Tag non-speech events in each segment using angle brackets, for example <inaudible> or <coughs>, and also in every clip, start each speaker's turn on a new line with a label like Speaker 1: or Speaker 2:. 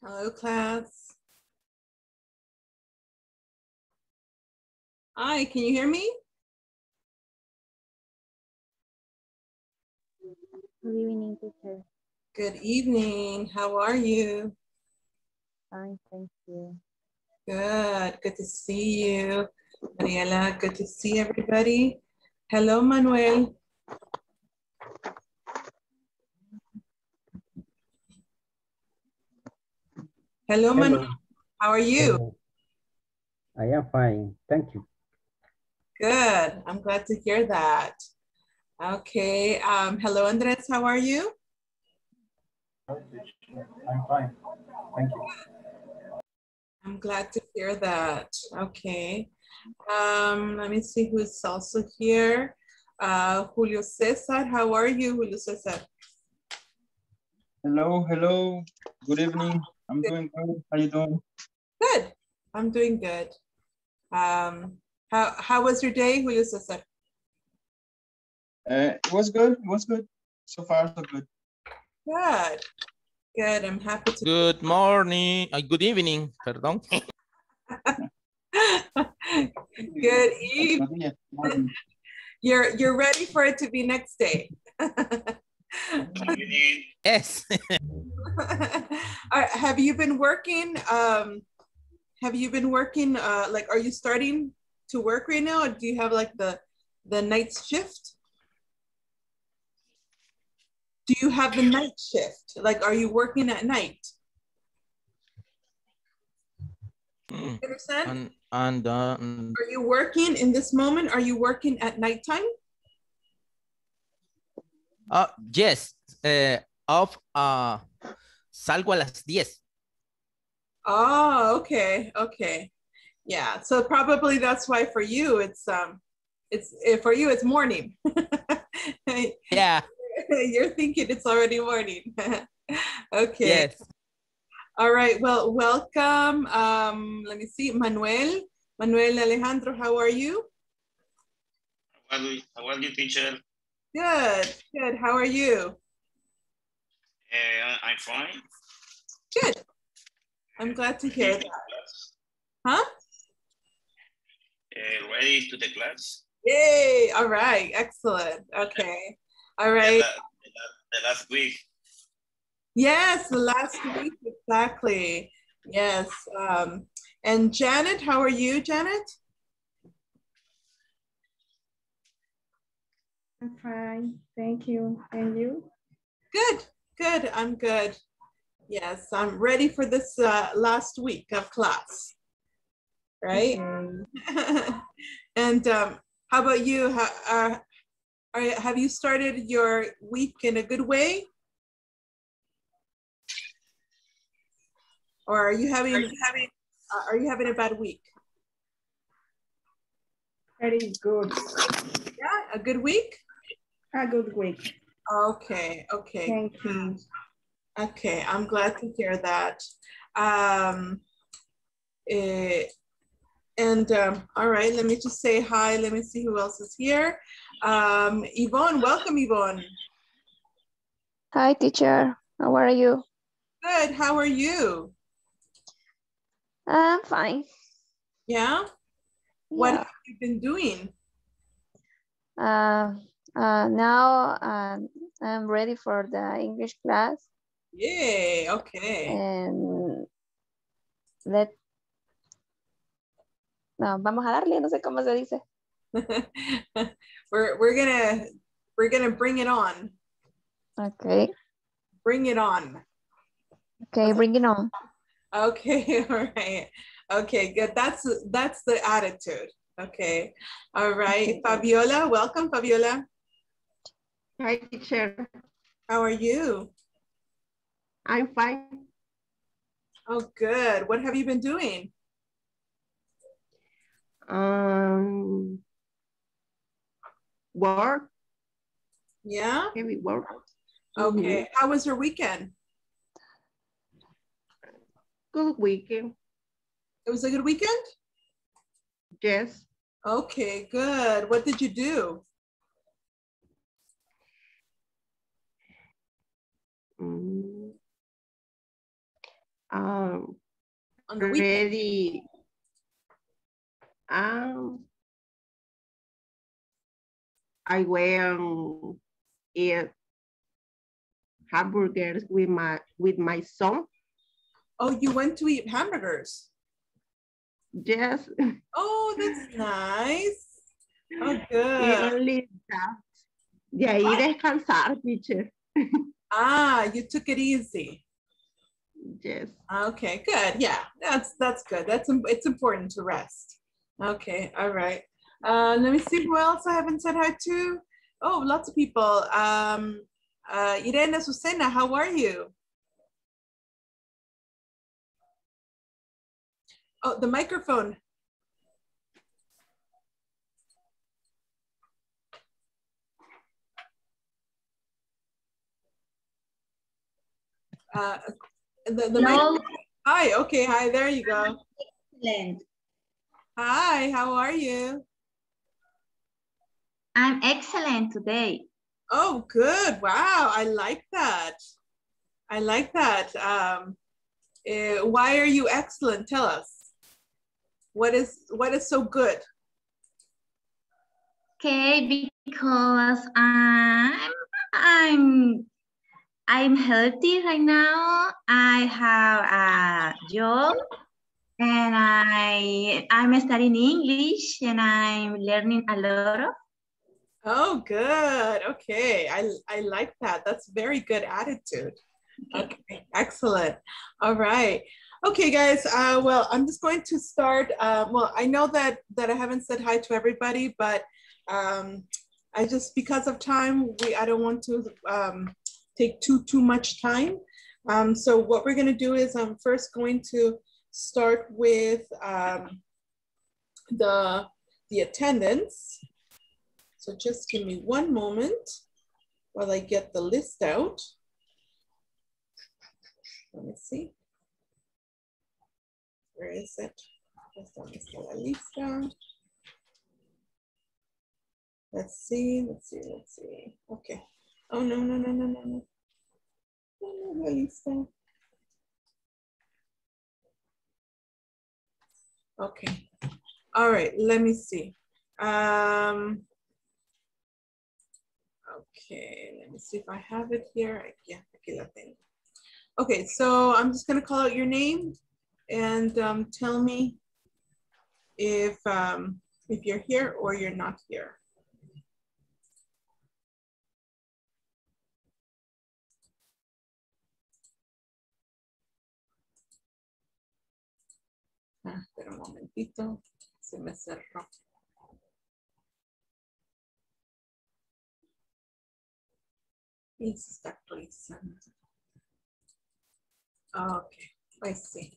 Speaker 1: Hello, class. Hi, can you hear me?
Speaker 2: Good evening, teacher.
Speaker 1: Good evening. How are you?
Speaker 2: Fine, thank you.
Speaker 1: Good. Good to see you. Mariela, good to see everybody. Hello, Manuel. Hello, Manuel.
Speaker 3: Hello.
Speaker 1: How are you?
Speaker 3: Hello. I am fine, thank you.
Speaker 1: Good. I'm glad to hear that. Okay. Um, hello, Andres. How are you?
Speaker 3: I'm fine, thank you.
Speaker 1: I'm glad to hear that. Okay. Um, let me see who's also here. Uh, Julio Cesar, how are you, Julio Cesar?
Speaker 4: Hello, hello. Good evening. I'm doing good. How you doing?
Speaker 1: Good. I'm doing good. Um, how, how was your day, Julio Cesar?
Speaker 4: Uh, it was good. It was good. So far, so good.
Speaker 1: Good. Good. I'm happy to.
Speaker 5: Good morning, uh, good evening, perdón. <laughs>
Speaker 1: Good evening.
Speaker 4: Buenos <laughs> días.
Speaker 1: You're, you're ready for it to be next day. <laughs>
Speaker 5: Yes. <laughs>
Speaker 1: Are- Have you been working, um, have you been working, uh, like, are you starting to work right now? Or do you have like the, the night shift? Do you have the night shift? Like, are you working at night?
Speaker 5: Mm,
Speaker 1: Understand?
Speaker 5: And, and, uh,
Speaker 1: Are you working in this moment? Are you working at nighttime?
Speaker 5: Uh, yes, uh, off, uh, salgo a las 10.
Speaker 1: Oh, okay, okay. Yeah, so probably that's why for you, it's, um, it's, eh, for you, it's morning. <laughs>
Speaker 5: Yeah, <laughs>
Speaker 1: You're thinking it's already morning. <laughs> Okay,
Speaker 5: yes.
Speaker 1: all right, well, welcome. Um, let me see, Manuel, Manuel Alejandro, how are you?
Speaker 6: How are you, how are you, teacher?
Speaker 1: Good, good, how are you?
Speaker 6: Uh, I'm fine.
Speaker 1: Good. I'm glad to hear that. Huh?
Speaker 6: Uh, ready to the class?
Speaker 1: Yay, all right, excellent, okay. All
Speaker 6: The, the the last week.
Speaker 1: yes, the last week, exactly. Yes, um, and Janet, how are you, Janet?
Speaker 2: I'm fine, thank you. And you?
Speaker 1: Good, good, I'm good. Yes, I'm ready for this uh, last week of class. Right?
Speaker 2: Okay. <laughs>
Speaker 1: and um, how about you? How, uh, are, have you started your week in a good way? Or are you having, having uh, are you having a bad week?
Speaker 2: Very good.
Speaker 1: Yeah, a good week?
Speaker 2: A good week.
Speaker 1: Okay, okay.
Speaker 2: Thank you.
Speaker 1: Okay, I'm glad to hear that. Um, eh, and um, all right, let me just say hi. Let me see who else is here. Um, Yvonne, welcome, Yvonne.
Speaker 7: Hi, teacher. How are you?
Speaker 1: Good. How are you?
Speaker 7: I'm fine.
Speaker 1: Yeah. What have you been doing?
Speaker 7: Uh, uh, now uh, I'm ready for the English class
Speaker 1: Yay. Okay.
Speaker 7: and let. No, vamos a darle, no sé cómo se dice. <laughs>
Speaker 1: we're we're gonna we're gonna bring it on.
Speaker 7: Okay,
Speaker 1: Bring it on.
Speaker 7: okay, bring it on.
Speaker 1: Okay, <laughs> all right. Okay, good. That's that's the attitude. Okay. All right. Fabiola, welcome, Fabiola.
Speaker 8: Hi, teacher.
Speaker 1: How are you?
Speaker 8: I'm fine.
Speaker 1: Oh, good. What have you been doing?
Speaker 8: Um, work,
Speaker 1: Yeah.
Speaker 8: heavy work.
Speaker 1: Okay. How was your weekend?
Speaker 8: Good weekend.
Speaker 1: It was a good weekend?
Speaker 8: Yes.
Speaker 1: Okay, good. What did you do?
Speaker 8: Mm. um,
Speaker 1: On the
Speaker 8: ready. Um, I will eat hamburgers with my with my son.
Speaker 1: Oh, you went to eat hamburgers.
Speaker 8: Yes, <laughs>
Speaker 1: Oh, that's nice. Oh,
Speaker 8: y
Speaker 1: good.
Speaker 8: only that. De ahí descansar, teacher. <laughs>
Speaker 1: Ah, you took it easy.
Speaker 8: Yes.
Speaker 1: Okay, good. Yeah, that's that's good. That's it's important to rest. Okay, all right. Uh, let me see who else I haven't said hi to. Oh, lots of people. Um, uh, Irene Azucena, how are you? Oh, the microphone. Uh, the, the
Speaker 9: Hello.
Speaker 1: Hi, okay, hi, there you go.
Speaker 9: Excellent.
Speaker 1: Hi, how are you?
Speaker 9: I'm excellent today.
Speaker 1: Oh, good. Wow, I like that. I like that. Um, eh, why are you excellent? Tell us. What is what is so good?
Speaker 9: Okay, because I'm I'm I'm healthy right now. I have a job and I I'm studying English and I'm learning a lot of
Speaker 1: Oh, good. Okay, I I like that. That's very good attitude. Okay, excellent. All right. Okay, guys. Uh, well, I'm just going to start. Uh, well, I know that that I haven't said hi to everybody, but um, I just because of time, we I don't want to um, take too too much time. Um, so what we're going to do is I'm first going to start with um, the the attendance. So just give me one moment while I get the list out. Let me see. Where is it? Let's see, let's see, let's see. Okay. Oh, no, no, no, no, no, no. No, la lista. Okay. All right, let me see. Um, okay, let me see if I have it here. Yeah, aquí la tengo. Okay, so I'm just gonna call out your name and um, tell me if um, if you're here or you're not here. Ah, se me cerró. Y se está actualizando. Okay, I see.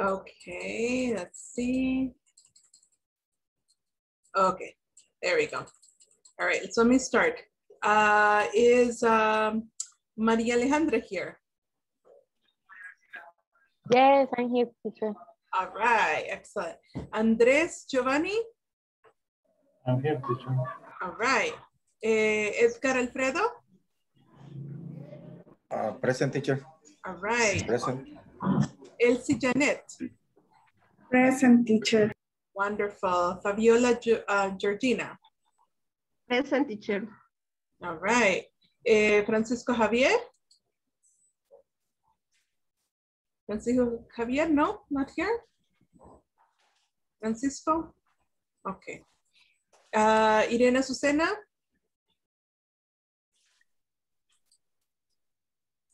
Speaker 1: Okay, let's see. Okay, there we go. All right, so let me start. Uh, is um, Maria Alejandra here?
Speaker 10: Yes, I'm here, teacher.
Speaker 1: All right, excellent. Andres Giovanni?
Speaker 3: I'm here, teacher.
Speaker 1: All right. Eh, Edgar Alfredo?
Speaker 11: Uh, present teacher.
Speaker 1: All right.
Speaker 11: Present.
Speaker 1: Elsie Janet?
Speaker 2: Present teacher.
Speaker 1: Wonderful. Fabiola uh, Georgina?
Speaker 8: Present teacher.
Speaker 1: All right. Eh, Francisco Javier? Francisco Javier, no, not here? Francisco? Okay. Uh, Irene Azucena?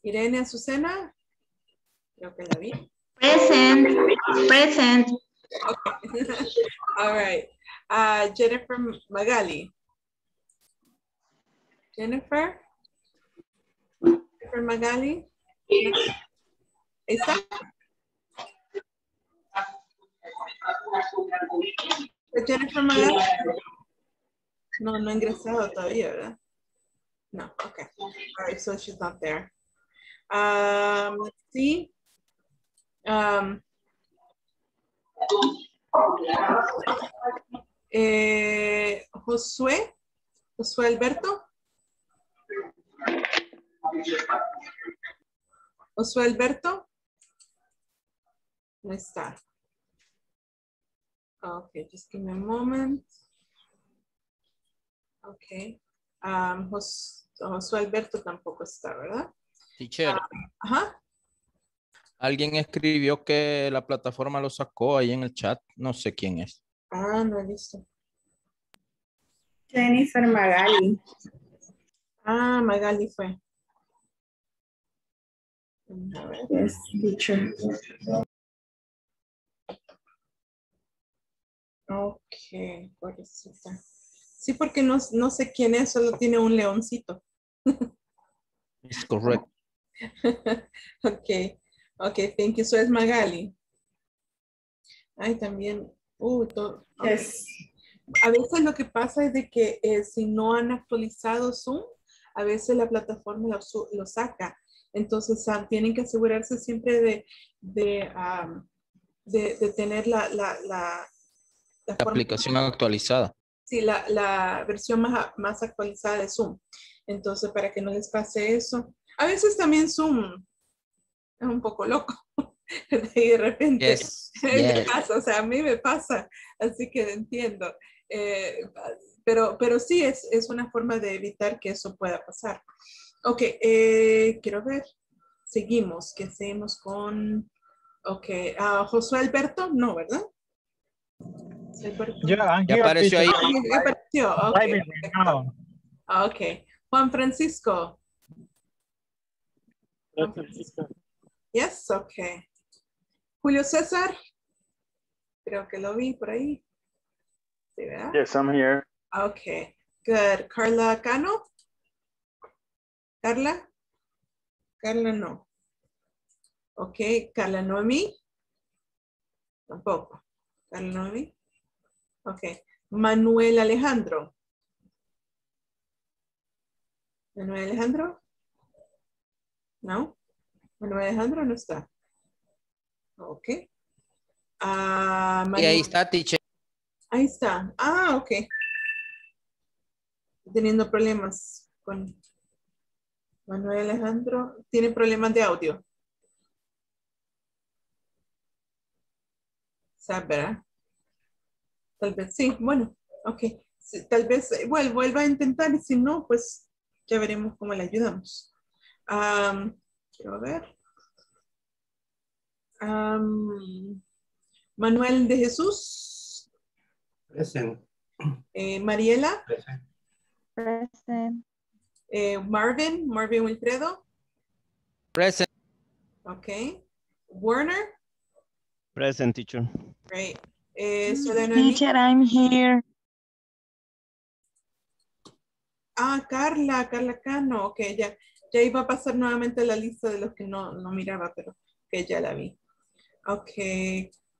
Speaker 1: Irene Azucena? Creo que la vi.
Speaker 9: present, present,
Speaker 1: Okay. <laughs> All right. Uh, Jennifer Magali. Jennifer? Jennifer Magali? ¿Está? Magali? No, no ha ingresado todavía, ¿verdad? No, okay. All right, so she's not there. Um, let's see. Um, eh, Josué, Josué Alberto. Josué Alberto. No está. Okay, just give me a moment. Okay. Um, Jos- Josué Alberto tampoco está, ¿verdad?
Speaker 5: Teacher,
Speaker 1: Ajá.
Speaker 5: alguien escribió que la plataforma lo sacó ahí en el chat. No sé quién es.
Speaker 1: Ah, no he visto.
Speaker 2: Jennifer Magali.
Speaker 1: Ah, Magali fue. A ver.
Speaker 2: Yes, teacher.
Speaker 1: Ok, pobrecita. Sí, porque no, no sé quién es, solo tiene un leoncito. <laughs>
Speaker 5: Es correcto. <laughs>
Speaker 1: ok, ok, thank you. Eso es Magali. Ay, también. Uh, to-.
Speaker 2: Yes.
Speaker 1: A veces lo que pasa es de que eh, si no han actualizado Zoom, a veces la plataforma lo, lo saca. Entonces ah, tienen que asegurarse siempre de, de, de, de tener la, la, la, la
Speaker 5: aplicación actualizada.
Speaker 1: Sí, la, la versión más, más actualizada de Zoom. Entonces, para que no les pase eso. A veces también Zoom es un poco loco. Y <laughs> de repente
Speaker 5: Yes, <laughs>
Speaker 1: me
Speaker 5: yes.
Speaker 1: pasa, o sea, a mí me pasa. Así que entiendo. Eh, pero, pero sí, es, es una forma de evitar que eso pueda pasar. Ok, eh, quiero ver. Seguimos. ¿Qué hacemos con... Ok, ah, Josué Alberto? No, ¿verdad?
Speaker 3: Yeah,
Speaker 5: Ya apareció ahí.
Speaker 1: Ah, apareció. Ok,
Speaker 3: Driving right
Speaker 1: perfecto.
Speaker 3: now.
Speaker 1: Ah, Ok. Juan Francisco. Yes, ok. Julio César. Creo que lo vi por ahí. Sí, ¿verdad?
Speaker 11: Yes, I'm here.
Speaker 1: Ok. Good. Carla Cano. Carla. Carla no. Ok. Carla Noemi. Tampoco. Carla Noemi. Ok. Manuel Alejandro. Manuel Alejandro. No. Manuel Alejandro no está. Ok. Ah,
Speaker 5: Y
Speaker 1: Manuel-
Speaker 5: ahí está, teacher.
Speaker 1: Ahí está. Ah, ok. Teniendo problemas con Manuel Alejandro. Tiene problemas de audio. ¿Sabes, verdad? Tal vez sí. Bueno, ok. Sí, tal vez, eh, bueno, vuelva a intentar y si no, pues ya veremos cómo le ayudamos. Am, quiero ver. Manuel de Jesús.
Speaker 3: Present.
Speaker 1: Eh, Mariela.
Speaker 7: Present.
Speaker 1: Eh, Marvin, Marvin Wilfredo.
Speaker 5: Present.
Speaker 1: Ok. Werner.
Speaker 11: Present, teacher.
Speaker 1: Great. Eh, Soledad Noemí.
Speaker 10: Teacher, I'm here.
Speaker 1: Ah, Carla, Carla Cano. Ok, ya, ya iba a pasar nuevamente la lista de los que no, no miraba, pero que ya la vi. Ok.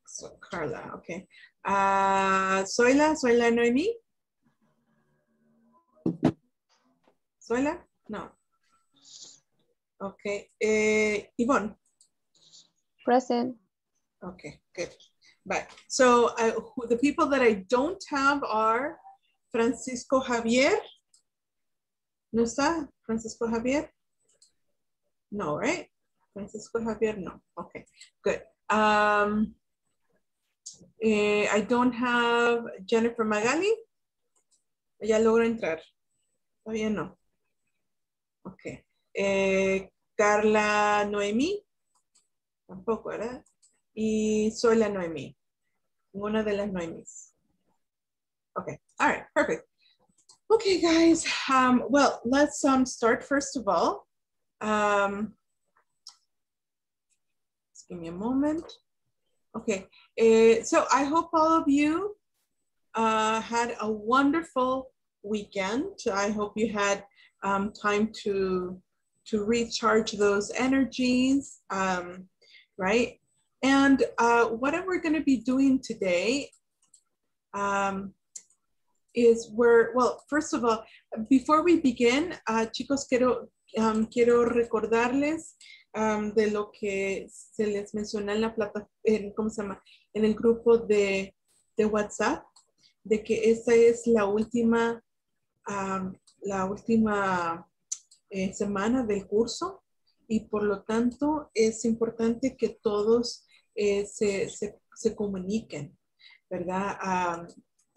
Speaker 1: So, Carla, ok. Ah, Zoila, Zoila Noemí. Zoila? No. Ok. Eh, Ivonne.
Speaker 7: Present.
Speaker 1: Okay, good. Bye. So uh, who, the people that I don't have are Francisco Javier. ¿No está? Francisco Javier? No, right? Francisco Javier, no. Okay, good. Um, eh, I don't have Jennifer Magali. Ya logro entrar. Todavía no. Okay. Eh, Carla Noemí. Tampoco, ¿verdad? Y soy la Noemí. Una de las Noemís. Okay, all right, perfect. Okay, guys. Um, well, let's um, start first of all. Um, just give me a moment. Okay, eh, so I hope all of you uh, had a wonderful weekend. I hope you had um, time to to recharge those energies, um, right? And uh, what we're going to be doing today um, is we're, well, first of all, before we begin, uh, chicos, quiero, um, quiero recordarles um, de lo que se les menciona en la plataforma, ¿cómo se llama? En el grupo de, de WhatsApp, de que esta es la última, um, la última eh, semana del curso y por lo tanto es importante que todos eh, se, se- se comuniquen, ¿verdad? Ah,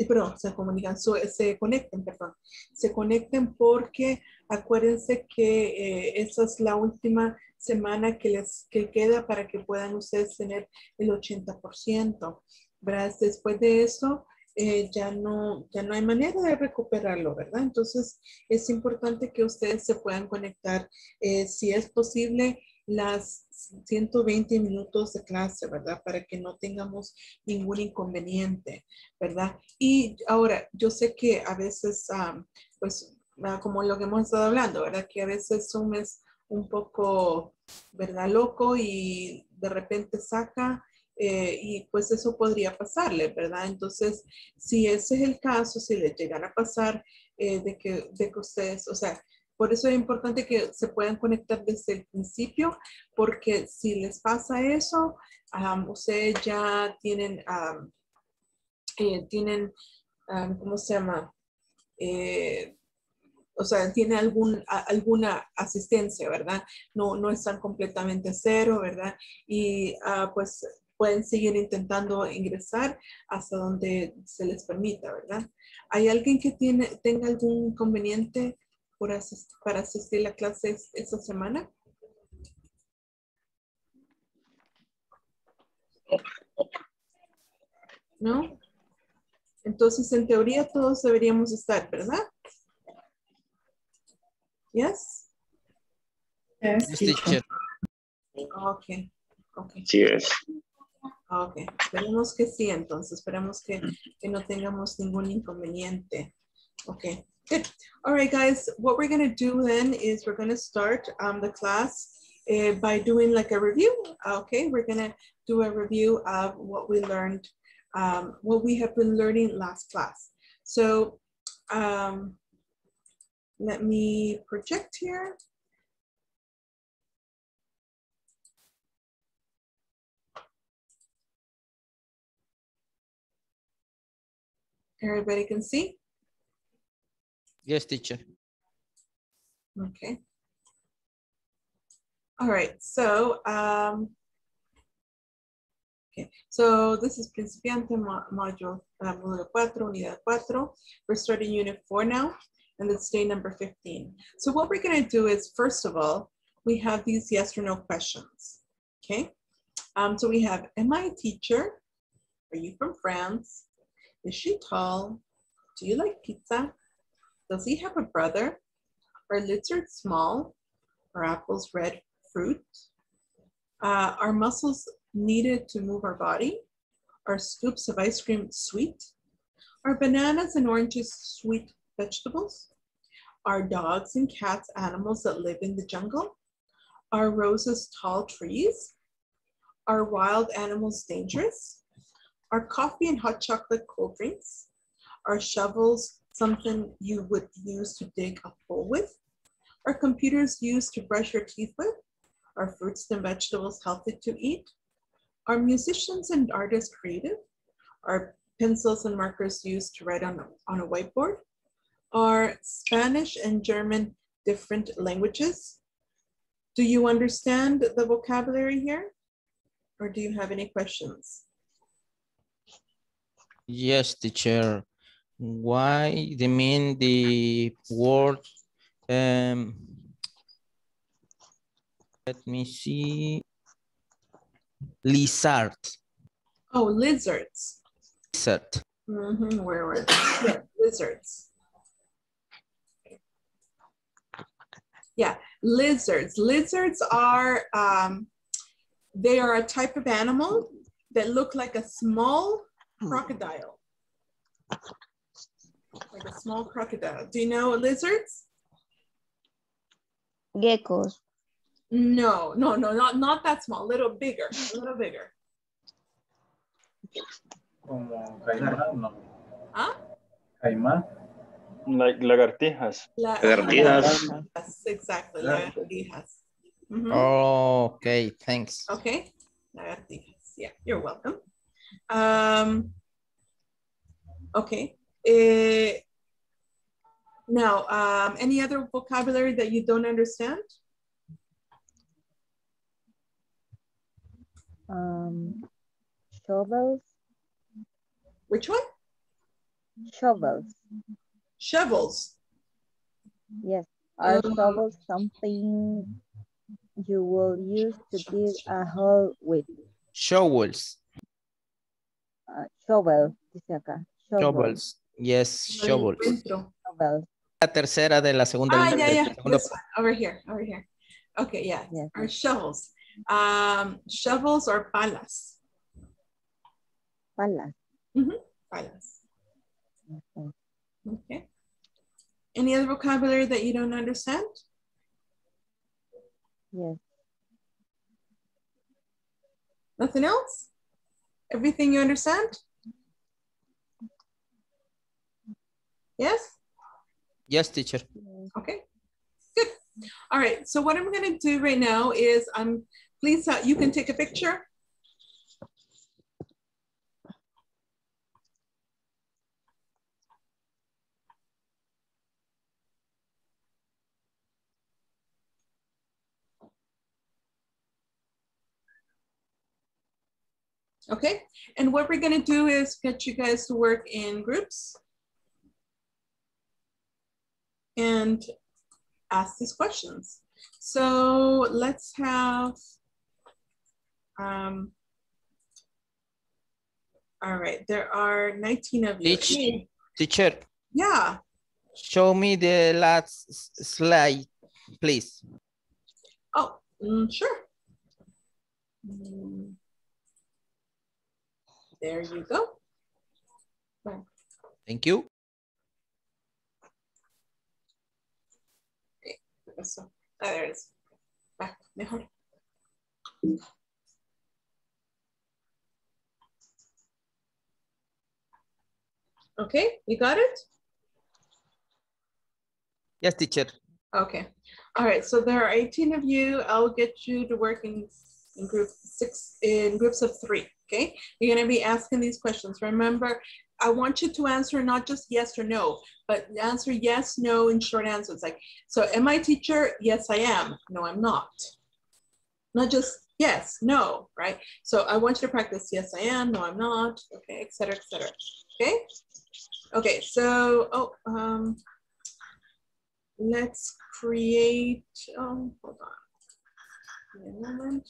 Speaker 1: perdón, se comunican, so- se conecten, perdón. Se conecten porque acuérdense que eh, esa es la última semana que les que queda para que puedan ustedes tener el 80%, ¿verdad? Después de eso, eh, ya, no, ya no hay manera de recuperarlo, ¿verdad? Entonces, es importante que ustedes se puedan conectar, eh, si es posible, las 120 minutos de clase, ¿verdad? Para que no tengamos ningún inconveniente, ¿verdad? Y ahora, yo sé que a veces, ah, pues, ah, como lo que hemos estado hablando, ¿verdad? Que a veces Zoom es un poco, ¿verdad? Loco y de repente saca eh, y pues eso podría pasarle, ¿verdad? Entonces, si ese es el caso, si le llegan a pasar eh, de, que, de que ustedes, o sea, por eso es importante que se puedan conectar desde el principio, porque si les pasa eso, ustedes ya tienen, eh, tienen, ¿cómo se llama? Eh, o sea, tiene algún, alguna asistencia, ¿verdad? No, no están completamente cero, ¿verdad? Y ah, pues pueden seguir intentando ingresar hasta donde se les permita, ¿verdad? ¿Hay alguien que tiene, tenga algún inconveniente por para asistir a clases esta semana? ¿No? Entonces, en teoría, todos deberíamos estar, ¿verdad? Yes?
Speaker 2: Yes, teacher.
Speaker 1: Ok, ok.
Speaker 6: Sí es.
Speaker 1: Ok, esperemos que sí, entonces, esperemos que, que no tengamos ningún inconveniente. Okay, good. All right, guys, what we're gonna do then is we're gonna start um, the class uh, by doing like a review. Okay, we're gonna do a review of what we learned, um, what we have been learning last class. So um, let me project here. Everybody can see?
Speaker 5: Yes, teacher.
Speaker 1: Okay. All right, so, um, okay, so this is Principiante mo- Module, uh, 4, Unidad 4. We're starting Unit 4 now, and it's day number 15. So what we're gonna do is, first of all, we have these yes or no questions, okay? Um, so we have, am I a teacher? Are you from France? Is she tall? Do you like pizza? Does he have a brother? Are lizards small? Are apples red fruit? Uh, are muscles needed to move our body? Are scoops of ice cream sweet? Are bananas and oranges sweet vegetables? Are dogs and cats animals that live in the jungle? Are roses tall trees? Are wild animals dangerous? Are coffee and hot chocolate cold drinks? Are shovels something you would use to dig a hole with? Are computers used to brush your teeth with? Are fruits and vegetables healthy to eat? Are musicians and artists creative? Are pencils and markers used to write on, on a whiteboard? Are Spanish and German different languages? Do you understand the vocabulary here? Or do you have any questions?
Speaker 5: Yes, teacher. Why they mean the word um let me see lizard
Speaker 1: Oh, lizards.
Speaker 5: lizard
Speaker 1: Mm -hmm. Where were they? Yeah, lizards. Yeah, lizards. Lizards are, um, they are a type of animal that look like a small crocodile. Like a small crocodile. Do you know lizards?
Speaker 7: Geckos.
Speaker 1: No, no, no, not, not that small, a little bigger, a little bigger.
Speaker 3: Como caimán, no.
Speaker 1: ¿Ah?
Speaker 3: Caimán.
Speaker 4: Like lagartijas.
Speaker 1: La-
Speaker 6: Lagartijas.
Speaker 1: Yes, exactly, lagartijas. Mhm.
Speaker 5: okay thanks
Speaker 1: Okay, lagartijas. Yeah, you're welcome. Um, okay. Eh, Now, um, any other vocabulary that you don't understand?
Speaker 12: Um, shovels,
Speaker 1: Which one?
Speaker 12: shovels.
Speaker 1: Shovels.
Speaker 12: Yes, are
Speaker 1: Um,
Speaker 12: shovels something you will use to dig a hole with?
Speaker 5: Shovels.
Speaker 12: Uh, shovel, dice acá. Shovel.
Speaker 5: Shovels. Yes,
Speaker 1: No
Speaker 5: shovels.
Speaker 1: encuentro.
Speaker 12: Shovel.
Speaker 5: La tercera de la segunda
Speaker 1: Ah, yeah, yeah.
Speaker 5: segunda
Speaker 1: This one, over here, over here. Okay, yeah.
Speaker 12: Yes,
Speaker 1: Our shovels. Um, shovels or palas.
Speaker 12: Palas.
Speaker 1: Palas.
Speaker 12: Okay.
Speaker 1: Okay. Any other vocabulary that you don't understand?
Speaker 12: Yes.
Speaker 1: Nothing else? Everything you understand? Yes?
Speaker 5: Yes, teacher.
Speaker 1: Okay, good. All right, so what I'm gonna do right now is I'm, please, uh, you can take a picture. Okay, and what we're gonna do is get you guys to work in groups. And ask these questions. So let's have, um, all right, there are 19 of you.
Speaker 5: Teach, teacher,
Speaker 1: Yeah,
Speaker 5: show me the last slide, please.
Speaker 1: oh, mm, sure. Mm. There you go.
Speaker 5: Thank you.
Speaker 1: There it is. Va, mejor. Okay, you got it?
Speaker 5: Yes, teacher.
Speaker 1: Okay. All right. So there are 18 of you. I'll get you to work in, in group six, in groups of three. Okay. You're going to be asking these questions. Remember, I want you to answer not just yes or no, but answer yes, no, in short answers. Like, so am I a teacher? Yes, I am. No, I'm not. Not just yes, no, right? So I want you to practice yes, I am, no, I'm not, okay, et cetera, et cetera. Okay. Okay. So, oh, um, let's create, um, hold on. A moment.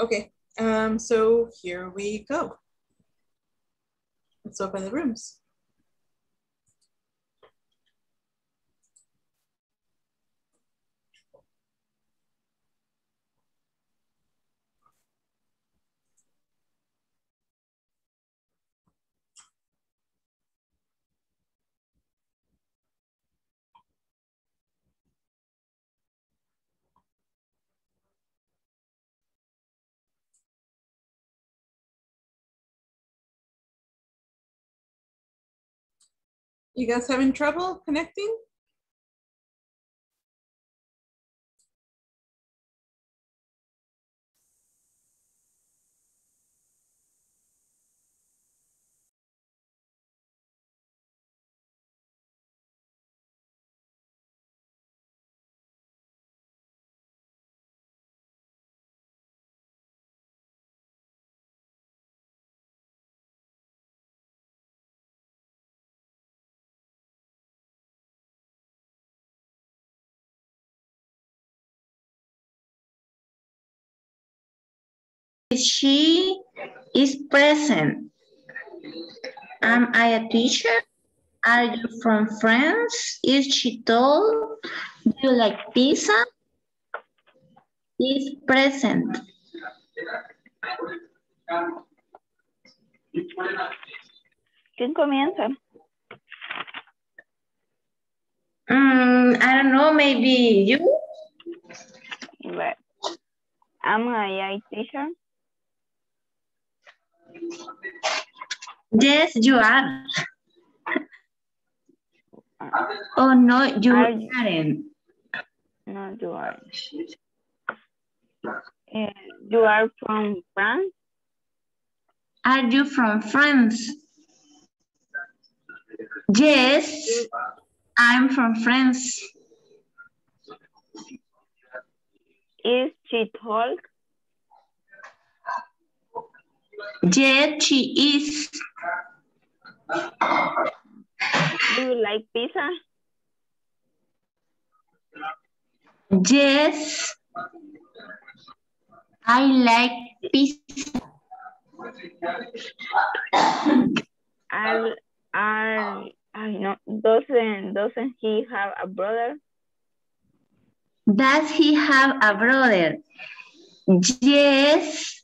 Speaker 1: Okay, um, so here we go. Let's open the rooms. You guys having trouble connecting?
Speaker 9: She is present. Am I a teacher? Are you from France? Is she tall? Do you like pizza? Is present.
Speaker 10: ¿Quién comienza?
Speaker 9: Mm, I don't know, maybe you?
Speaker 10: But I'm I a teacher.
Speaker 9: Yes, you are. Oh, no, you
Speaker 10: Are
Speaker 9: aren't.
Speaker 10: No, you are. Uh, you are from France?
Speaker 9: Are you from France? Yes, I'm from France.
Speaker 10: Is she tall?
Speaker 9: Yes, she is.
Speaker 10: Do you like pizza?
Speaker 9: Yes, I like pizza.
Speaker 10: Are, are, I know, doesn't, doesn't he have a brother?
Speaker 9: Does he have a brother? Yes,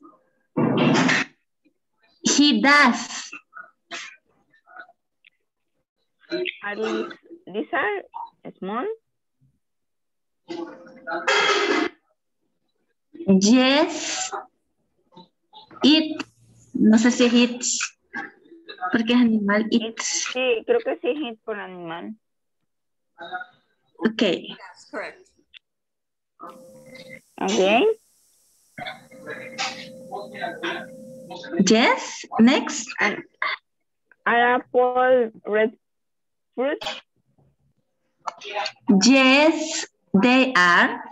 Speaker 9: he does.
Speaker 10: Are these, these are small?
Speaker 9: Yes, it. No sé si it's. Porque es animal, it's.
Speaker 10: Sí, creo que sí hit por animal.
Speaker 9: Okay.
Speaker 1: Yes, correct.
Speaker 10: Okay.
Speaker 9: Yes, next.
Speaker 10: And are apple red fruit?
Speaker 9: Yes, they are.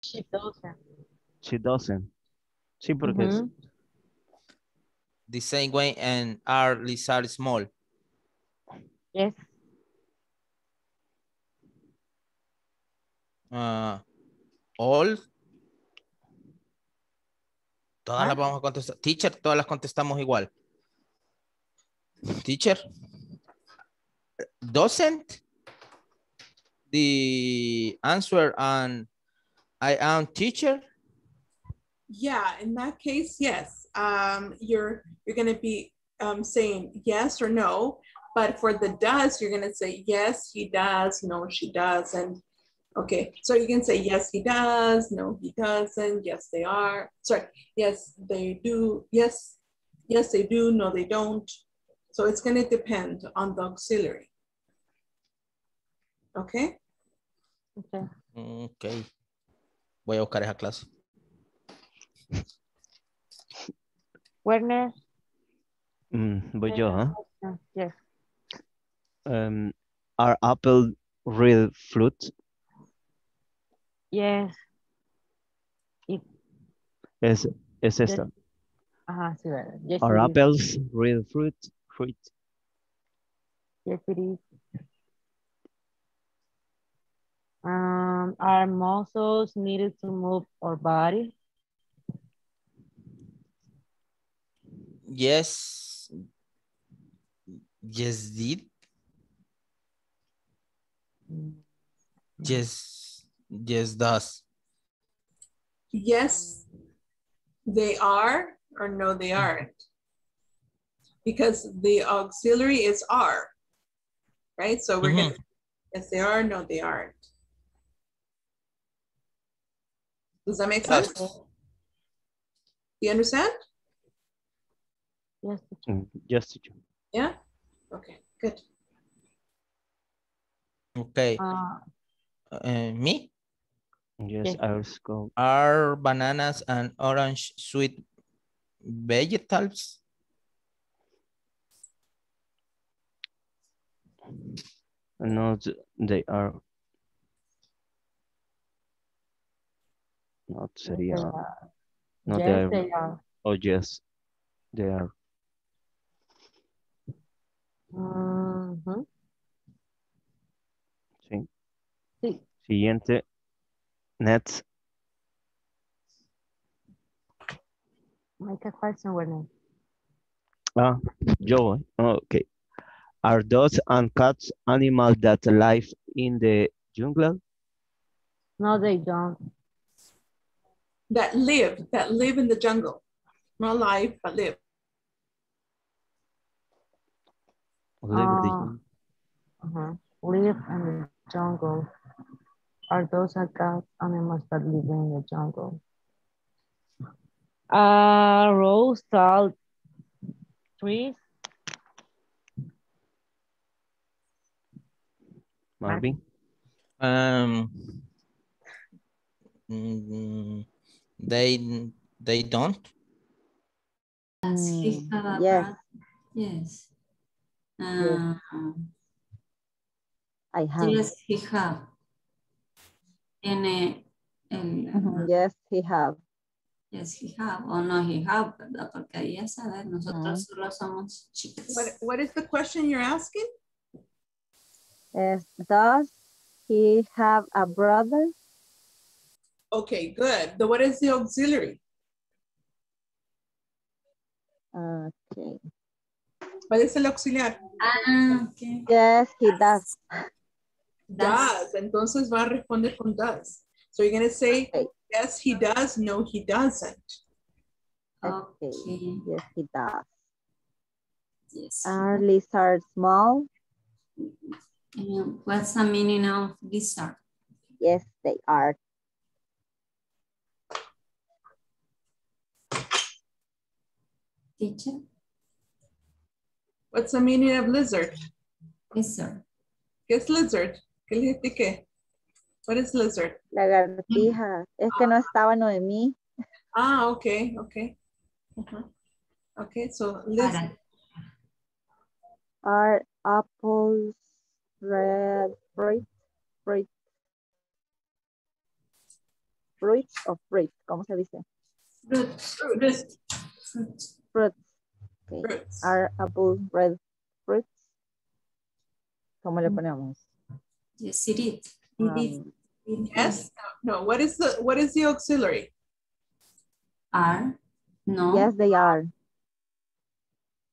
Speaker 10: She doesn't.
Speaker 11: She doesn't. Sí, porque
Speaker 5: Mm-hmm. The same way and are lizard small.
Speaker 10: Yes.
Speaker 5: Uh, all. Todas
Speaker 10: ¿Ah?
Speaker 5: las vamos a contestar. Teacher, todas las contestamos igual. Teacher. Doesn't the answer and I am teacher?
Speaker 1: Yeah, in that case, yes. Um, you're you're gonna be um, saying yes or no, but for the does, you're gonna say yes, he does, no, she doesn't. Okay, so you can say yes, he does, no, he doesn't, yes, they are. Sorry, yes, they do, yes, yes, they do, no, they don't. So it's gonna depend on the auxiliary. Okay.
Speaker 10: Okay.
Speaker 5: Ok. Voy a buscar esa clase.
Speaker 10: Werner?
Speaker 11: Mm, voy yo, ¿ah?
Speaker 10: Uh, Yes.
Speaker 11: Um, are apple real fruit?
Speaker 10: Yes.
Speaker 11: Es, es esta.
Speaker 10: Ajá, sí, ¿verdad? Yes,
Speaker 11: Are
Speaker 10: it is.
Speaker 11: apples real fruit? Fruit.
Speaker 10: Yes, it is. Um, are muscles needed to move our body?
Speaker 5: Yes. Yes, did. Yes. Yes, does.
Speaker 1: yes, they are, or no, they aren't. Because the auxiliary is are, right? So we're gonna, yes, they are, no, they aren't. Does that make sense? Do you understand?
Speaker 10: Yes.
Speaker 11: Mm, Yes, teacher.
Speaker 1: Yeah? Okay, good.
Speaker 5: Okay.
Speaker 10: Uh,
Speaker 5: Uh, me?
Speaker 11: Yes,
Speaker 10: Yes.
Speaker 11: I'll.
Speaker 5: Are bananas and orange sweet vegetables?
Speaker 11: No, they are. Not
Speaker 10: yes,
Speaker 11: sería.
Speaker 10: they are.
Speaker 11: No, they are.
Speaker 10: they are.
Speaker 11: Oh, yes, they are.
Speaker 10: Mhm.
Speaker 11: Sí.
Speaker 10: Sí.
Speaker 11: Siguiente. Nets.
Speaker 10: Make a question, Werner.
Speaker 11: Ah, yo. eh. Okay. Are dogs and cats animals that live in the jungle?
Speaker 10: No, they don't.
Speaker 1: That live, that live in the jungle. Not live, but live.
Speaker 11: Live the
Speaker 13: Uh, uh-huh. Live in the jungle. Are those are cat animals that live in the jungle?
Speaker 10: Uh, rose, tall trees.
Speaker 11: Marvin.
Speaker 5: Um, mm, they they don't.
Speaker 14: Does
Speaker 12: Mm,
Speaker 14: have a
Speaker 12: yes.
Speaker 14: brother? Yes. Uh,
Speaker 12: I have.
Speaker 14: yes, he have. Tiene el,
Speaker 12: Mhm, Yes, he have.
Speaker 14: yes, he have, o no, he have, ¿verdad? Porque ahí ya saber, nosotros
Speaker 12: Ujú.
Speaker 14: solo somos chicas.
Speaker 1: What, what is the question you're asking?
Speaker 12: Yes. Does he have a brother?
Speaker 1: Okay, good. The, what is the auxiliary?
Speaker 12: Okay.
Speaker 1: ¿Cuál es el auxiliar?
Speaker 14: Ah, ok.
Speaker 12: Yes, he does.
Speaker 1: Does. Entonces va a responder con does. So you're going to say,
Speaker 12: Okay.
Speaker 1: yes, he does. No, he doesn't.
Speaker 12: Okay.
Speaker 14: Okay.
Speaker 12: Yes, he does.
Speaker 14: Yes.
Speaker 12: Are lizards small?
Speaker 14: Uh, what's the meaning of lizard?
Speaker 12: Yes, they are.
Speaker 14: Teacher?
Speaker 1: What's the meaning of lizard?
Speaker 14: Lizard.
Speaker 1: ¿Qué es lizard? ¿Qué le expliqué? What is lizard?
Speaker 12: Lagartija. Es que no estaba Noemí.
Speaker 1: Ah, okay, okay. Ujú. Okay, so lizard.
Speaker 12: Are apples red fruit? Fruit. Fruit o fruit, ¿cómo se dice?
Speaker 14: Fruit. Fruit. Fruit.
Speaker 12: Fruits. Okay.
Speaker 1: Fruits.
Speaker 12: Are apples red fruits? ¿Cómo le ponemos?
Speaker 14: Yes, it is. It is.
Speaker 12: Um,
Speaker 14: It
Speaker 1: Yes? No, what is the, what is the auxiliary?
Speaker 14: Are. No.
Speaker 12: Yes, they are.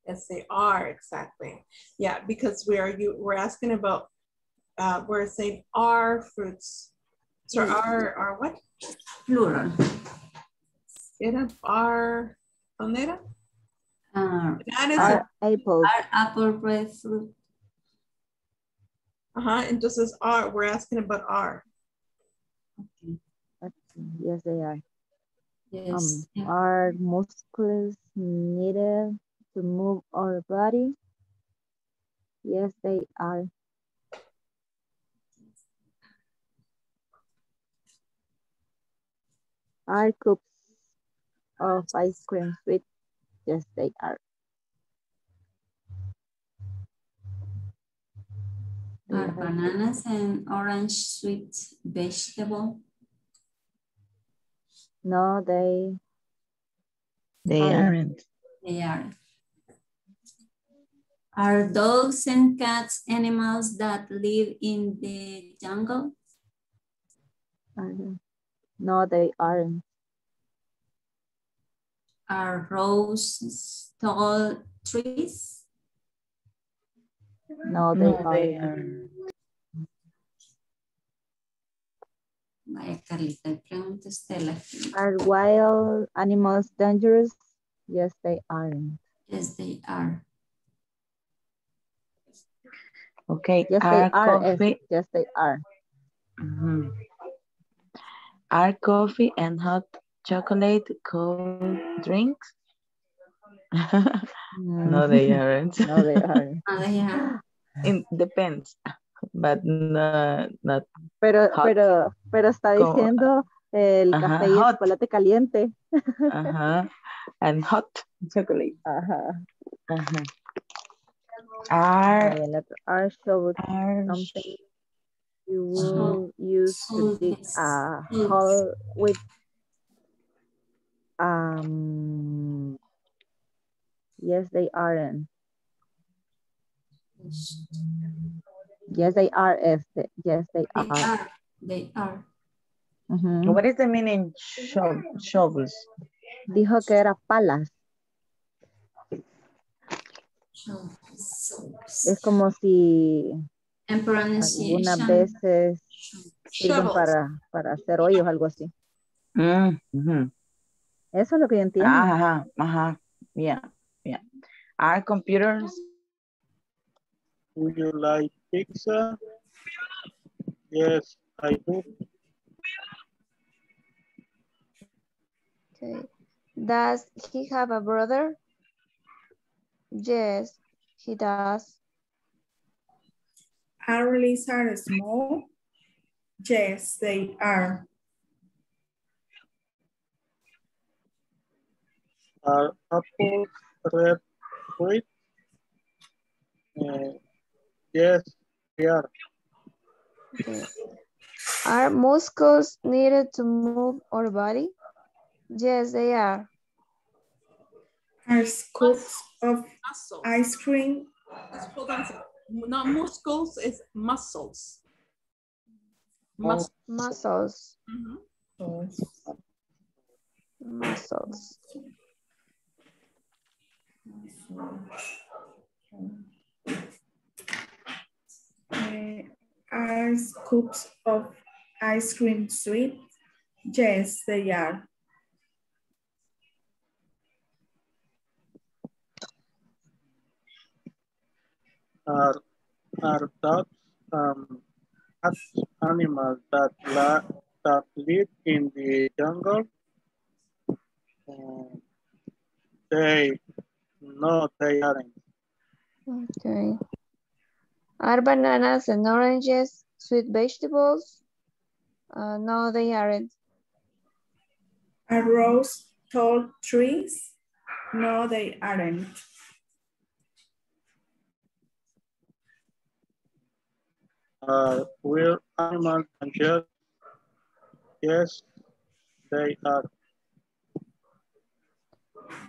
Speaker 1: Yes, they are, exactly. Yeah, because we are, you, we're asking about, uh, we're saying are fruits. So
Speaker 14: Yes.
Speaker 1: are, are what?
Speaker 14: Plural.
Speaker 1: Era, are, ¿dónde era?
Speaker 14: Uh,
Speaker 1: Bananas.
Speaker 12: Are apples.
Speaker 14: are apple red fruit.
Speaker 1: Ajá, entonces are, we're asking about are.
Speaker 14: Okay.
Speaker 12: Yes, they are.
Speaker 14: Yes.
Speaker 12: Um, are muscles needed to move our body? Yes, they are. Are cups of ice cream sweet? Yes, they are.
Speaker 14: Are
Speaker 12: are.
Speaker 14: bananas and orange sweet vegetable?
Speaker 12: No, they
Speaker 10: They
Speaker 12: aren't.
Speaker 10: aren't.
Speaker 14: They are. Are dogs and cats animals that live in the jungle?
Speaker 12: are- No, they aren't.
Speaker 14: Are roses tall trees?
Speaker 12: No, they
Speaker 10: No, they
Speaker 12: aren't.
Speaker 14: Vaya, Carlita, y pregunta Estela.
Speaker 12: Are wild animals dangerous? Yes, they aren't.
Speaker 14: Yes, they are.
Speaker 10: Okay.
Speaker 12: Yes, they
Speaker 10: are
Speaker 12: are. eh,
Speaker 10: coffee.
Speaker 12: Yes, they are.
Speaker 10: Mhm. Are coffee and hot chocolate cold drinks? <laughs> <laughs> no, they aren't.
Speaker 12: No, they aren't.
Speaker 14: Ah, they are.
Speaker 10: It depends, but no, not.
Speaker 12: Pero,
Speaker 10: Hot.
Speaker 12: pero, pero está diciendo el
Speaker 10: Ajá,
Speaker 12: café y el
Speaker 10: hot.
Speaker 12: chocolate caliente.
Speaker 10: Uh-huh. And hot chocolate.
Speaker 12: Ajá.
Speaker 10: Are,
Speaker 12: Y el otro, Are shoveled
Speaker 10: are
Speaker 12: something you will use to dig a hole with um yes they aren't yes they are este yes they
Speaker 14: They
Speaker 12: are
Speaker 14: are. They are.
Speaker 12: Ujú.
Speaker 10: what is the meaning sho shovels?
Speaker 12: dijo que era palas
Speaker 14: Shovels.
Speaker 12: es como si algunas veces sirven
Speaker 1: Shovels.
Speaker 12: para para hacer hoyos algo así
Speaker 10: Mm, mhm.
Speaker 12: Eso es lo que yo entiendo.
Speaker 2: Ajá, ajá. Yeah, yeah. Are computers
Speaker 15: Would you like pizza? Yes, I do.
Speaker 7: Okay. Does he have a brother? Yes, he does.
Speaker 16: Are lizards small? Yes, they are.
Speaker 15: Are apples red fruit? Uh, yes, they are.
Speaker 7: Are muscles needed to move our body? Yes, they are.
Speaker 16: Are scoops of
Speaker 1: Muscles.
Speaker 16: ice cream?
Speaker 1: Just hold on a second. Not muscles, it's muscles. Mus-
Speaker 7: Muscles.
Speaker 1: Mhm.
Speaker 7: Muscles.
Speaker 16: Uh, are scoops of ice cream sweet? Yes, they are.
Speaker 15: Are, are dogs um, as- animals that, la, that live in the jungle? Uh, they, no, they aren't.
Speaker 7: Okay. Are bananas and oranges sweet vegetables? Uh, no, they aren't.
Speaker 16: Are rose tall trees? No, they aren't.
Speaker 15: Are will animals and just? Yes, they are.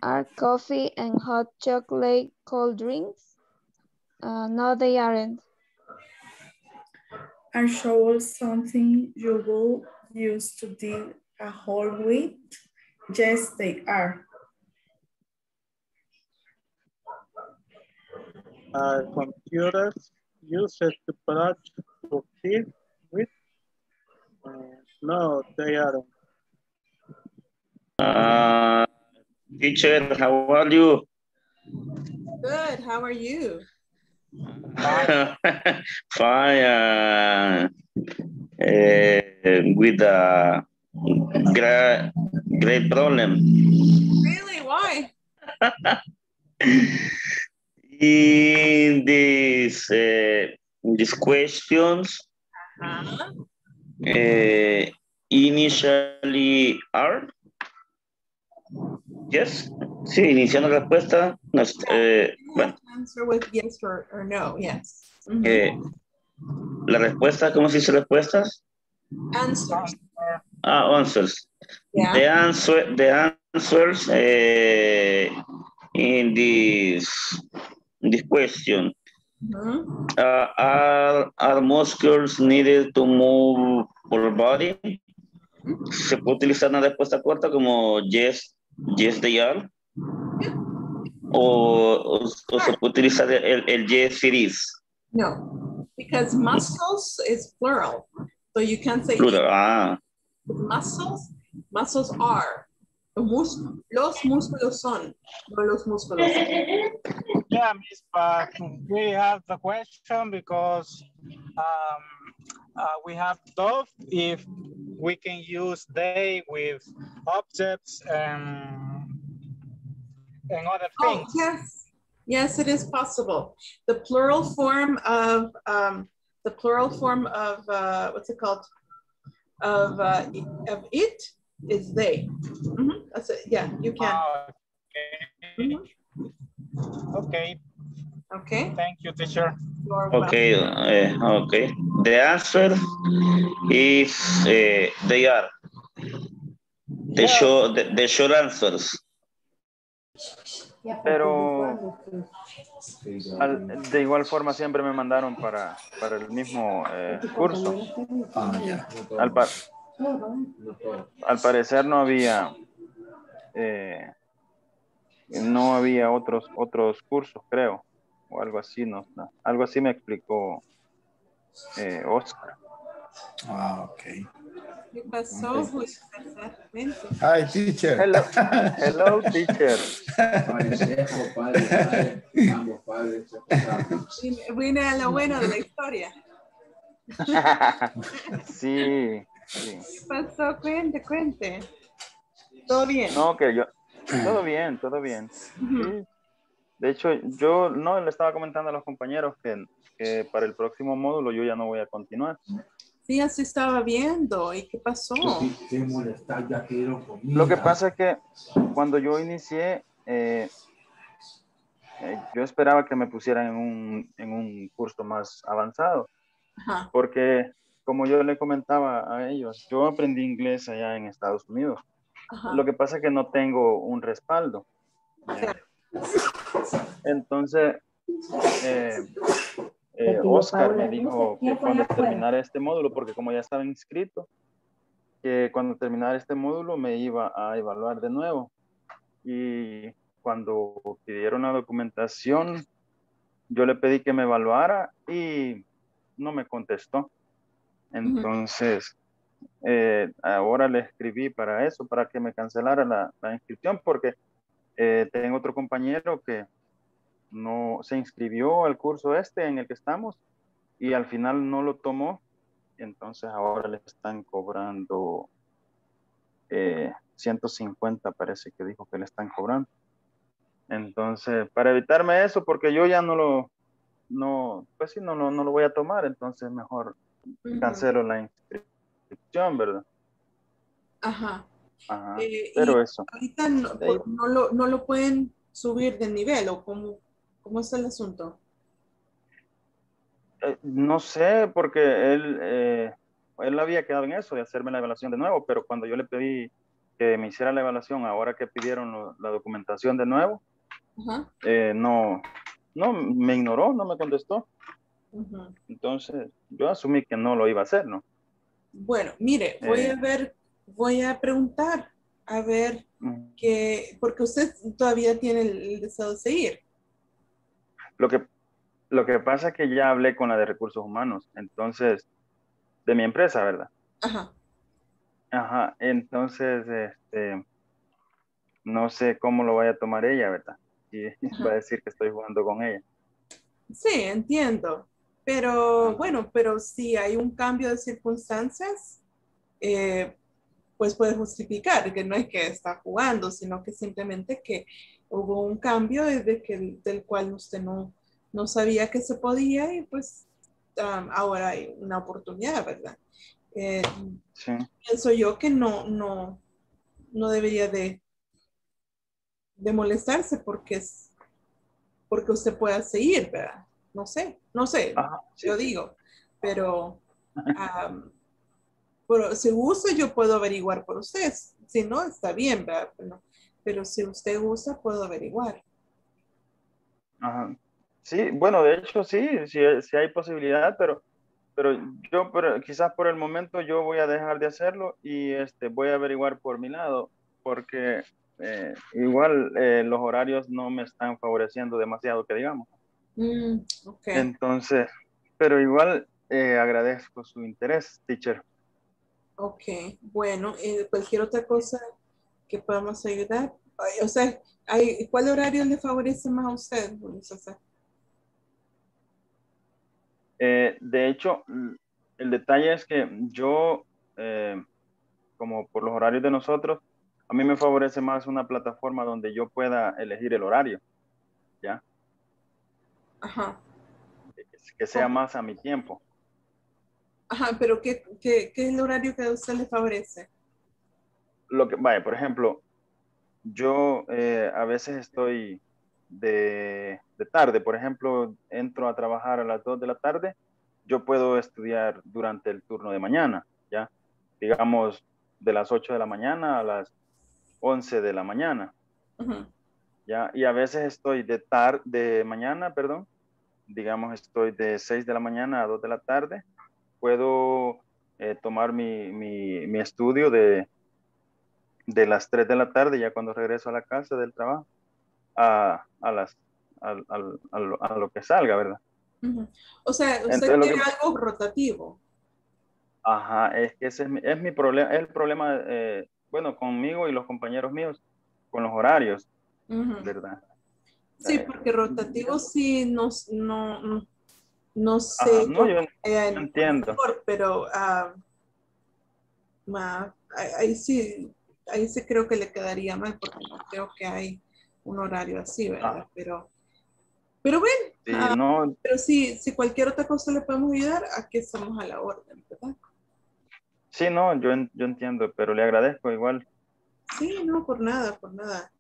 Speaker 7: Are coffee and hot chocolate cold drinks? Uh, no, they aren't.
Speaker 16: Are shovels something you will use to dig a hole with? Yes, they are.
Speaker 15: Are computers used to brush your teeth with? Uh, no, they aren't.
Speaker 6: Uh, teacher, how are you?
Speaker 1: Good, how are you? <laughs>
Speaker 6: Fine. Uh, uh, with a great, great problem.
Speaker 1: Really, why? <laughs>
Speaker 6: In these, uh, these questions,
Speaker 1: Uh-huh.
Speaker 6: uh, initially are. Yes. Sí, iniciando la respuesta. nos- eh, bueno,
Speaker 1: Answer with yes or, or no, yes. Mhm.
Speaker 6: eh, la respuesta, ¿cómo se dice respuestas?
Speaker 1: Answers.
Speaker 6: Ah, answers.
Speaker 1: Yeah.
Speaker 6: The answer, the answers eh, in this, this question uh, are, are muscles needed to move our body? Se puede utilizar una respuesta corta como yes, yes they are. O, o, o se puede utilizar el, el yes it is.
Speaker 1: No, because muscles is plural. So you can't say
Speaker 6: Plural. Ah,
Speaker 1: muscles, muscles are. The mus- los músculos son, no los músculos.
Speaker 3: Yeah, Miss, but we have the question because um, uh, we have both if we can use they with objects and, and other
Speaker 1: Oh,
Speaker 3: things.
Speaker 1: yes, yes, it is possible. The plural form of, um, the plural form of, uh, what's it called? Of, uh, of it is they. Mhm, That's it, yeah, you can.
Speaker 3: Ah,
Speaker 1: Mhm.
Speaker 3: Okay,
Speaker 1: Okay.
Speaker 3: thank you, teacher.
Speaker 6: Okay, eh, okay. The answer is eh, they are. The,
Speaker 3: Yeah.
Speaker 6: short, the, the short answers.
Speaker 13: Pero al- de igual forma siempre me mandaron para, para el mismo eh, curso. Al, pa- al parecer no había eh, no había otros otros cursos, creo, o algo así, no, no. algo así me explicó eh, Oscar.
Speaker 17: Ah, ok.
Speaker 1: ¿Qué pasó, Julio.
Speaker 17: Hi, teacher.
Speaker 13: Hello, hello, <laughs> teacher.
Speaker 1: Vine- Vine a lo bueno de la historia. <laughs>
Speaker 13: sí, sí.
Speaker 1: ¿Qué pasó? Cuente, cuente. ¿Todo bien?
Speaker 13: No, que yo, todo bien, todo bien. Sí. De hecho, yo no le estaba comentando a los compañeros que, que para el próximo módulo yo ya no voy a continuar.
Speaker 1: Sí, así estaba viendo. ¿Y qué pasó?
Speaker 13: Lo que pasa es que cuando yo inicié, eh, eh, yo esperaba que me pusieran en un, en un curso más avanzado,
Speaker 1: Ajá.
Speaker 13: porque como yo le comentaba a ellos, yo aprendí inglés allá en Estados Unidos.
Speaker 1: Ajá.
Speaker 13: Lo que pasa es que no tengo un respaldo. Entonces, eh, eh, Oscar me dijo que cuando terminara este módulo, porque como ya estaba inscrito, que cuando terminara este módulo me iba a evaluar de nuevo. Y cuando pidieron la documentación, yo le pedí que me evaluara y no me contestó. Entonces, eh, ahora le escribí para eso, para que me cancelara la, la inscripción, porque eh, tengo otro compañero que no se inscribió al curso este en el que estamos y al final no lo tomó. Entonces ahora le están cobrando eh, 150, parece que dijo que le están cobrando. Entonces, para evitarme eso, porque yo ya no lo, no, pues sí, no, lo- no lo voy a tomar, entonces mejor cancelo la inscripción, ¿verdad?
Speaker 1: Ajá.
Speaker 13: Ajá.
Speaker 1: Eh,
Speaker 13: Pero
Speaker 1: y
Speaker 13: eso.
Speaker 1: Ahorita no, lo, no lo pueden subir de nivel o cómo, cómo es el asunto.
Speaker 13: Eh, no sé, porque él, eh, él había quedado en eso, de hacerme la evaluación de nuevo, pero cuando yo le pedí que me hiciera la evaluación, ahora que pidieron lo- la documentación de nuevo,
Speaker 1: Ajá.
Speaker 13: no, no, me ignoró, no me contestó. Entonces, yo asumí que no lo iba a hacer, ¿no?
Speaker 1: Bueno, mire, voy a ver, voy a preguntar, a ver que, porque usted todavía tiene el, deseo de seguir.
Speaker 13: Lo que, lo que pasa es que ya hablé con la de recursos humanos, entonces, de mi empresa, ¿verdad?
Speaker 1: Ajá.
Speaker 13: Ajá, entonces, este, no sé cómo lo vaya a tomar ella, ¿verdad? Y <laughs> va a decir que estoy jugando con ella.
Speaker 1: Sí, entiendo. Pero bueno, pero si hay un cambio de circunstancias, eh, pues puede justificar que no es que está jugando, sino que simplemente que hubo un cambio desde que, del cual usted no, no sabía que se podía y pues um, ahora hay una oportunidad, ¿verdad? Eh,
Speaker 13: Sí.
Speaker 1: pienso yo que no, no, no debería de, de molestarse porque es porque usted pueda seguir, ¿verdad? No sé, no sé, yo digo, pero, <laughs> pero si gusta yo puedo averiguar por usted, si no está bien, ¿verdad? Pero, pero si usted gusta puedo averiguar.
Speaker 13: Ajá. Sí, bueno, de hecho sí, sí, sí hay posibilidad, pero, pero yo pero quizás por el momento yo voy a dejar de hacerlo y este, voy a averiguar por mi lado, porque eh, igual eh, los horarios no me están favoreciendo demasiado, que digamos.
Speaker 1: Mm, ok.
Speaker 13: Entonces, pero igual eh, agradezco su interés, teacher.
Speaker 1: Ok, bueno, eh, cualquier otra cosa que podamos ayudar. Ay, O sea, hay, ¿cuál horario le favorece más a usted?
Speaker 13: Eh, de hecho, l- el detalle es que yo, eh, como por los horarios de nosotros, a mí me favorece más una plataforma donde yo pueda elegir el horario, ¿ya?
Speaker 1: Ajá,
Speaker 13: Que sea más a mi tiempo.
Speaker 1: Ajá, pero ¿qué, qué, qué es el horario que a usted le favorece?
Speaker 13: Lo que, vaya, por ejemplo, yo eh, a veces estoy de, de tarde, por ejemplo, entro a trabajar a las 2 de la tarde, yo puedo estudiar durante el turno de mañana, ¿ya? Digamos, de las 8 de la mañana a las 11 de la mañana, ¿ya? Y a veces estoy de tarde, de mañana, perdón, digamos, estoy de 6 de la mañana a 2 de la tarde, puedo eh, tomar mi, mi, mi estudio de, de las 3 de la tarde, ya cuando regreso a la casa del trabajo, a, a las, al- a lo- a lo que salga, ¿verdad?
Speaker 1: O sea, usted
Speaker 13: Entonces,
Speaker 1: quiere
Speaker 13: que-
Speaker 1: algo rotativo.
Speaker 13: Ajá, es que ese es mi, es mi problema, es el problema, eh, bueno, conmigo y los compañeros míos, con los horarios. ¿verdad?
Speaker 1: Sí,
Speaker 13: Eh,
Speaker 1: porque rotativo sí no, no, no- sé.
Speaker 13: Ajá, no, yo entiendo.
Speaker 1: mejor, pero ma- ahí, sí, ahí sí creo que le quedaría mal porque no creo que hay un horario así, ¿verdad?
Speaker 13: Ah.
Speaker 1: Pero, pero bueno,
Speaker 13: Sí,
Speaker 1: ah,
Speaker 13: no,
Speaker 1: pero sí, si cualquier otra cosa le podemos ayudar, aquí estamos a la orden, ¿verdad?
Speaker 13: sí, no, yo, yo entiendo, pero le agradezco igual.
Speaker 1: Sí, no, por nada, por nada.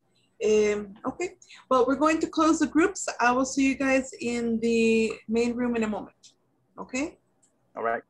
Speaker 1: Um, okay, well, we're going to close the groups. I will see you guys in the main room in a moment. Okay?
Speaker 13: All right.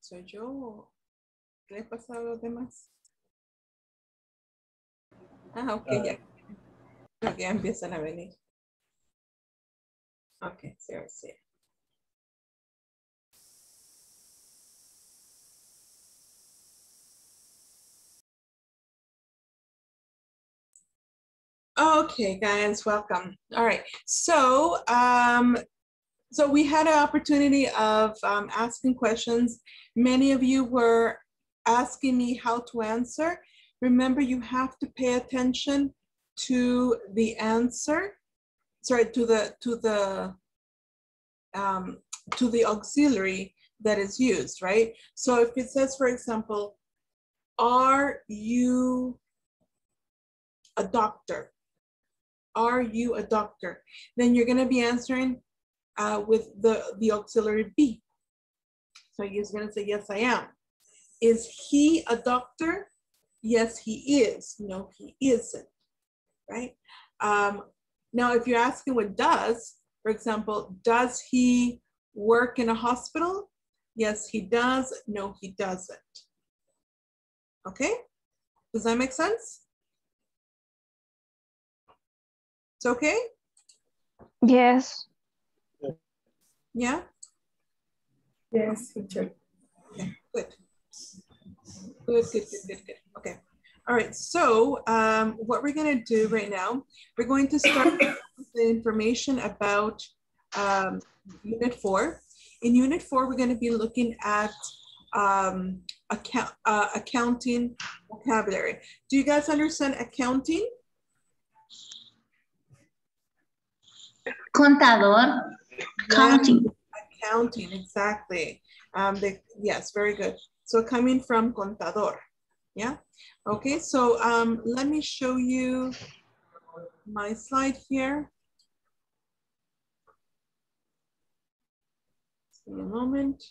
Speaker 1: ¿Soy yo o qué le pasa a los demás? Ah, ok, ya. Ok, ya empiezan a venir. Ok, sí, sí. Okay, guys, welcome. All right, so um, so we had an opportunity of um, asking questions. Many of you were asking me how to answer. Remember, you have to pay attention to the answer. Sorry, to the to the um, to the auxiliary that is used, right? So if it says, for example, are you a doctor? Are you a doctor? Then you're going to be answering uh, with the, the auxiliary be. So you're going to say, yes, I am. Is he a doctor? Yes, he is. No, he isn't, right? Um, now, if you're asking what does, for example, does he work in a hospital? Yes, he does. No, he doesn't. Okay? Does that make sense? It's okay?
Speaker 7: Yes.
Speaker 1: Yeah?
Speaker 16: Yes, teacher.
Speaker 1: Okay, good. Good, good, good, good, good. Okay. All right, so um, what we're gonna do right now, we're going to start <coughs> with the information about um, Unit 4. In Unit 4, we're gonna be looking at um, account, uh, accounting vocabulary. Do you guys understand accounting?
Speaker 9: Contador. Counting.
Speaker 1: Accounting, exactly. Um, the, yes, very good. So coming from contador, yeah? Okay, so um, let me show you my slide here. Give me a moment.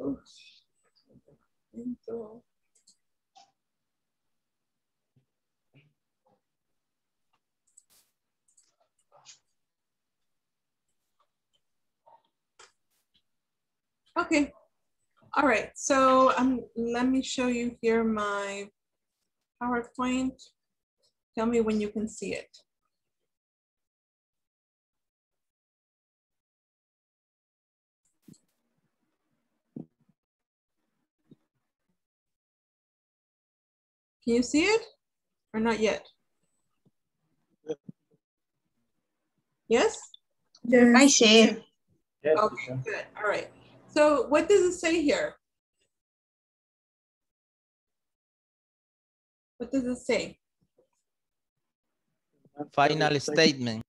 Speaker 1: Oops. Okay. All right. So um, let me show you here my PowerPoint. Tell me when you can see it. Can you see it or not yet? Yes?
Speaker 16: Yes.
Speaker 9: I see it.
Speaker 1: Okay, good. All right. So what does it say here? What does it say?
Speaker 5: Final statement.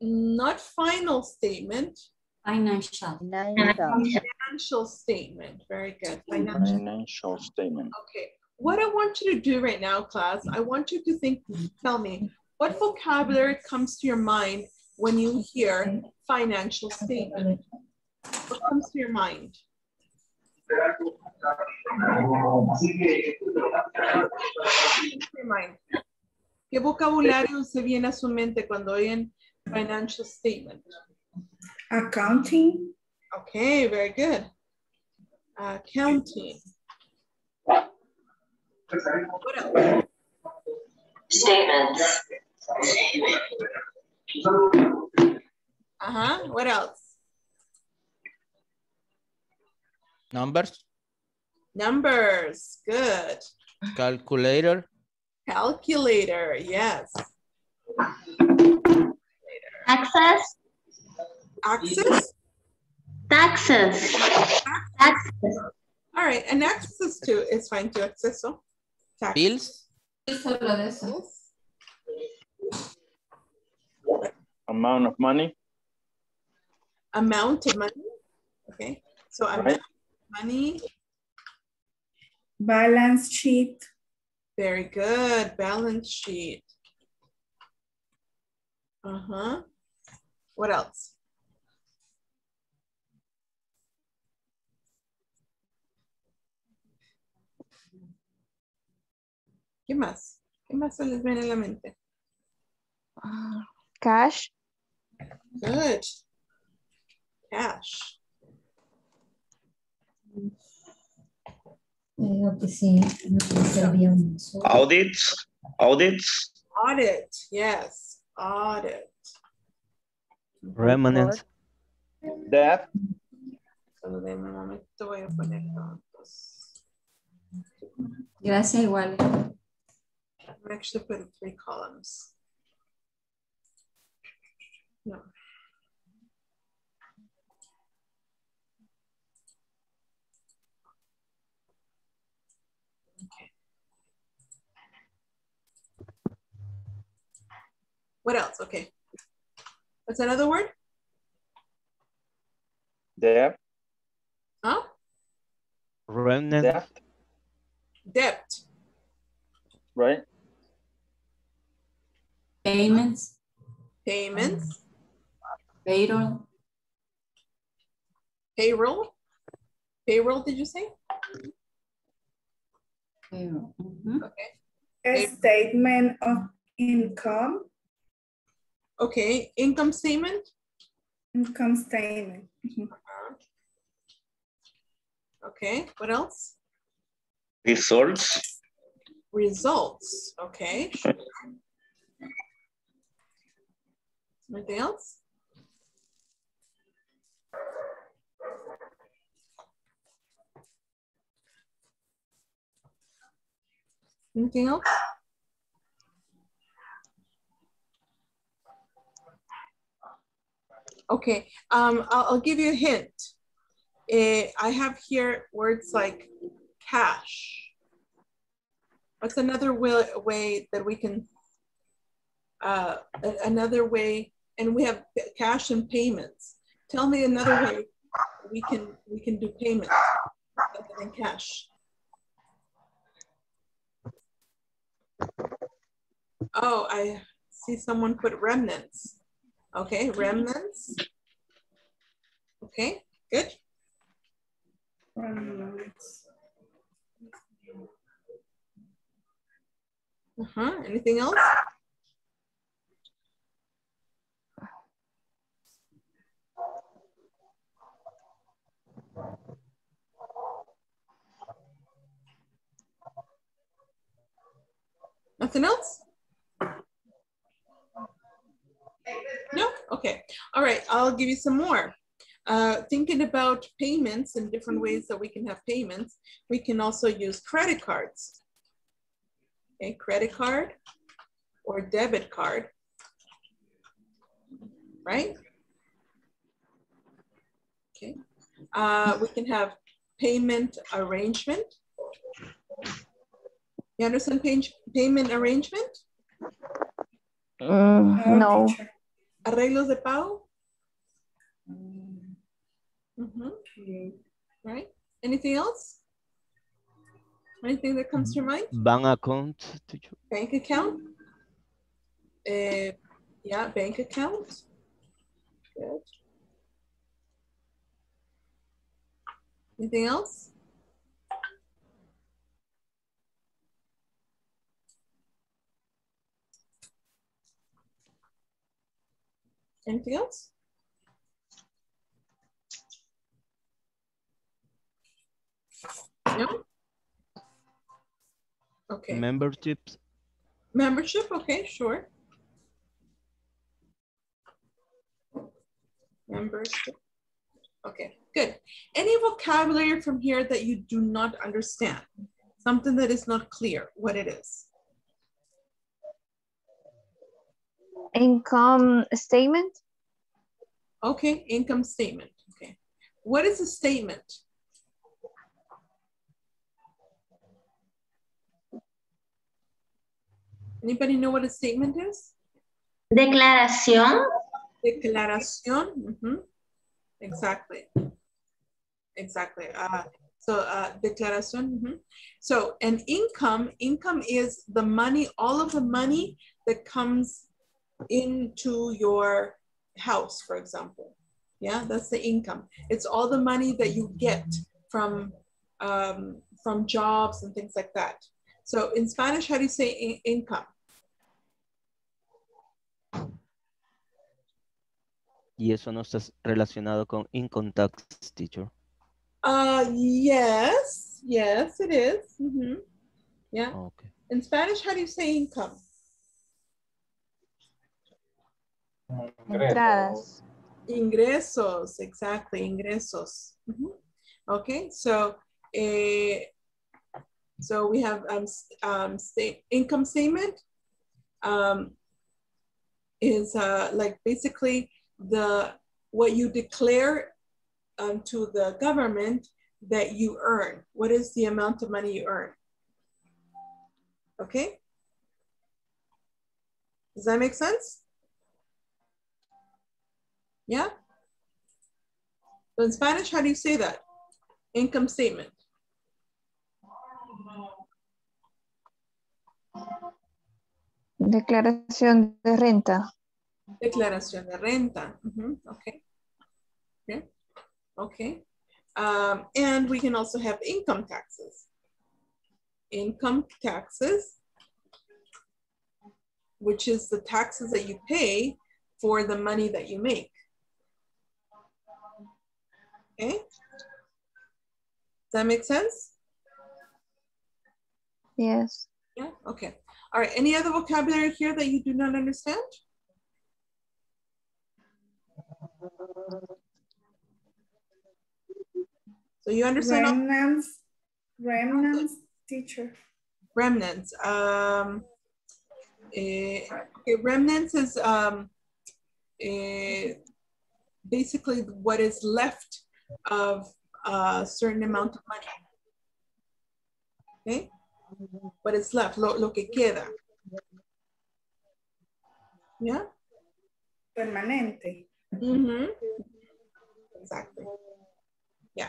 Speaker 1: Not final statement.
Speaker 14: Financial.
Speaker 1: Financial statement. Very good. Financial.
Speaker 13: Financial statement.
Speaker 1: Okay. What I want you to do right now, class, I want you to think, tell me, what vocabulary comes to your mind when you hear financial statement? What comes to your mind? ¿Qué vocabulario se viene a su mente cuando oyen financial statement?
Speaker 16: Accounting.
Speaker 1: Okay, very good. Accounting. What else?
Speaker 17: Statements.
Speaker 1: Uh-huh. What else?
Speaker 5: Numbers,
Speaker 1: Numbers. Good.
Speaker 5: calculator,
Speaker 1: Calculator. Yes.
Speaker 9: Access.
Speaker 1: Access.
Speaker 9: Taxes. Taxes.
Speaker 1: All right. And access to is fine to acceso. Tax.
Speaker 5: bills,
Speaker 1: Bills.
Speaker 13: Amount of money.
Speaker 1: Amount of money. Okay. So amount
Speaker 13: Right.
Speaker 1: of money.
Speaker 16: Balance sheet.
Speaker 1: Very good. Balance sheet. Uh-huh. What else? ¿Qué más? ¿Qué más se les viene a la mente?
Speaker 7: Cash.
Speaker 1: Good. Cash.
Speaker 14: Digo que sí.
Speaker 6: Audits, audits,
Speaker 1: Audit. Yes. Audit.
Speaker 11: Remnants.
Speaker 13: Debt.
Speaker 1: Solo denme un momento, voy a poner.
Speaker 14: Gracias, igual.
Speaker 1: I'm actually putting three columns. No. Okay. What else? Okay. What's another word?
Speaker 13: Debt.
Speaker 1: Huh?
Speaker 11: Remnant.
Speaker 13: Depth.
Speaker 1: Debt.
Speaker 13: Right.
Speaker 14: Payments,
Speaker 1: Payments.
Speaker 14: payroll,
Speaker 1: Payroll. Payroll, did you say?
Speaker 14: payroll. mhm.
Speaker 1: Okay.
Speaker 16: A statement of income.
Speaker 1: Okay. Income statement.
Speaker 16: Income statement. Mhm.
Speaker 1: Okay. What else?
Speaker 6: results,
Speaker 1: Results. Okay. <laughs> Anything else? Anything else? Okay, um, I'll, I'll give you a hint. Eh, I have here words like cash. What's another way, way that we can, uh, another way, and we have cash and payments. Tell me another way we can we can do payments other than cash. Oh, I see someone put remnants. Okay, remnants. Okay, good. Remnants. Uh-huh, anything else? Nothing else? No? Okay. All right. I'll give you some more. Uh, thinking about payments and different ways that we can have payments, we can also use credit cards. Okay, credit card or debit card. Right? Okay. Uh, we can have payment arrangement. You understand pay- payment arrangement?
Speaker 7: Mm, no.
Speaker 1: Arreglos de pago? Mhm. Right? Anything else? Anything that comes to your mind?
Speaker 11: Bank account, teacher.
Speaker 1: Bank account? Uh, yeah, bank account. Good. Anything else? Anything else? No? Okay.
Speaker 11: Memberships.
Speaker 1: Membership, okay, sure. Membership. Okay, good. Any vocabulary from here that you do not understand? Something that is not clear what it is?
Speaker 7: Income statement?
Speaker 1: Okay, income statement. Okay. What is a statement? Anybody know what a statement is?
Speaker 9: Declaración.
Speaker 1: Declaración. mhm. Exactly. Exactly. Uh, so uh, declaración. mhm. So an income, income is the money, all of the money that comes into your house, for example. Yeah, that's the income. It's all the money that you get from um, from jobs and things like that. So in Spanish, how do you say in- income?
Speaker 11: Y eso no está relacionado con income tax, teacher.
Speaker 1: Uh, yes, yes, it is. Mhm. Yeah.
Speaker 11: Okay.
Speaker 1: In Spanish, how do you say income?
Speaker 7: Entradas.
Speaker 1: Ingresos, exactly, ingresos. Mhm. Okay, so, eh, so we have um, um, sta- income statement um, is uh, like basically the what you declare um, to the government that you earn. What is the amount of money you earn? Okay? Does that make sense? Yeah? So in Spanish, how do you say that? Income statement.
Speaker 7: Declaración de renta.
Speaker 1: Declaración de renta. Mhm, Okay. Okay. Okay. Um, and we can also have income taxes. Income taxes, which is the taxes that you pay for the money that you make. Okay. Does that make sense?
Speaker 7: Yes.
Speaker 1: Yeah, okay. All right, any other vocabulary here that you do not understand? So you understand
Speaker 16: Remnants, remnants, teacher.
Speaker 1: remnants. Um, eh, okay, remnants is um, eh, basically what is left of a certain amount of money. Okay? What is left, lo, lo que queda. Yeah?
Speaker 16: Permanente.
Speaker 1: Mm-hmm. Exactly. Yeah.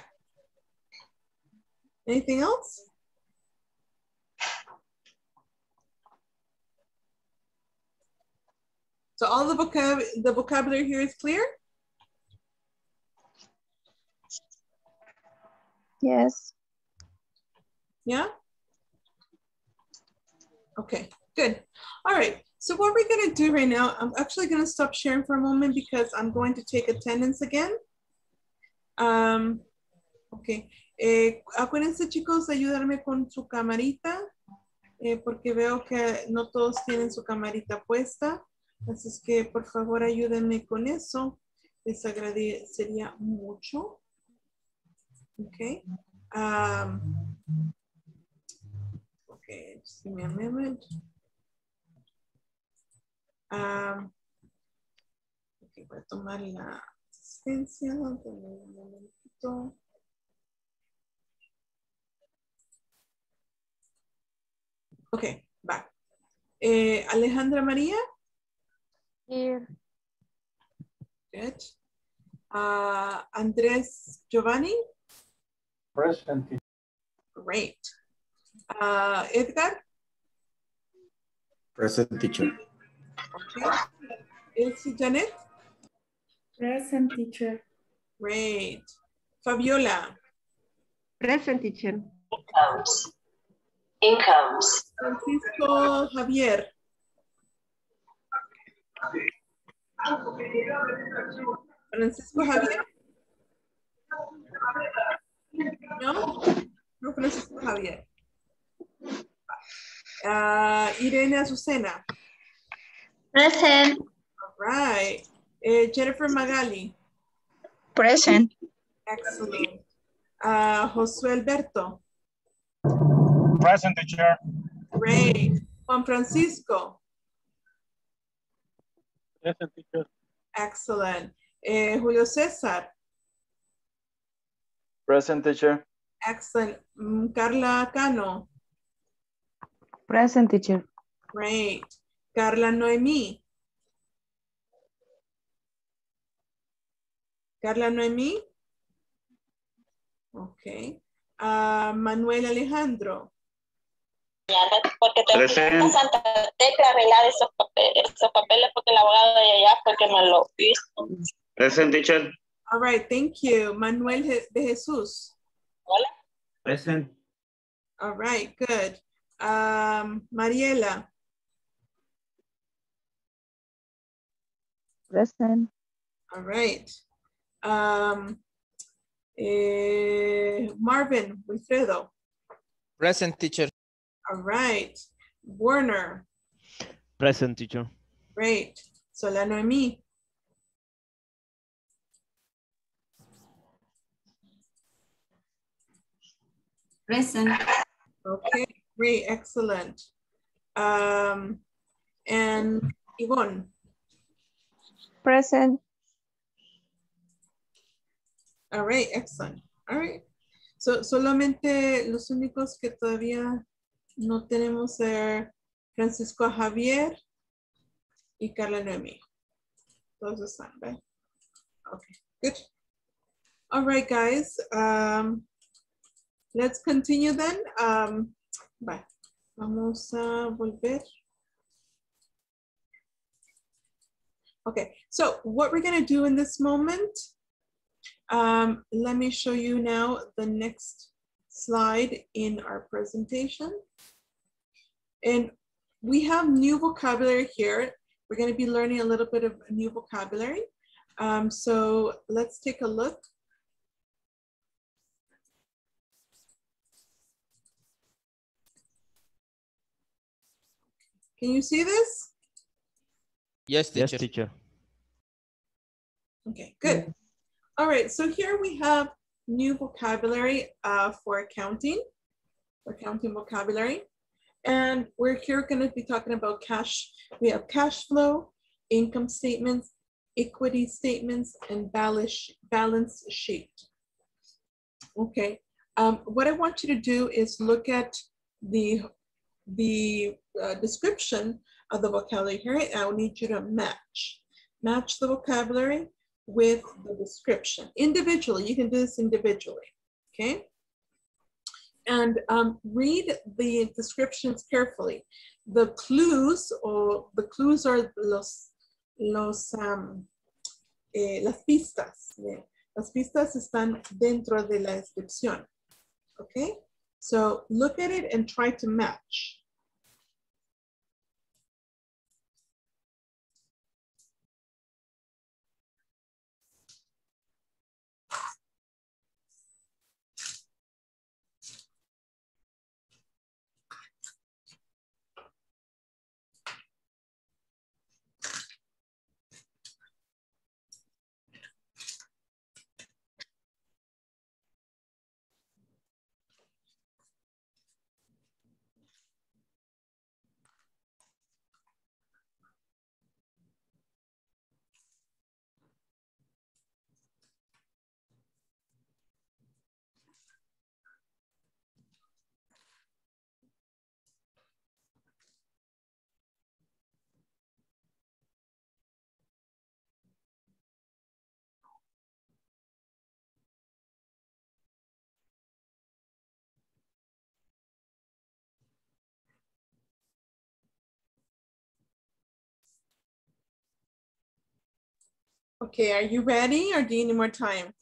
Speaker 1: Anything else? So all the vocab the vocabulary here is clear?
Speaker 7: Yes.
Speaker 1: Yeah? Okay, good. All right, so what we're gonna do right now, I'm actually gonna stop sharing for a moment because I'm going to take attendance again. Um, ok, eh, acuérdense chicos ayudarme con su camarita, eh, porque veo que no todos tienen su camarita puesta. Así es que por favor ayúdenme con eso. Les agradecería mucho. Ok. Um, okay, just give me a moment. Um, ok, voy a tomar la asistencia. un momentito. Ok, va. Eh, Alejandra María.
Speaker 7: Here.
Speaker 1: Good. Uh, Andrés Giovanni.
Speaker 15: Present.
Speaker 1: Great. Uh, Edgar.
Speaker 17: Present teacher.
Speaker 1: Okay. Elsie Janet.
Speaker 16: Present teacher.
Speaker 1: Great. Fabiola.
Speaker 8: Present teacher.
Speaker 18: Incomes. Incomes.
Speaker 1: Francisco Javier. Francisco Javier. No, no Francisco Javier. Ah, Irene Azucena.
Speaker 9: Present.
Speaker 1: All right. Eh, Jennifer Magali.
Speaker 9: Present.
Speaker 1: Excellent. Ah, Josué Alberto.
Speaker 3: Present teacher.
Speaker 1: Great. Juan Francisco.
Speaker 15: Present teacher.
Speaker 1: Excellent. Eh, Julio César.
Speaker 13: Present teacher.
Speaker 1: Excellent. Mm, Carla Cano.
Speaker 2: Present teacher.
Speaker 1: Great. Carla Noemí. Carla Noemí. Ok. Ah, Manuel Alejandro.
Speaker 10: Porque tengo que ir a Santa Tecla arreglar esos papeles, esos papeles porque el abogado de allá fue que me lo hizo.
Speaker 6: Present teacher.
Speaker 1: All right, thank you. Manuel de Jesús.
Speaker 4: Present.
Speaker 1: All right, good. Um, Mariela.
Speaker 12: Present.
Speaker 1: All right. Um, eh, Marvin Wilfredo.
Speaker 5: Present teacher.
Speaker 1: All right. Warner.
Speaker 11: Present teacher.
Speaker 1: Great. Sola Noemí.
Speaker 14: Present.
Speaker 1: Okay, great, excellent. Um, and Yvonne.
Speaker 7: Present.
Speaker 1: All right, excellent. All right. So, solamente los únicos que todavía no tenemos ser Francisco Javier y Carla Noemí. Those están, right? Okay, good. All right, guys. Um, let's continue then. Um, bye. Vamos a volver. Okay, so what we're gonna do in this moment, um, let me show you now the next slide in our presentation. And we have new vocabulary here. We're gonna be learning a little bit of new vocabulary. Um, so let's take a look. Can you see this?
Speaker 5: Yes, teacher.
Speaker 11: Yes,
Speaker 5: teacher.
Speaker 11: teacher.
Speaker 1: Okay, good. All right, so here we have new vocabulary uh, for accounting, for accounting vocabulary. And we're here going to be talking about cash. We have cash flow, income statements, equity statements, and balance, balance sheet. Okay, um, what I want you to do is look at the, the uh, description of the vocabulary here. I'll need you to match. Match the vocabulary with the description. Individually, you can do this individually, okay? And um, read the descriptions carefully. The clues, or the clues are los, los, um, eh, las pistas. yeah. Las pistas están dentro de la descripción, okay? So look at it and try to match. Okay, are you ready or do you need more time?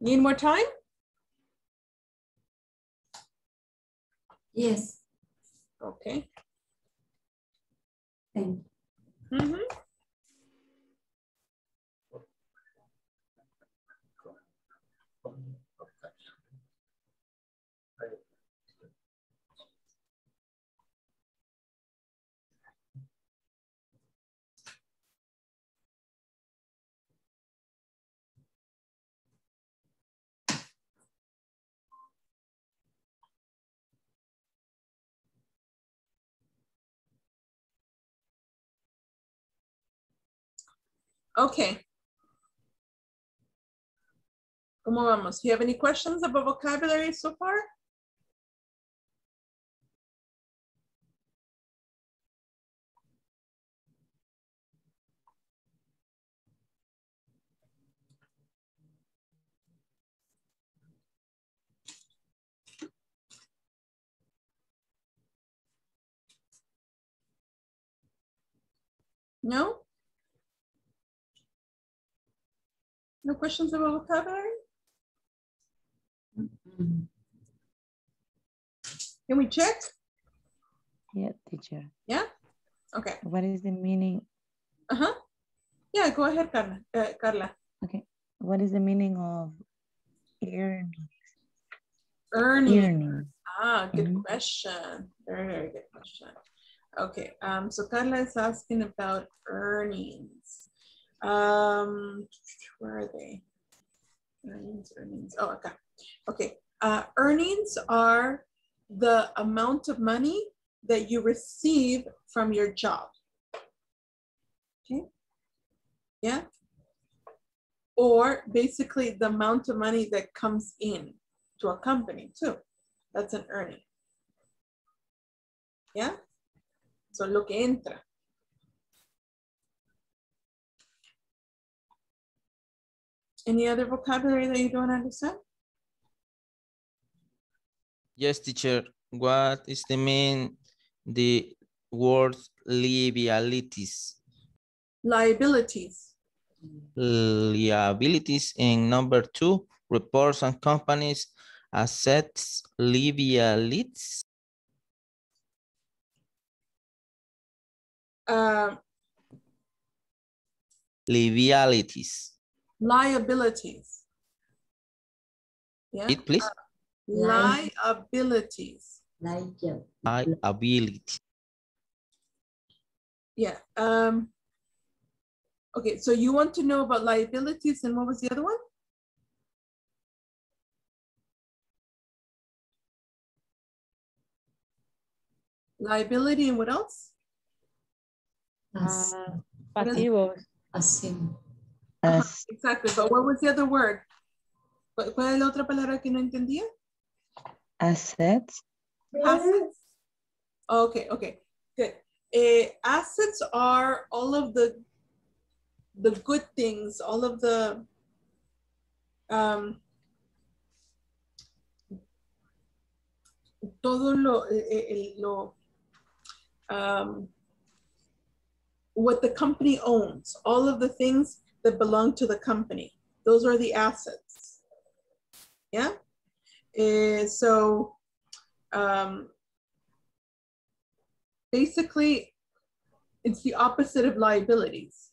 Speaker 1: Need more time?
Speaker 14: Yes.
Speaker 1: Okay.
Speaker 14: Thank
Speaker 1: Mhm. Okay. ¿Cómo vamos? Do you have any questions about vocabulary so far? No? No questions about vocabulary? Can we check?
Speaker 2: Yeah, teacher.
Speaker 1: Yeah? Okay.
Speaker 2: What is the meaning?
Speaker 1: Uh-huh. Yeah, go ahead, Carla. Uh, Carla.
Speaker 2: Okay. What is the meaning of earning?
Speaker 1: Earning.
Speaker 2: Earning.
Speaker 1: Ah, good question. Very, very good question. Okay, um, so Carla is asking about earnings. Um, where are they? Earnings, earnings. Oh, okay. Okay. Uh, earnings are the amount of money that you receive from your job. Okay. Yeah. Or basically the amount of money that comes in to a company too. That's an earning. Yeah. So lo que entra. Any other vocabulary that you don't understand?
Speaker 5: Yes, teacher. What is the mean the word liabilities?
Speaker 1: Liabilities.
Speaker 5: Liabilities in number two, reports and companies assets liabilities.
Speaker 1: Uh,
Speaker 5: Liabilities.
Speaker 1: Liabilities. Yeah.
Speaker 5: It please.
Speaker 1: Liabilities.
Speaker 5: Liability.
Speaker 1: Yeah. Um, okay, so you want to know about liabilities and what was the other one? Liability and what else?
Speaker 12: Ah,
Speaker 1: What is-
Speaker 12: pasivos.
Speaker 1: Ajá, exactly, but what was the other word? ¿Cuál es la otra palabra que no entendía?
Speaker 2: Assets.
Speaker 1: Assets. Okay, okay, good. Eh, assets are all of the the good things, all of the um, todo lo, el- lo um, what the company owns, all of the things that belong to the company. Those are the assets. Yeah. Eh, so um, basically, it's the opposite of liabilities.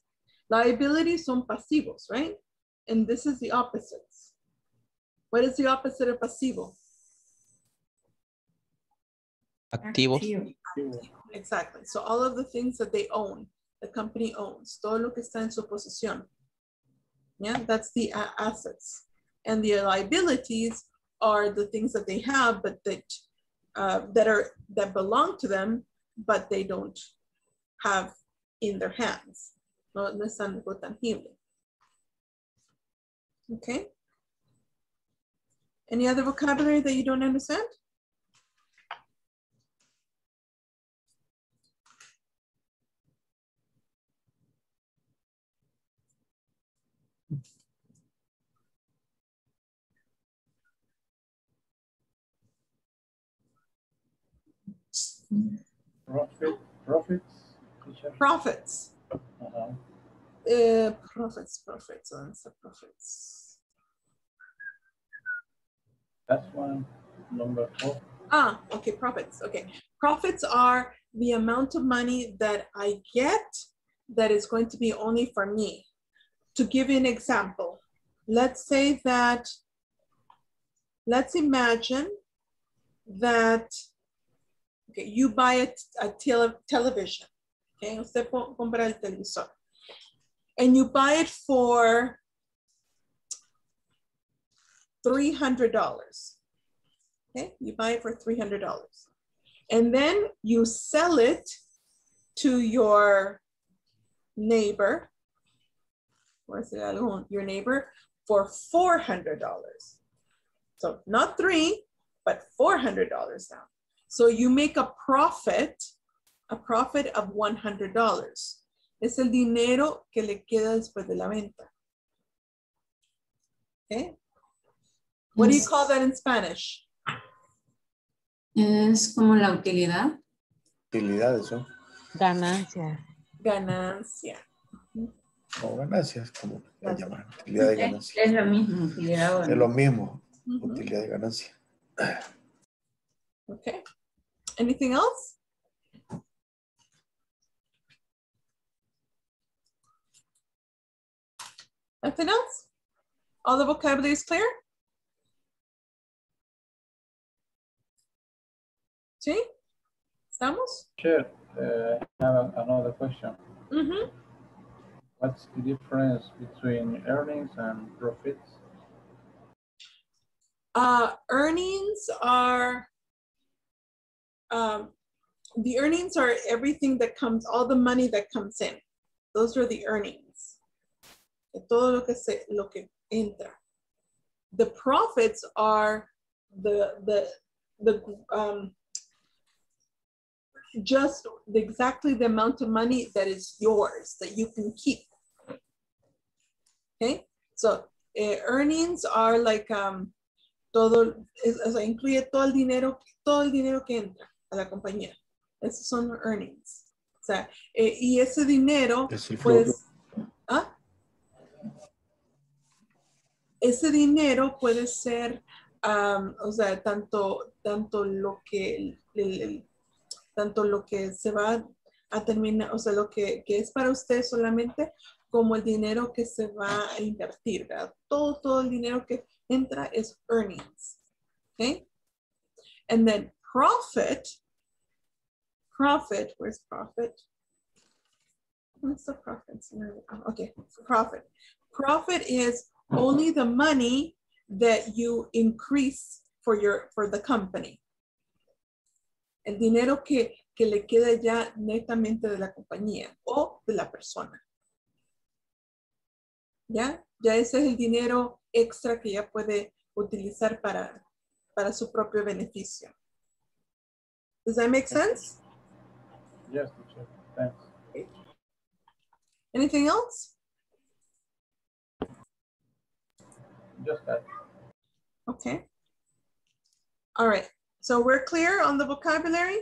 Speaker 1: Liabilities son pasivos, right? And this is the opposite. What is the opposite of pasivo?
Speaker 5: Activos.
Speaker 1: Exactly. So all of the things that they own, the company owns, todo lo que está en su posesión. Yeah, that's the assets. And the liabilities are the things that they have, but that uh, that are that belong to them, but they don't have in their hands. No, no es tangible. Okay. Any other vocabulary that you don't understand?
Speaker 15: Profit, profits.
Speaker 1: Profits.
Speaker 15: Uh-huh.
Speaker 1: Uh, profits, profits, ¿dónde está profits?
Speaker 15: That's one, number four.
Speaker 1: Ah, okay, profits, okay. Profits are the amount of money that I get that is going to be only for me. To give you an example, let's say that, let's imagine that okay, you buy a, a tele- television, okay? Usted compra el televisor. And you buy it for $300. Okay, you buy it for $300. And then you sell it to your neighbor, or your neighbor, for $400. So not three, but $400 now. So you make a profit, a profit of $100. Es el dinero que le queda después de la venta. Okay? What do you call that in Spanish?
Speaker 14: Es como la utilidad.
Speaker 17: Utilidades, ¿no?
Speaker 2: Ganancia.
Speaker 1: Ganancia.
Speaker 17: O ganancias, como la llaman. Utilidad de
Speaker 14: Es,
Speaker 17: ganancia.
Speaker 14: es lo mismo, utilidad.
Speaker 17: Es lo mismo. Utilidad de ganancia.
Speaker 1: Okay. Anything else? Nothing else? All the vocabulary is clear? ¿Sí? ¿Estamos?
Speaker 15: Sure. uh, I have another question.
Speaker 1: Mhm.
Speaker 15: What's the difference between earnings and profits?
Speaker 1: Uh, earnings are, um, the earnings are everything that comes, all the money that comes in. Those are the earnings. Todo lo que se, lo que entra. The profits are the, the, the, um, just exactly the amount of money that is yours, that you can keep. Okay, so eh, earnings are like, um, todo, es- o sea, incluye todo el dinero, todo el dinero que entra a la compañía. Esos son earnings. O sea, eh, y ese dinero,
Speaker 17: Es
Speaker 1: pues, ¿ah? Ese dinero puede ser, o sea, tanto, tanto lo que, el- el- el- tanto lo que se va a terminar, o sea, lo que, que es para usted solamente, como el dinero que se va a invertir, ¿verdad? Todo, todo el dinero que entra es earnings, okay? And then profit, profit, where's profit? What's the profit? Oh, Okay, profit. Profit is only the money that you increase for your, for the company. El dinero que, que le queda ya netamente de la compañía o de la persona. ¿Ya? Ya ese es el dinero extra que ya puede utilizar para, para su propio beneficio. Does that make sense?
Speaker 15: Yes, teacher. Thanks.
Speaker 1: Anything else?
Speaker 15: Just that.
Speaker 1: Okay. All right. So we're clear on the vocabulary?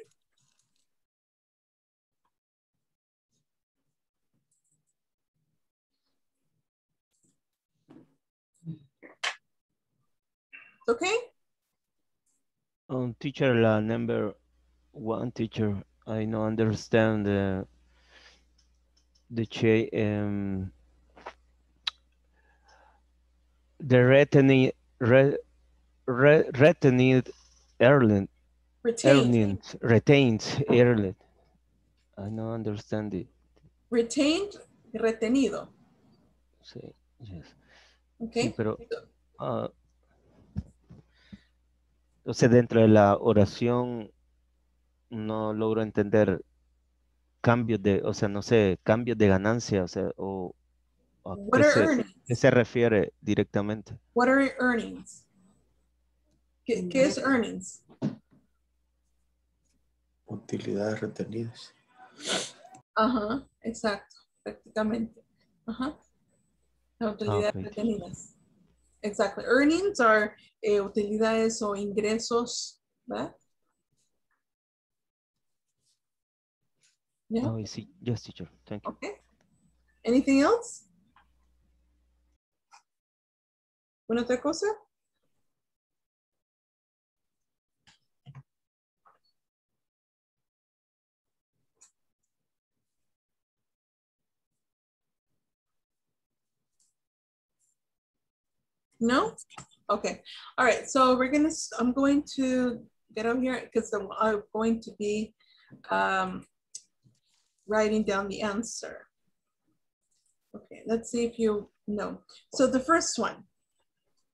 Speaker 1: Okay?
Speaker 11: Um, teacher, la number one teacher, I don't understand the the cha um the retained re, re, retained earning
Speaker 1: Retained.
Speaker 11: retained earning. I no understand it.
Speaker 1: Retained, retenido.
Speaker 11: Sí, yes.
Speaker 1: Okay?
Speaker 11: Sí, pero ah, entonces dentro de la oración no logro entender cambios de, o sea, no sé, cambios de ganancia, o sea, o a
Speaker 1: What
Speaker 11: qué se,
Speaker 1: earnings?
Speaker 11: qué se refiere directamente.
Speaker 1: What are earnings? ¿Qué, qué es earnings?
Speaker 17: Utilidades retenidas.
Speaker 1: Ajá, exacto, prácticamente. Ajá. Las utilidades retenidas. Exactly. Earnings are eh, utilidades o ingresos, ¿verdad? Yeah.
Speaker 11: Oh, I see. Yes, teacher. Thank you.
Speaker 1: Okay. Anything else? ¿Una otra cosa? No? Okay. All right. So we're going to, I'm going to get over here because I'm, I'm going to be um, writing down the answer. Okay, let's see if you know. So the first one,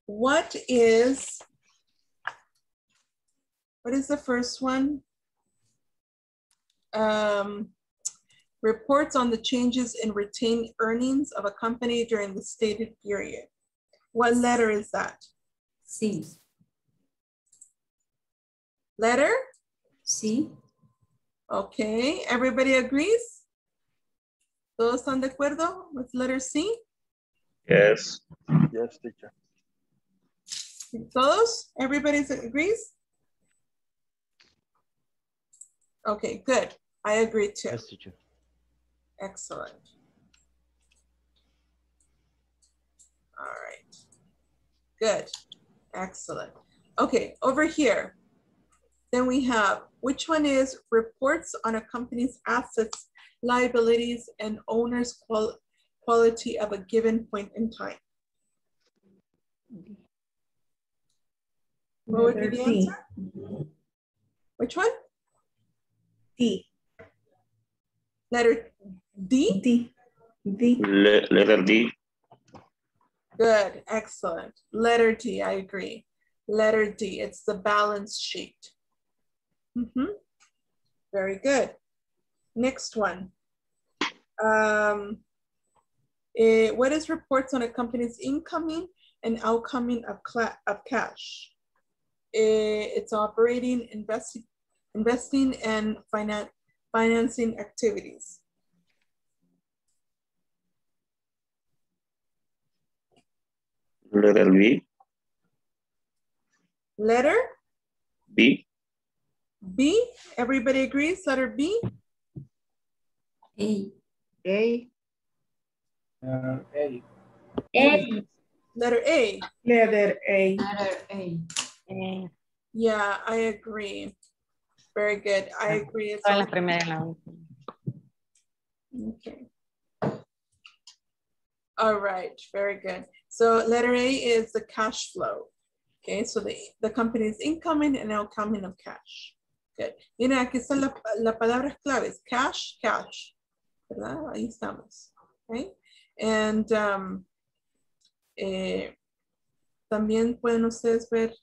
Speaker 1: what is, what is the first one? Um, reports on the changes in retained earnings of a company during the stated period. What letter is that?
Speaker 14: C.
Speaker 1: Letter?
Speaker 14: C.
Speaker 1: Okay, everybody agrees? ¿Todos están de acuerdo with letter C?
Speaker 6: Yes.
Speaker 13: Yes, teacher.
Speaker 1: ¿Todos? Everybody agrees? Okay, good. I agree too.
Speaker 11: Yes, teacher.
Speaker 1: Excellent. All right. Good. Excellent. Okay, over here. Then we have, which one is reports on a company's assets, liabilities, and owner's qual quality of a given point in time? What would be the answer? Which one?
Speaker 16: D.
Speaker 1: Letter D?
Speaker 16: D. D.
Speaker 6: Le letter D.
Speaker 1: Good, excellent. Letter D, I agree. Letter D, it's the balance sheet. Mhm. Very good. Next one. Um, eh, what is reports on a company's incoming and outcoming of, cla- of cash? Eh, it's operating, investing, investing and finan- financing activities.
Speaker 6: Letter B.
Speaker 1: Letter
Speaker 6: B.
Speaker 1: B, everybody agrees, letter B?
Speaker 14: A.
Speaker 8: A.
Speaker 17: Uh, A.
Speaker 14: A.
Speaker 1: Letter A.
Speaker 16: Letter A.
Speaker 14: Letter A.
Speaker 2: Eh,
Speaker 1: Yeah, I agree. Very good. I agree. It's
Speaker 2: Toda la primera y la última.
Speaker 1: Okay. All right, very good. So letter A is the cash flow. Okay, so the, the company's incoming and outcoming of cash. Good. Mira, aquí están la, la palabras claves. Cash, cash. ¿Verdad? Ahí estamos. Okay. And um, eh, también pueden ustedes ver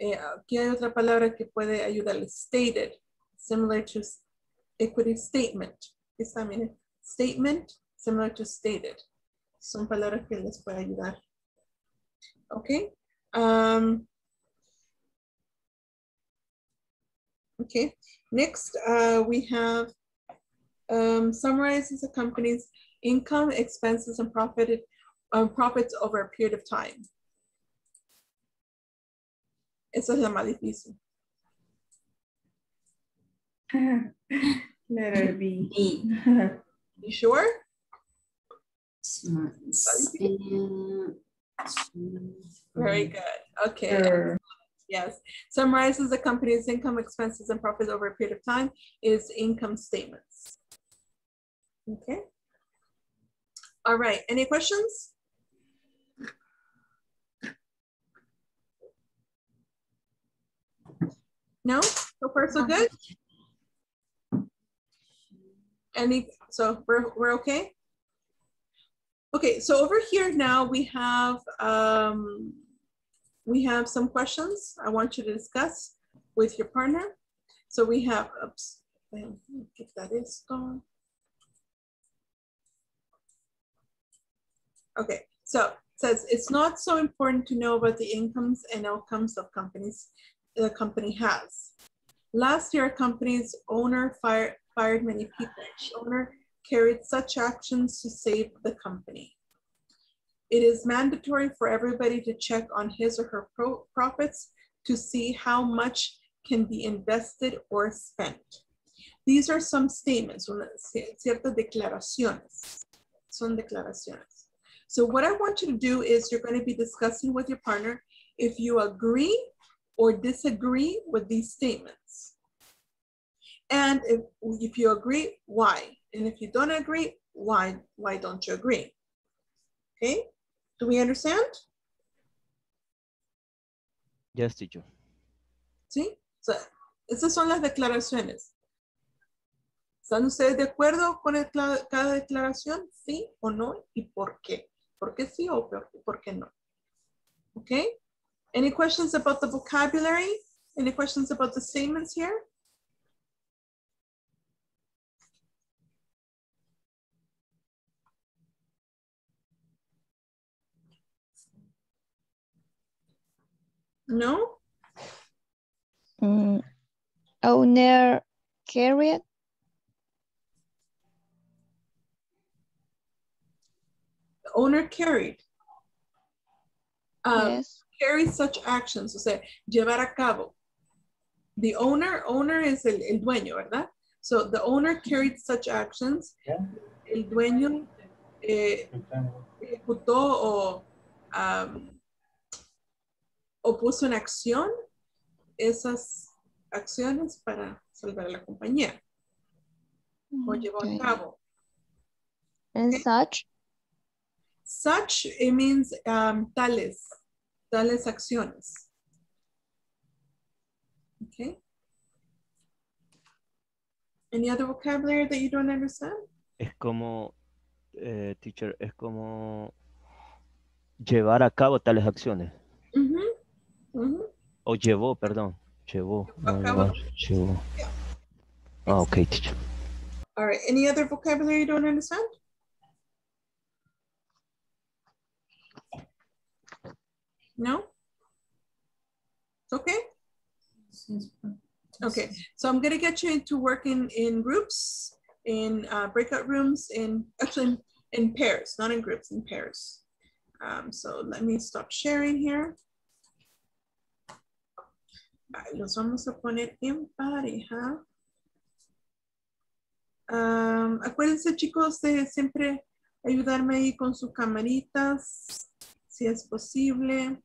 Speaker 1: eh, aquí hay otra palabra que puede ayudarles. Stated, similar to equity statement. Está, miren. Statement, similar to stated. Son palabras que les puede ayudar. Okay. Um, okay. Next, uh, we have um, summarizes a company's income, expenses, and profit, um, profits over a period of time. Esa es la más difícil.
Speaker 16: Letter B.
Speaker 14: B.
Speaker 1: You sure?
Speaker 14: Smart.
Speaker 1: Very good. Okay.
Speaker 16: Sure.
Speaker 1: Yes. Summarizes the company's income, expenses, and profits over a period of time is income statements. Okay. All right. Any questions? No? So far, so good? Any, so we're, we're okay? Okay, so over here now we have, um, we have some questions I want you to discuss with your partner. So we have, oops, if that is gone. Okay, so says it's not so important to know about the incomes and outcomes of companies the company has. Last year, a company's owner fired, fired many people. The owner carried such actions to save the company. It is mandatory for everybody to check on his or her pro profits to see how much can be invested or spent. These are some statements, ciertas declaraciones. Son declaraciones. So what I want you to do is you're going to be discussing with your partner if you agree or disagree with these statements. And if, if you agree, why? And if you don't agree, why, why don't you agree? Okay, do we understand?
Speaker 11: Yes, teacher.
Speaker 1: ¿Sí? O sea, esas son las declaraciones. ¿Están ustedes de acuerdo con el cada declaración? ¿Sí o no? ¿Y por qué? ¿Por qué sí o por, por qué no? Okay? Any questions about the vocabulary? Any questions about the statements here? No?
Speaker 7: Mm, owner carried.
Speaker 1: The owner carried. Um,
Speaker 7: Yes.
Speaker 1: Carry such actions, o sea, llevar a cabo. The owner, owner es el, el dueño, ¿verdad? So the owner carried such actions. Yeah. El dueño eh, ejecutó o, um, o puso en acción esas acciones para salvar a la compañía. O llevó a
Speaker 7: Okay.
Speaker 1: cabo.
Speaker 7: And such.
Speaker 1: Such, it means um, tales, tales acciones. Okay. Any other vocabulary that you don't understand?
Speaker 11: Es como, eh, teacher, es como llevar a cabo tales acciones.
Speaker 1: Mhm, mhm.
Speaker 11: O llevó, perdón. Llevó.
Speaker 1: a
Speaker 11: no,
Speaker 1: cabo.
Speaker 11: llevar, llevó. Ah, ok, teacher.
Speaker 1: All right. Any other vocabulary you don't understand? No? It's okay? Okay, so I'm gonna get you into working in groups, in uh, breakout rooms, in actually in, in pairs, not in groups, in pairs. Um, so let me stop sharing here. Los vamos a poner en pareja. Um, acuérdense chicos de siempre ayudarme ahí con sus camaritas, si es posible,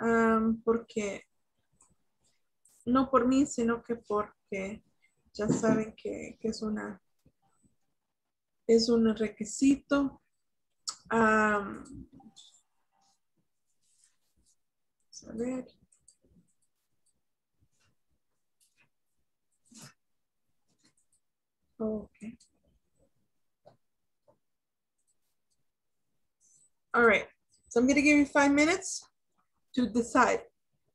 Speaker 1: um, porque no por mí, sino que porque ya saben que, que es una es un requisito. Vamos a ver. Okay. All right. So I'm going to give you five minutes to decide.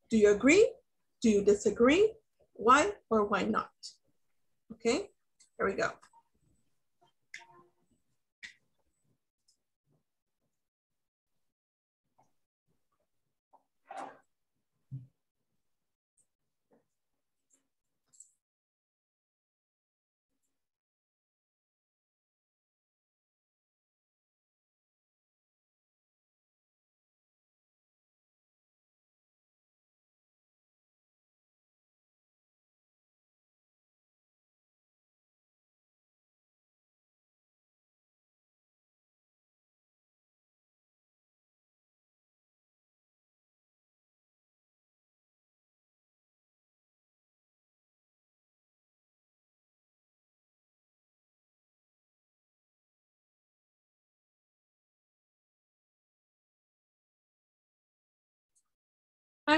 Speaker 1: Do you agree? Do you disagree? Why or why not? Okay, here we go.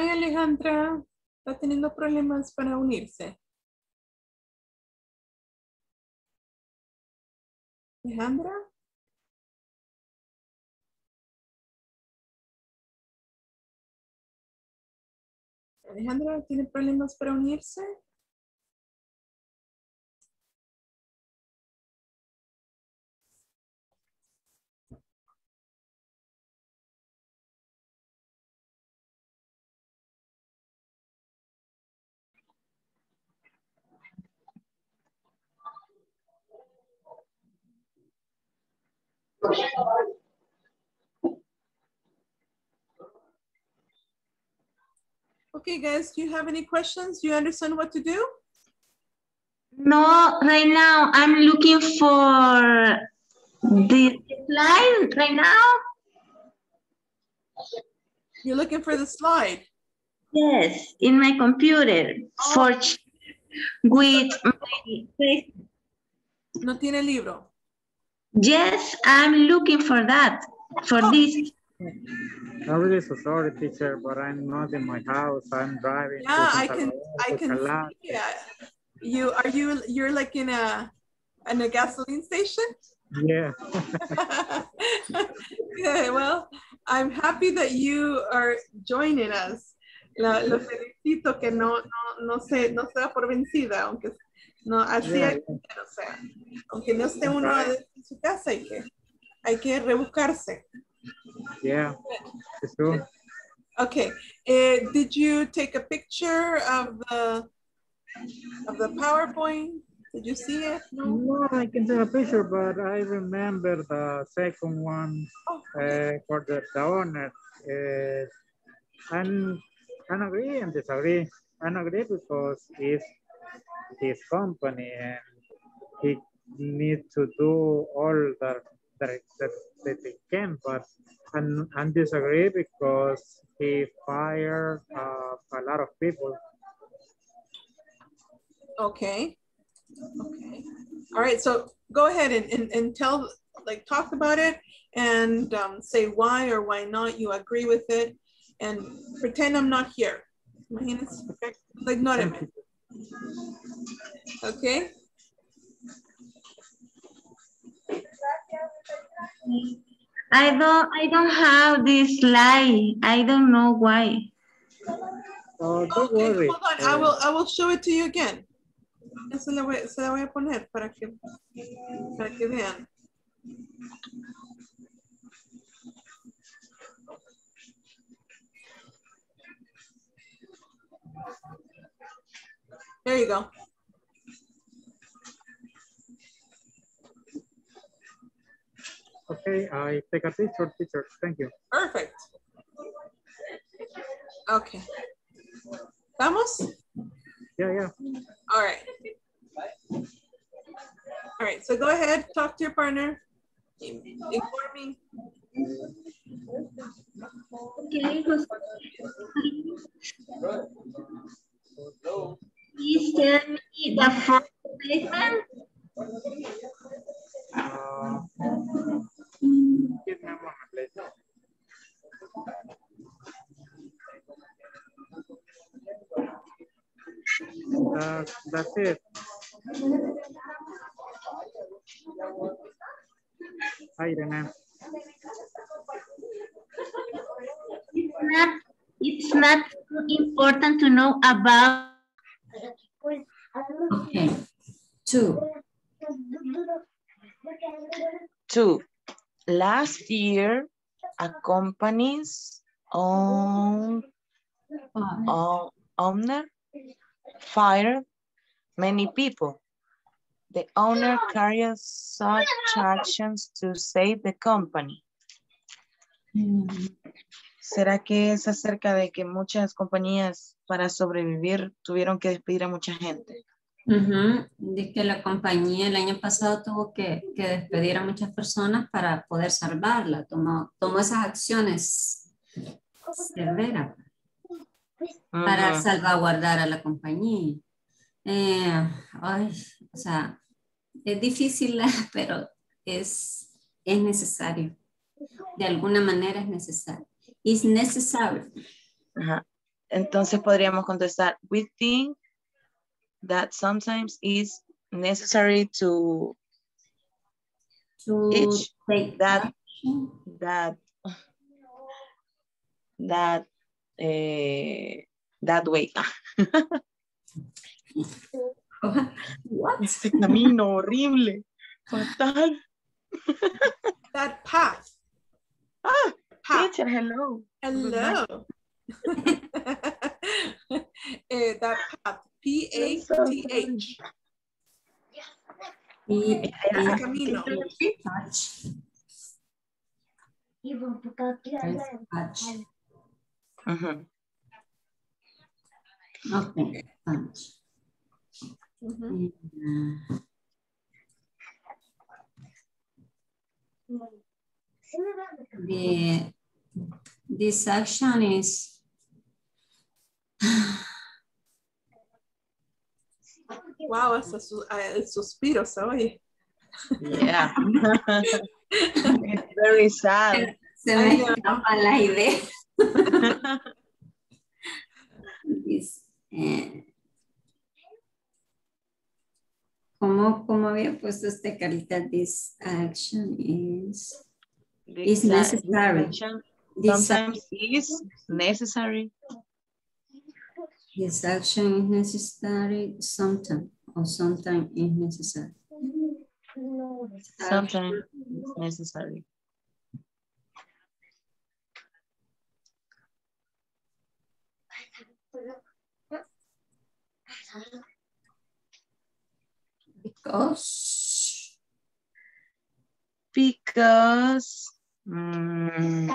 Speaker 1: Alejandra, está teniendo problemas para unirse. Alejandra. Alejandra, ¿tiene problemas para unirse? Okay, guys, do you have any questions? Do you understand what to do?
Speaker 9: No, right now I'm looking for the slide right now.
Speaker 1: You're looking for the slide.
Speaker 9: Yes, in my computer oh. for ch- with my
Speaker 1: No tiene libro.
Speaker 9: Yes, I'm looking for that, for oh. this.
Speaker 3: I'm really so sorry, teacher, but I'm not in my house. I'm driving.
Speaker 1: Yeah, I can, I can
Speaker 3: Calat.
Speaker 1: see it. You, are you, you're like in a, in a gasoline station?
Speaker 3: Yeah. <laughs>
Speaker 1: Okay, well, I'm happy that you are joining us. La, lo felicito que no, no, no se, no se da por vencida, aunque no, así
Speaker 3: Yeah,
Speaker 1: hay que o sea, aunque no esté uno en su casa, hay que, hay que rebuscarse.
Speaker 3: Yeah, it's true.
Speaker 1: Okay, eh, did you take a picture of the, of the PowerPoint? Did you see it? No?
Speaker 3: No, I can take a picture, but I remember the second one uh, for the, the owner. Uh, and, and agree and disagree. And agree because it's his company and he need to do all that that, that, that he can, but and, and disagree because he fired uh, a lot of people.
Speaker 1: Okay. Okay. All right. So go ahead and, and, and tell, like, talk about it and um, say why or why not you agree with it and pretend I'm not here. Imagínense. Like, not Okay.
Speaker 9: I don't I don't have this slide. I don't know why.
Speaker 3: Oh, don't
Speaker 1: Okay,
Speaker 3: worry.
Speaker 1: hold on. I eh. will, I will show it to you again. Se la voy, se la voy a poner para que, para que vean. There you go.
Speaker 3: Okay, I take a picture, picture. Thank you.
Speaker 1: Perfect. Okay. ¿Vamos?
Speaker 3: Yeah, yeah.
Speaker 1: All right. All right, so go ahead, talk to your partner. Inform me.
Speaker 9: Okay, Jose. Please tell me the first statement.
Speaker 3: Uh, give me a moment, please. Uh, that's it. Hi, Irene.
Speaker 9: It's not, it's not important to know about.
Speaker 14: Okay. Two.
Speaker 19: Two, last year, a company's own, own owner fired many people. The owner carries such actions to save the company. Hmm. ¿Será que es acerca de que muchas compañías para sobrevivir tuvieron que despedir a mucha gente?
Speaker 14: Ujú, De que la compañía el año pasado tuvo que, que despedir a muchas personas para poder salvarla. Tomó, tomó esas acciones severas para salvaguardar a la compañía. Eh, ay, o sea, es difícil, <laughs> pero es, es necesario. De alguna manera es necesario. Es necessary.
Speaker 19: Ajá. Entonces podríamos contestar, we think that sometimes it's necessary to
Speaker 14: To
Speaker 19: each
Speaker 14: take
Speaker 19: that that that eh, that way. <laughs>
Speaker 14: What?
Speaker 19: Este camino horrible, fatal.
Speaker 1: That path.
Speaker 19: Ah,
Speaker 1: Path.
Speaker 19: teacher, hello.
Speaker 1: Hello. <laughs> Eh, that path. P-A-T-H.
Speaker 14: Y,
Speaker 1: Ese camino.
Speaker 14: touch. Touch.
Speaker 19: Ujú.
Speaker 14: Okay, touch.
Speaker 1: Mhm.
Speaker 14: Uh, the this action is
Speaker 1: Wow, ese su- eh, el suspiro se oye.
Speaker 19: Yeah. it's <laughs> very sad.
Speaker 14: se me escapa la idea. This, eh, ¿Cómo, ¿Cómo había puesto esta carita? This action is, is
Speaker 19: uh,
Speaker 14: necessary.
Speaker 19: This Sometimes is necessary.
Speaker 14: This action is necessary sometimes, or sometimes is necessary.
Speaker 19: Sometimes it's necessary.
Speaker 14: Because
Speaker 19: Because mm,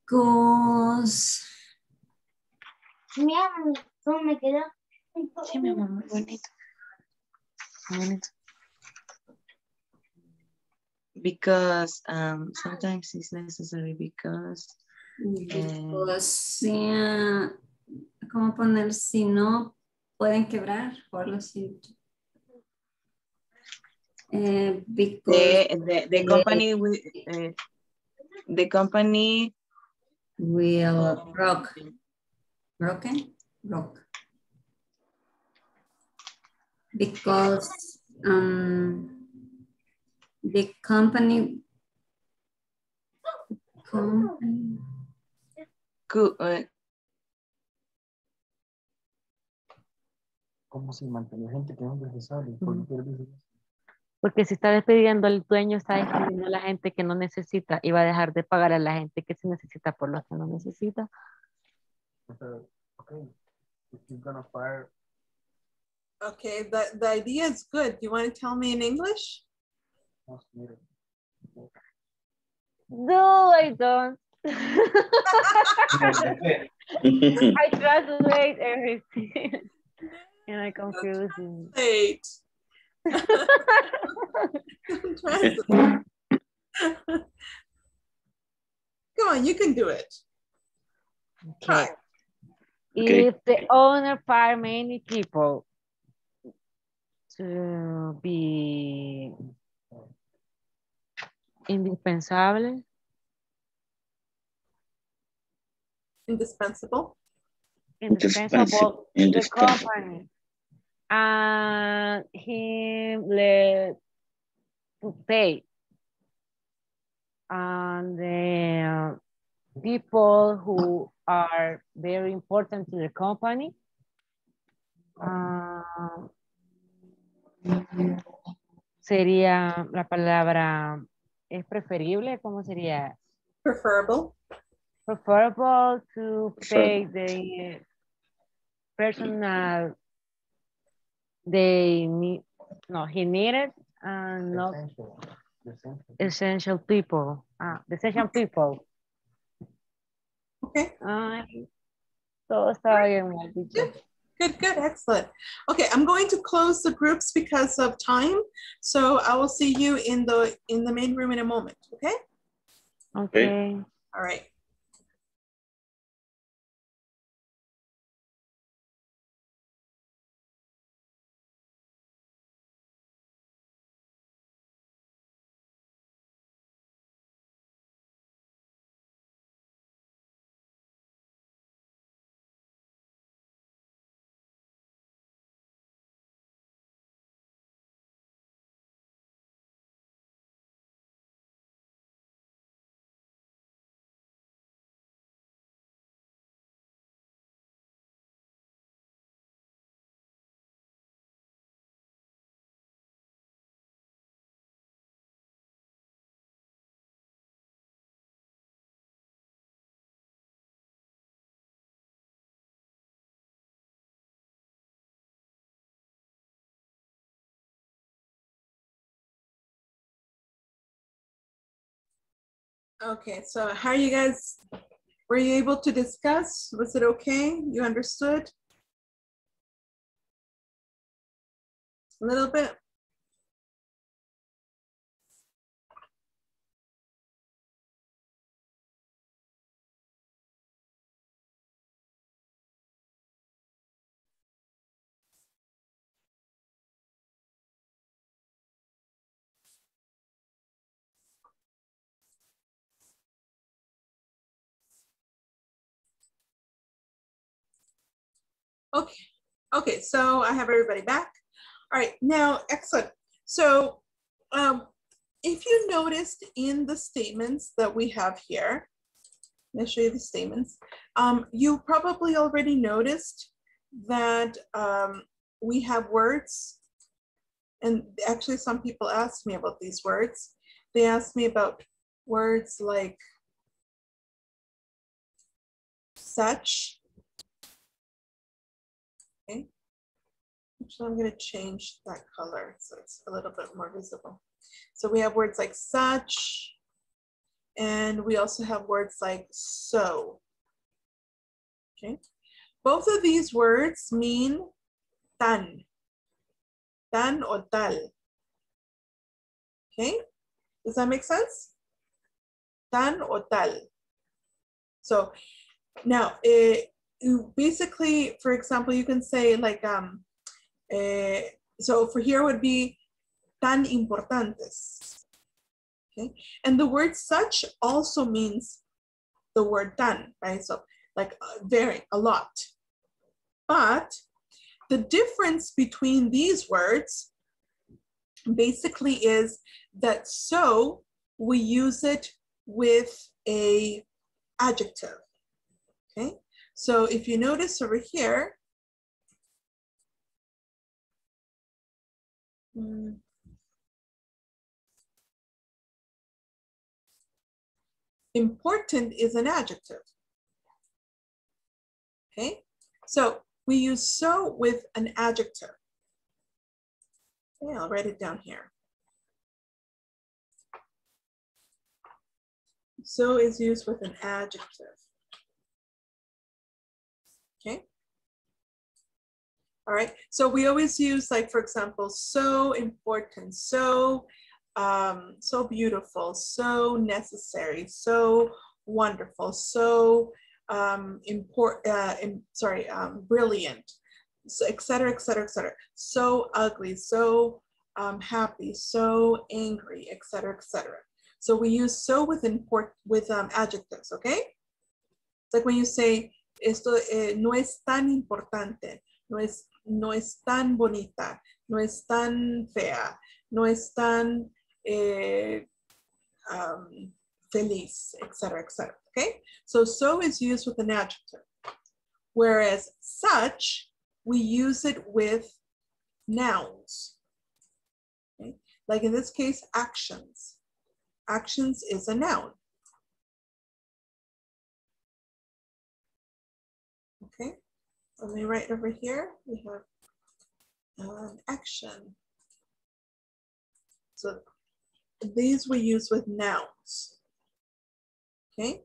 Speaker 14: because
Speaker 20: Mira, ¿cómo me quedó?
Speaker 19: Sí, mi amor, muy bonito. Muy bonito. Because um, sometimes it's necessary because
Speaker 14: Because, eh, ¿cómo poner? Si no pueden quebrar, o algo así. Because
Speaker 19: the, the, the company will, uh, the company
Speaker 14: will rock. Broken? Rock. Because um, the company, company
Speaker 19: could, uh,
Speaker 17: ¿Cómo se mantiene gente que es necesario? ¿Por qué quiere decir eso?
Speaker 2: Porque si está despidiendo el dueño, está despidiendo a la gente que no necesita y va a dejar de pagar a la gente que se necesita por lo que no necesita.
Speaker 17: Okay, gonna fire,
Speaker 1: Okay, the, the idea is good. You want to tell me in English?
Speaker 2: No, I don't. <laughs> I translate everything. <laughs> and I confuse you.
Speaker 1: Wait. <laughs> Come on, you can do it. Try.
Speaker 6: Okay.
Speaker 2: If the owner fire many people to be indispensable,
Speaker 1: Indispensable.
Speaker 2: indispensable to the
Speaker 6: Indispensable.
Speaker 2: company, and he let to pay, and the people who are very important to the company. ah, sería la palabra, es preferible, ¿cómo sería?
Speaker 1: Preferable.
Speaker 2: Preferable to pay the personal they need, no, he needed and not
Speaker 17: Essential. Essential.
Speaker 2: essential people. Ah, the essential people.
Speaker 1: Okay.
Speaker 2: Ay, todo está bien mal dicho.
Speaker 1: Good, good, excellent. Okay, I'm going to close the groups because of time. So I will see you in the in the main room in a moment, okay?
Speaker 2: Okay.
Speaker 1: All right. Okay, so how are you guys, were you able to discuss? Was it okay? You understood? A little bit? Okay, okay, so I have everybody back. All right, now, excellent. So um, if you noticed in the statements that we have here, let me show you the statements. Um, you probably already noticed that um, we have words, and actually some people asked me about these words. They asked me about words like such, Okay. Actually, I'm going to change that color so it's a little bit more visible. So we have words like such, and we also have words like so. Okay. Both of these words mean tan, tan or tal. Okay. Does that make sense? Tan or tal. So now, you basically, for example, you can say like, um, uh, so for here would be tan importantes. Okay, and the word such also means the word tan, right? So like uh, very, a lot. But the difference between these words basically is that so we use it with a adjective, okay? So if you notice over here, hmm, important is an adjective. Okay, so we use so with an adjective. Okay, I'll write it down here. So is used with an adjective. Okay. All right. So we always use like, for example, so important, so, um, so beautiful, so necessary, so wonderful, so um, import, uh, sorry, um, brilliant, so et cetera, et cetera, et cetera. So ugly, so um, happy, so angry, et cetera, et cetera. So we use so with import with um, adjectives, okay? It's like when you say esto eh, no es tan importante, no es, no es tan bonita, no es tan fea, no es tan eh, um, feliz, etc., etc. Okay, so so is used with an adjective, whereas such we use it with nouns. Okay? Like in this case, actions. Actions is a noun. Let me write over here. We have an action. So these we use with nouns. Okay.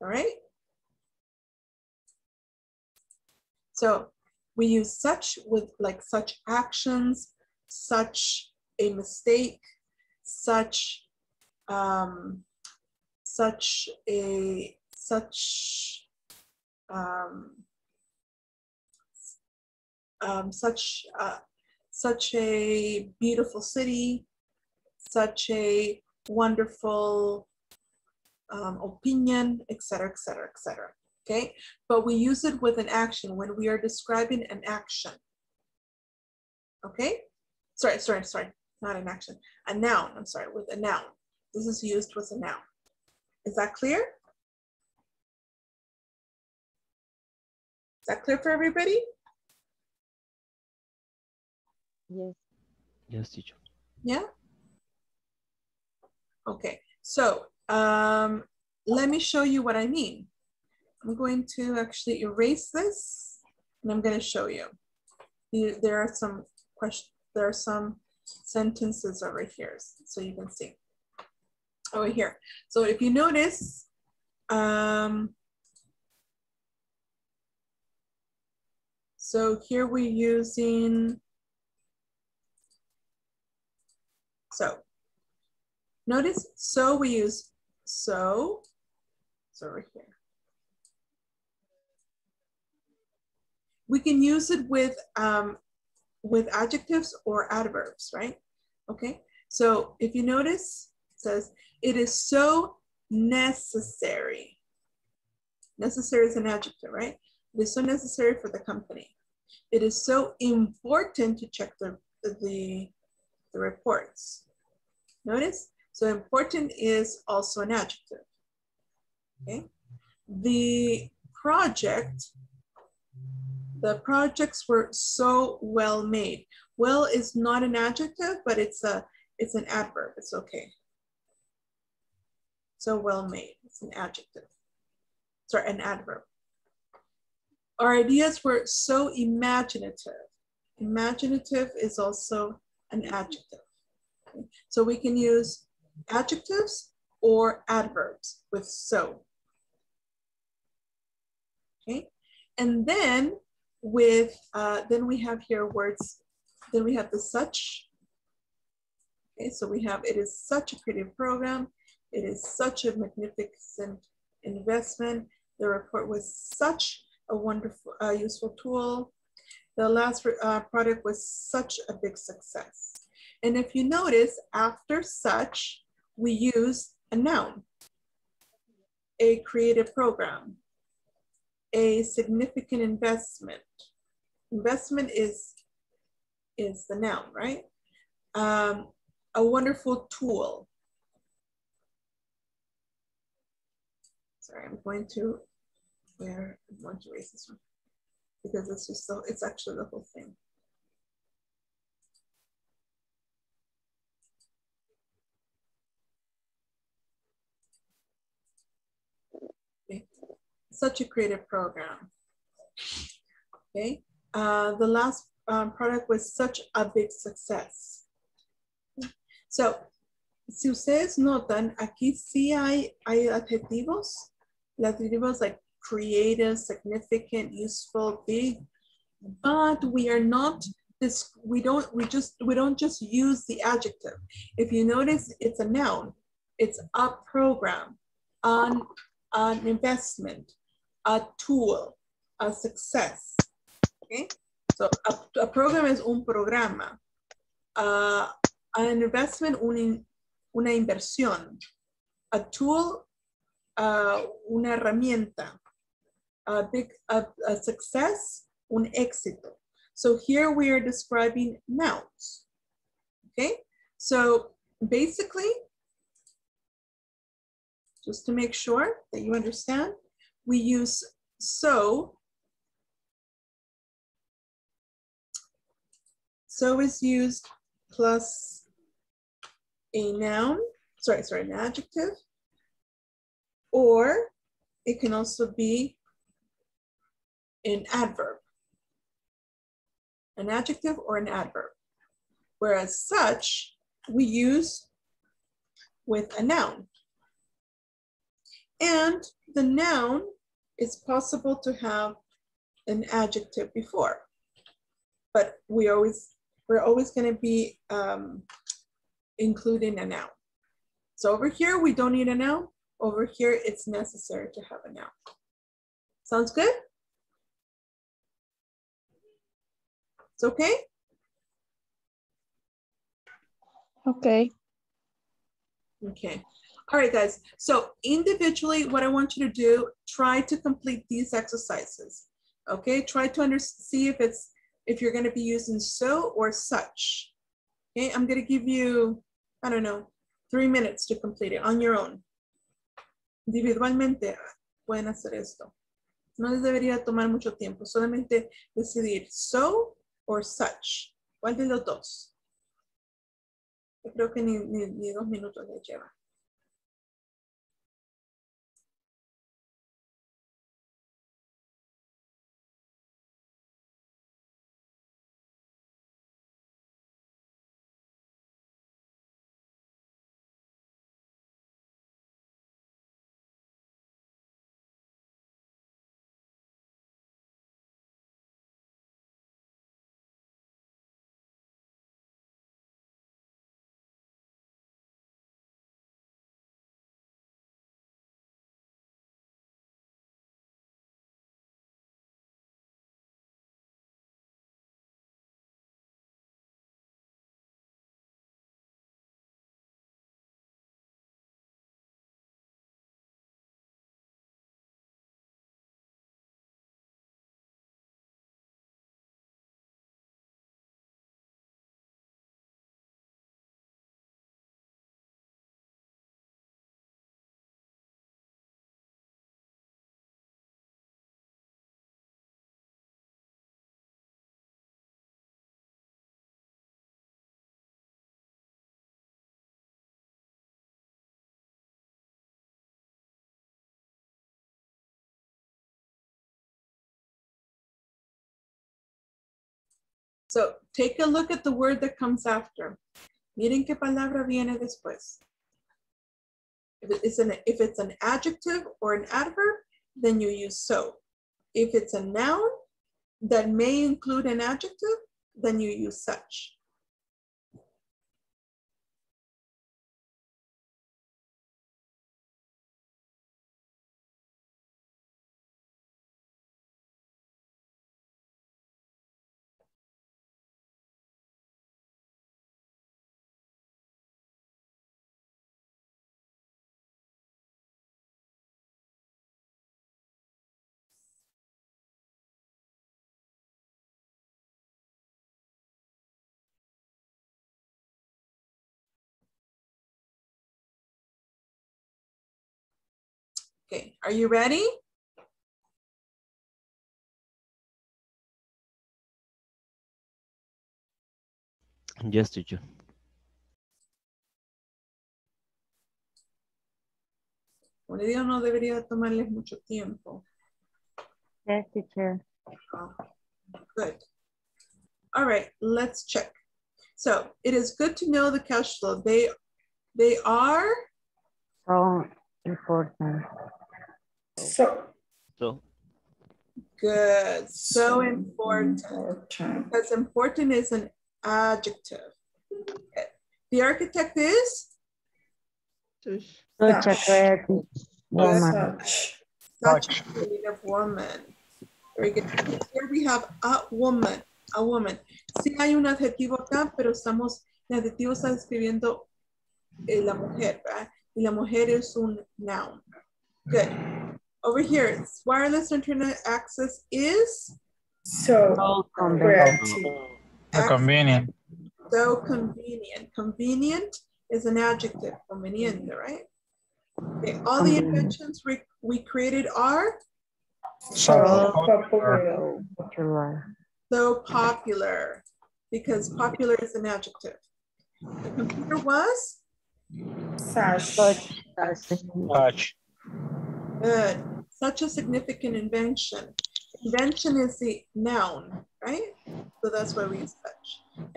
Speaker 1: All right. So we use such with like such actions, such a mistake, such um, such a such um, um, such uh, such a beautiful city, such a wonderful um, opinion, etc., etc., etc. Okay, but we use it with an action when we are describing an action. Okay, sorry, sorry, sorry, not an action, a noun. I'm sorry, with a noun. This is used with a noun. Is that clear? Is that clear for everybody?
Speaker 12: Yes.
Speaker 11: Yes, teacher.
Speaker 1: Yeah? Okay, so um, let me show you what I mean. I'm going to actually erase this and I'm going to show you. There are some questions, there are some sentences over here so you can see. Over here. So if you notice, um, So here we're using so. Notice so we use so. So right here. We can use it with um, with adjectives or adverbs, right? Okay. So if you notice, it says it is so necessary. Necessary is an adjective, right? It is so necessary for the company. It is so important to check the, the, the reports. Notice? So important is also an adjective. Okay. The project, the projects were so well made. Well is not an adjective, but it's a it's an adverb. It's okay. So well made. It's an adjective. Sorry, an adverb. Our ideas were so imaginative. Imaginative is also an adjective. So we can use adjectives or adverbs with so. Okay, and then with, uh, then we have here words, then we have the such. Okay, so we have, it is such a creative program. It is such a magnificent investment. The report was such a wonderful, uh, useful tool. The last uh, product was such a big success. And if you notice, after such, we use a noun, a creative program, a significant investment. Investment is, is the noun, right? Um, a wonderful tool. Sorry, I'm going to, where, I'm going to erase this one because it's just so, it's actually the whole thing. Okay. Such a creative program. Okay. Uh, the last um, product was such a big success. So, si ustedes notan, aquí sí hay, hay adjetivos. Adjetivos like creative, significant, useful, big, but we are not this, we don't, we just, we don't just use the adjective. If you notice, it's a noun. It's a program, an, an investment, a tool, a success, okay? So a, a program is un programa. Uh, an investment, un, una inversión. A tool, uh, una herramienta. A big, a, a success, un éxito. So here we are describing nouns. Okay, so basically, just to make sure that you understand, we use so. So is used plus a noun, sorry, sorry, an adjective, or it can also be an adverb, an adjective or an adverb. Whereas such, we use with a noun. And the noun is possible to have an adjective before, but we always, we're always gonna be um, including a noun. So over here, we don't need a noun. Over here, it's necessary to have a noun. Sounds good? It's okay?
Speaker 7: Okay.
Speaker 1: Okay. All right, guys. So individually, what I want you to do, try to complete these exercises. Okay, try to under see if it's if you're going to be using so or such. Okay, I'm going to give you, I don't know, three minutes to complete it on your own. Individualmente pueden hacer esto. No les debería tomar mucho tiempo, solamente decidir so or such. ¿Cuál de los dos? Yo creo que ni, ni, ni dos minutos les lleva. So take a look at the word that comes after. Miren qué palabra viene después. If it's an, if it's an adjective or an adverb, then you use so. If it's a noun that may include an adjective, then you use such. Are you ready?
Speaker 11: Yes, teacher.
Speaker 1: Como le digo, no debería tomarles mucho tiempo.
Speaker 2: Yes, teacher.
Speaker 1: Oh, Good. All right, let's check. So it is good to know the cash flow. They, they are,
Speaker 2: So important.
Speaker 16: So,
Speaker 11: So,
Speaker 1: good, so important. Because important is an adjective. The architect is?
Speaker 2: Such a creative woman.
Speaker 1: Such a creative woman. Very good. Here we have a woman, a woman. Sí hay un adjetivo acá, pero estamos, el adjetivo está describiendo eh, la mujer, ¿verdad? Y la mujer es un noun. Good. Over here, it's wireless internet access is
Speaker 16: so
Speaker 3: Convenient.
Speaker 1: so convenient. Convenient is an adjective, conveniente, right? Okay, all the inventions we, we created are
Speaker 16: So
Speaker 2: Popular.
Speaker 1: so popular because popular is an adjective. The computer was
Speaker 16: Such.
Speaker 3: Touch.
Speaker 1: good. Such a significant invention. Invention is the noun, right? So that's why we use such.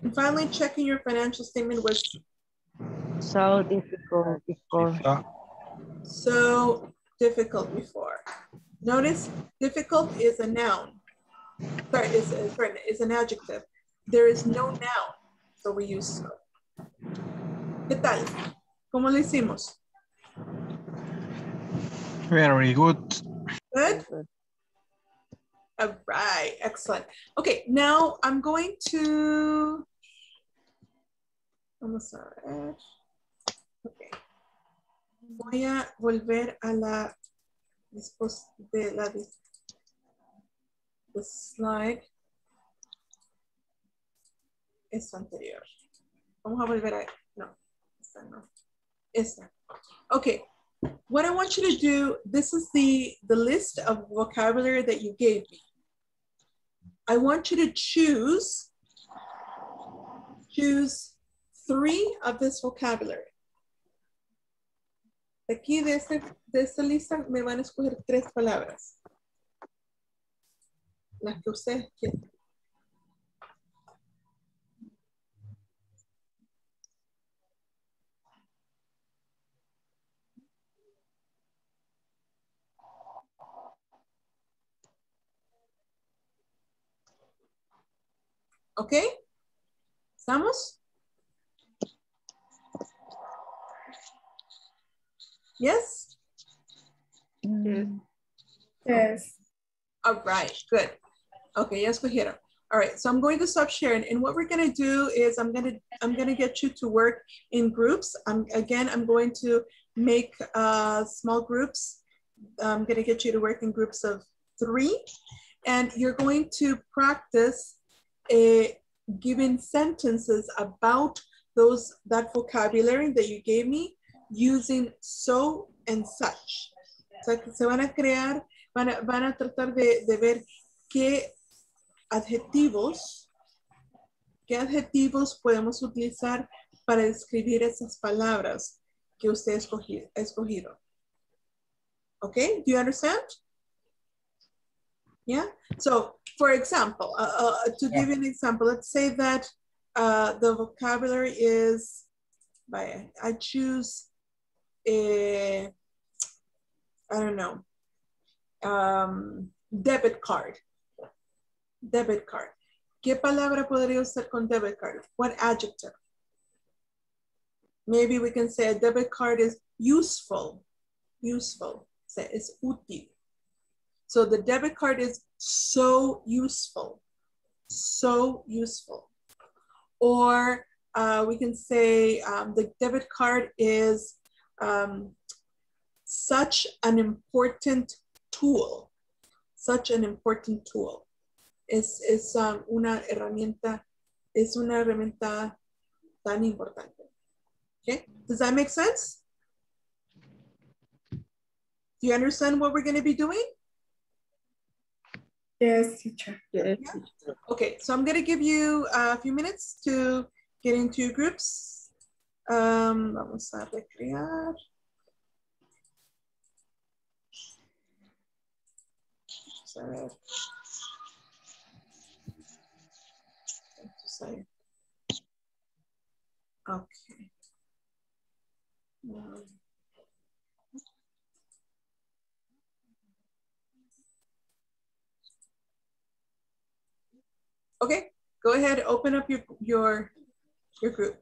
Speaker 1: And finally, checking your financial statement was
Speaker 2: So difficult before.
Speaker 1: so difficult before. Notice difficult is a noun. Sorry, is, is, sorry, is an adjective. There is no noun, so we use so. ¿Qué tal? ¿Cómo lo hicimos?
Speaker 3: Very good.
Speaker 1: Good? All right, excellent. Okay, now I'm going to, vamos a ver. Okay. Voy a volver a la, de la, the slide. Esta anterior. Vamos a volver a, no, esta no. Esta. Okay, what I want you to do, this is the, the list of vocabulary that you gave me. I want you to choose, choose three of this vocabulary. De Aquí de, este, de esta lista me van a escoger tres palabras. Las que ustedes quieran. ¿Ok? ¿Estamos? Yes?
Speaker 16: Yes.
Speaker 1: All right, good. Okay, yes, ya escogieron. All right, so I'm going to stop sharing. And what we're gonna do is I'm gonna I'm gonna get you to work in groups. I'm again, I'm going to make uh, small groups. I'm gonna get you to work in groups of three. And you're going to practice a given sentences about those that vocabulary that you gave me using so and such. O sea, que se van a crear, van a, tratar de, de ver qué adjetivos, qué adjetivos podemos utilizar para describir esas palabras que usted ha escogido. Okay, do you understand? Yeah. So, for example, uh, uh, to give you an example, let's say that uh, the vocabulary is by I choose a I don't know um, debit card. Debit card. ¿Qué palabra podría usar con debit card? What adjective? Maybe we can say a debit card is useful. Useful. Say it's útil. So the debit card is so useful. So useful. Or uh, we can say um, the debit card is um, such an important tool. Such an important tool. Es, es um, una herramienta, es una herramienta tan importante. Okay, does that make sense? Do you understand what we're going to be doing?
Speaker 16: Yes, teacher.
Speaker 1: Yes. Yeah? Okay, so I'm going to give you a few minutes to get into your groups. Um, vamos a recrear. Vamos a ver. Okay. Um, Okay, go ahead, open up your, your, your group.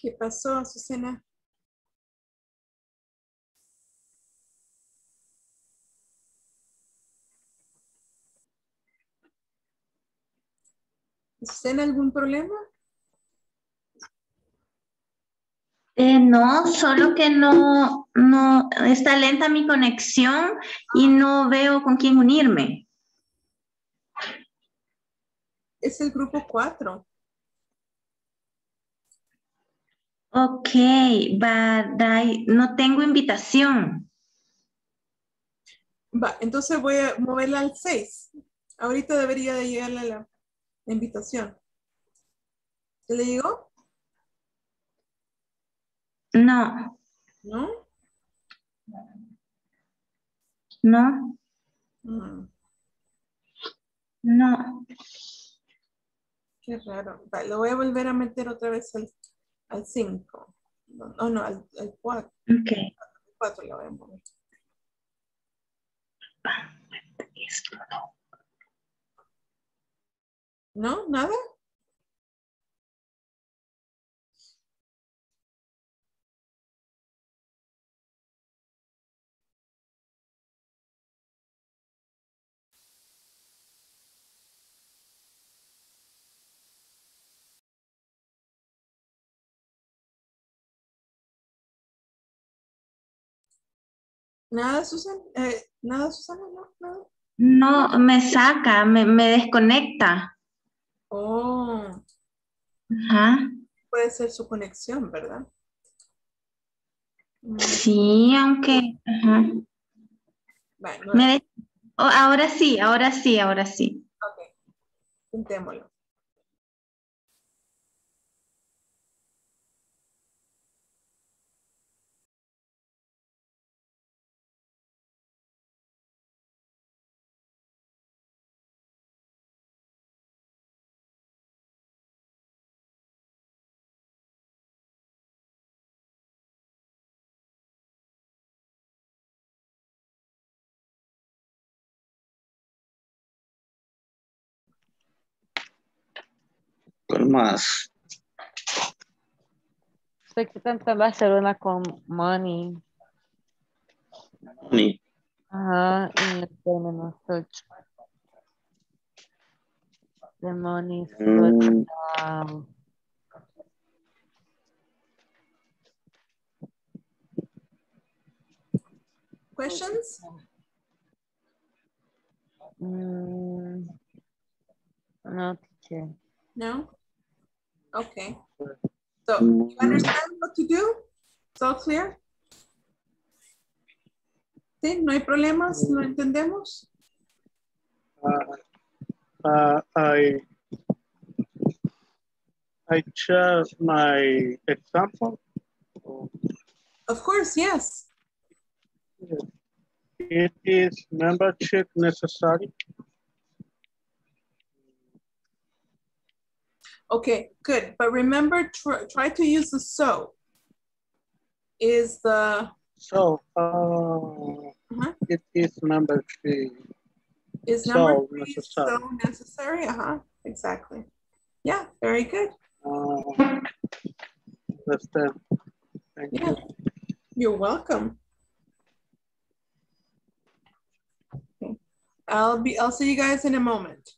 Speaker 1: ¿Qué pasó, Azucena? ¿Azucena algún problema?
Speaker 9: Eh, no, solo que no, no, está lenta mi conexión y no veo con quién unirme.
Speaker 1: Es el grupo 4.
Speaker 9: Ok, but I, no tengo invitación.
Speaker 1: Va, entonces voy a moverla al 6. Ahorita debería de llegarle la, la invitación. ¿Te le llegó?
Speaker 9: No.
Speaker 1: ¿No?
Speaker 9: No.
Speaker 1: Mm,
Speaker 9: No.
Speaker 1: qué raro. Va, lo voy a volver a meter otra vez al, al 5. No, no, no, al, al 4.
Speaker 9: Ok.
Speaker 1: Al 4 lo voy a mover. ¿No? ¿Nada? Nada, Susan. Eh, nada, Susana, no, nada.
Speaker 9: No, me saca, me, me desconecta.
Speaker 1: Oh,
Speaker 9: Ajá.
Speaker 1: puede ser su conexión, ¿verdad? Mm,
Speaker 9: Sí, aunque. Ajá.
Speaker 1: no,
Speaker 9: Me oh, ahora sí, ahora sí, ahora sí.
Speaker 1: ok. Intentémoslo.
Speaker 6: ¿Cuál más?
Speaker 2: Sé que tanto va a ser una con money.
Speaker 6: Ni.
Speaker 2: Ajá, y el término search. The money is
Speaker 6: Mm.
Speaker 2: um,
Speaker 1: Questions?
Speaker 2: mm, no, teacher.
Speaker 1: No? Okay. So you understand what to do? It's all clear? ¿Sí? ¿No hay problemas? ¿Lo entendemos?
Speaker 15: Uh, uh, I I share my example.
Speaker 1: Of course, yes.
Speaker 15: It is membership necessary.
Speaker 1: Okay, good. But remember, try, try to use the so. Is the,
Speaker 15: So uh, huh. it is membership.
Speaker 1: is
Speaker 15: So
Speaker 1: number three
Speaker 15: necessary.
Speaker 1: so necessary? Uh-huh, exactly. Yeah, very good.
Speaker 15: Uh, understand. Thank
Speaker 1: Yeah, you're welcome. Okay. I'll be, I'll see you guys in a moment.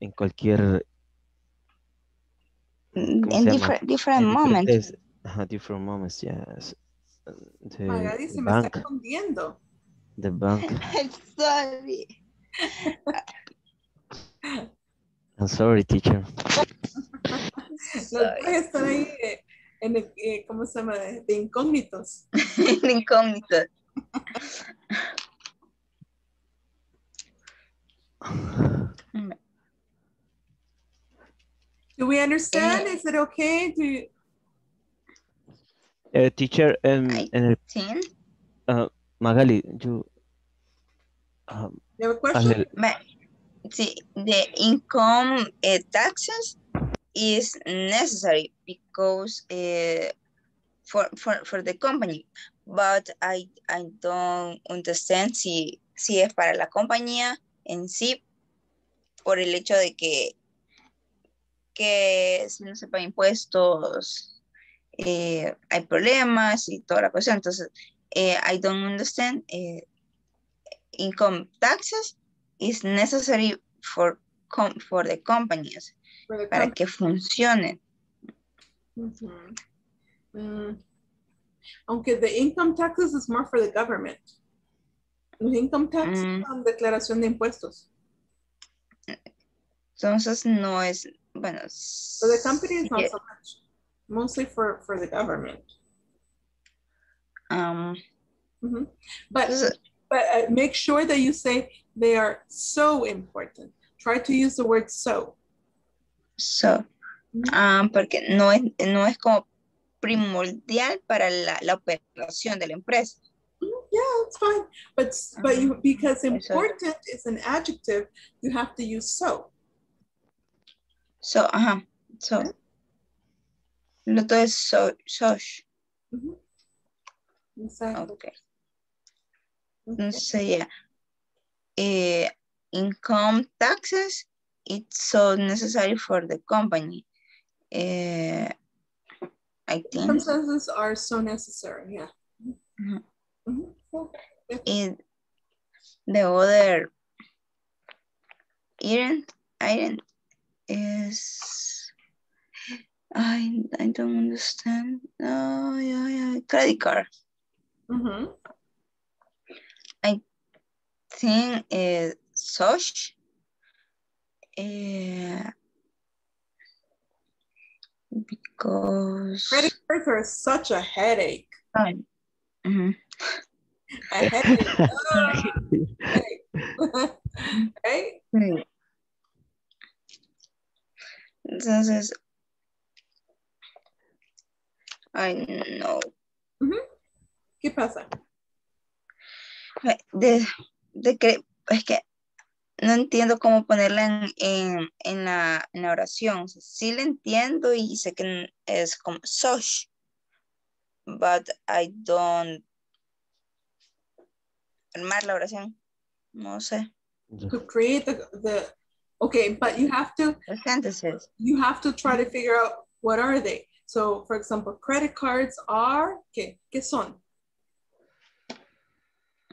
Speaker 11: En cualquier...
Speaker 21: In
Speaker 11: ¿cómo se llama?
Speaker 21: different different
Speaker 11: En
Speaker 21: moments.
Speaker 11: diferentes- ajá, different moments, yes. The
Speaker 1: Magali se me está
Speaker 11: bank,
Speaker 1: escondiendo.
Speaker 11: the bank. <laughs>
Speaker 21: Sorry.
Speaker 11: I'm sorry, teacher. <laughs>
Speaker 1: Los puedes estar ahí eh, en el, eh, ¿cómo se llama? De incógnitos. <laughs>
Speaker 21: De incógnito.
Speaker 1: Do we understand? Is it okay? Do you,
Speaker 11: Eh, teacher, en, en el... Ah, Magali, you... ah,
Speaker 1: you have a question?
Speaker 21: the income uh, taxes is necessary because uh, for, for, for the company, but I, I don't understand si, si es para la compañía en sí por el hecho de que, que si no se pagan impuestos eh, hay problemas y toda la cosa. Entonces, eh, I don't understand eh, income taxes is necessary for, com- for the companies
Speaker 1: For the
Speaker 21: para
Speaker 1: company.
Speaker 21: que funcionen.
Speaker 1: Ujú. Mm. Aunque the income taxes is more for the government. Los income taxes
Speaker 21: Mm.
Speaker 1: son declaración de impuestos.
Speaker 21: Entonces, no es, bueno,
Speaker 1: For the company is not
Speaker 21: sí,
Speaker 1: so much. Mostly for, for the government.
Speaker 21: um,
Speaker 1: Mhm. But, but uh, make sure that you say they are so important. Try to use the word so.
Speaker 21: so, ah, porque no es, no es como primordial para la, la operación de la empresa.
Speaker 1: Yeah, it's fine. But, but you, because important is an adjective, you have to use so.
Speaker 21: So, ajá, so. Lo todo es so, so.
Speaker 1: Exactly.
Speaker 21: Okay. Entonces, yeah. Eh, income taxes, it's so necessary for the company. Eh, I think.
Speaker 1: Circumstances are so necessary, yeah.
Speaker 21: Mhm.
Speaker 1: Mhm. Yeah.
Speaker 21: And the other item, item is I I don't understand. Oh yeah yeah credit card.
Speaker 1: Mhm.
Speaker 21: I think is such. Uh, because
Speaker 1: Credit cards are such a headache.
Speaker 21: Mhm.
Speaker 1: A headache. Ah, <laughs> headache. <laughs> right? <laughs>
Speaker 21: Sí. Entonces, I know.
Speaker 1: ¿Qué pasa?
Speaker 21: De, de que, es que no entiendo cómo ponerla en, en, en la, en la oración. O sea, sí la entiendo y sé que es como sosh, but I don't armar la oración. No sé.
Speaker 1: To create the, the okay, but you have to
Speaker 21: sentences.
Speaker 1: you have to try to figure out what are they. So, for example, credit cards are ¿qué? ¿Qué son?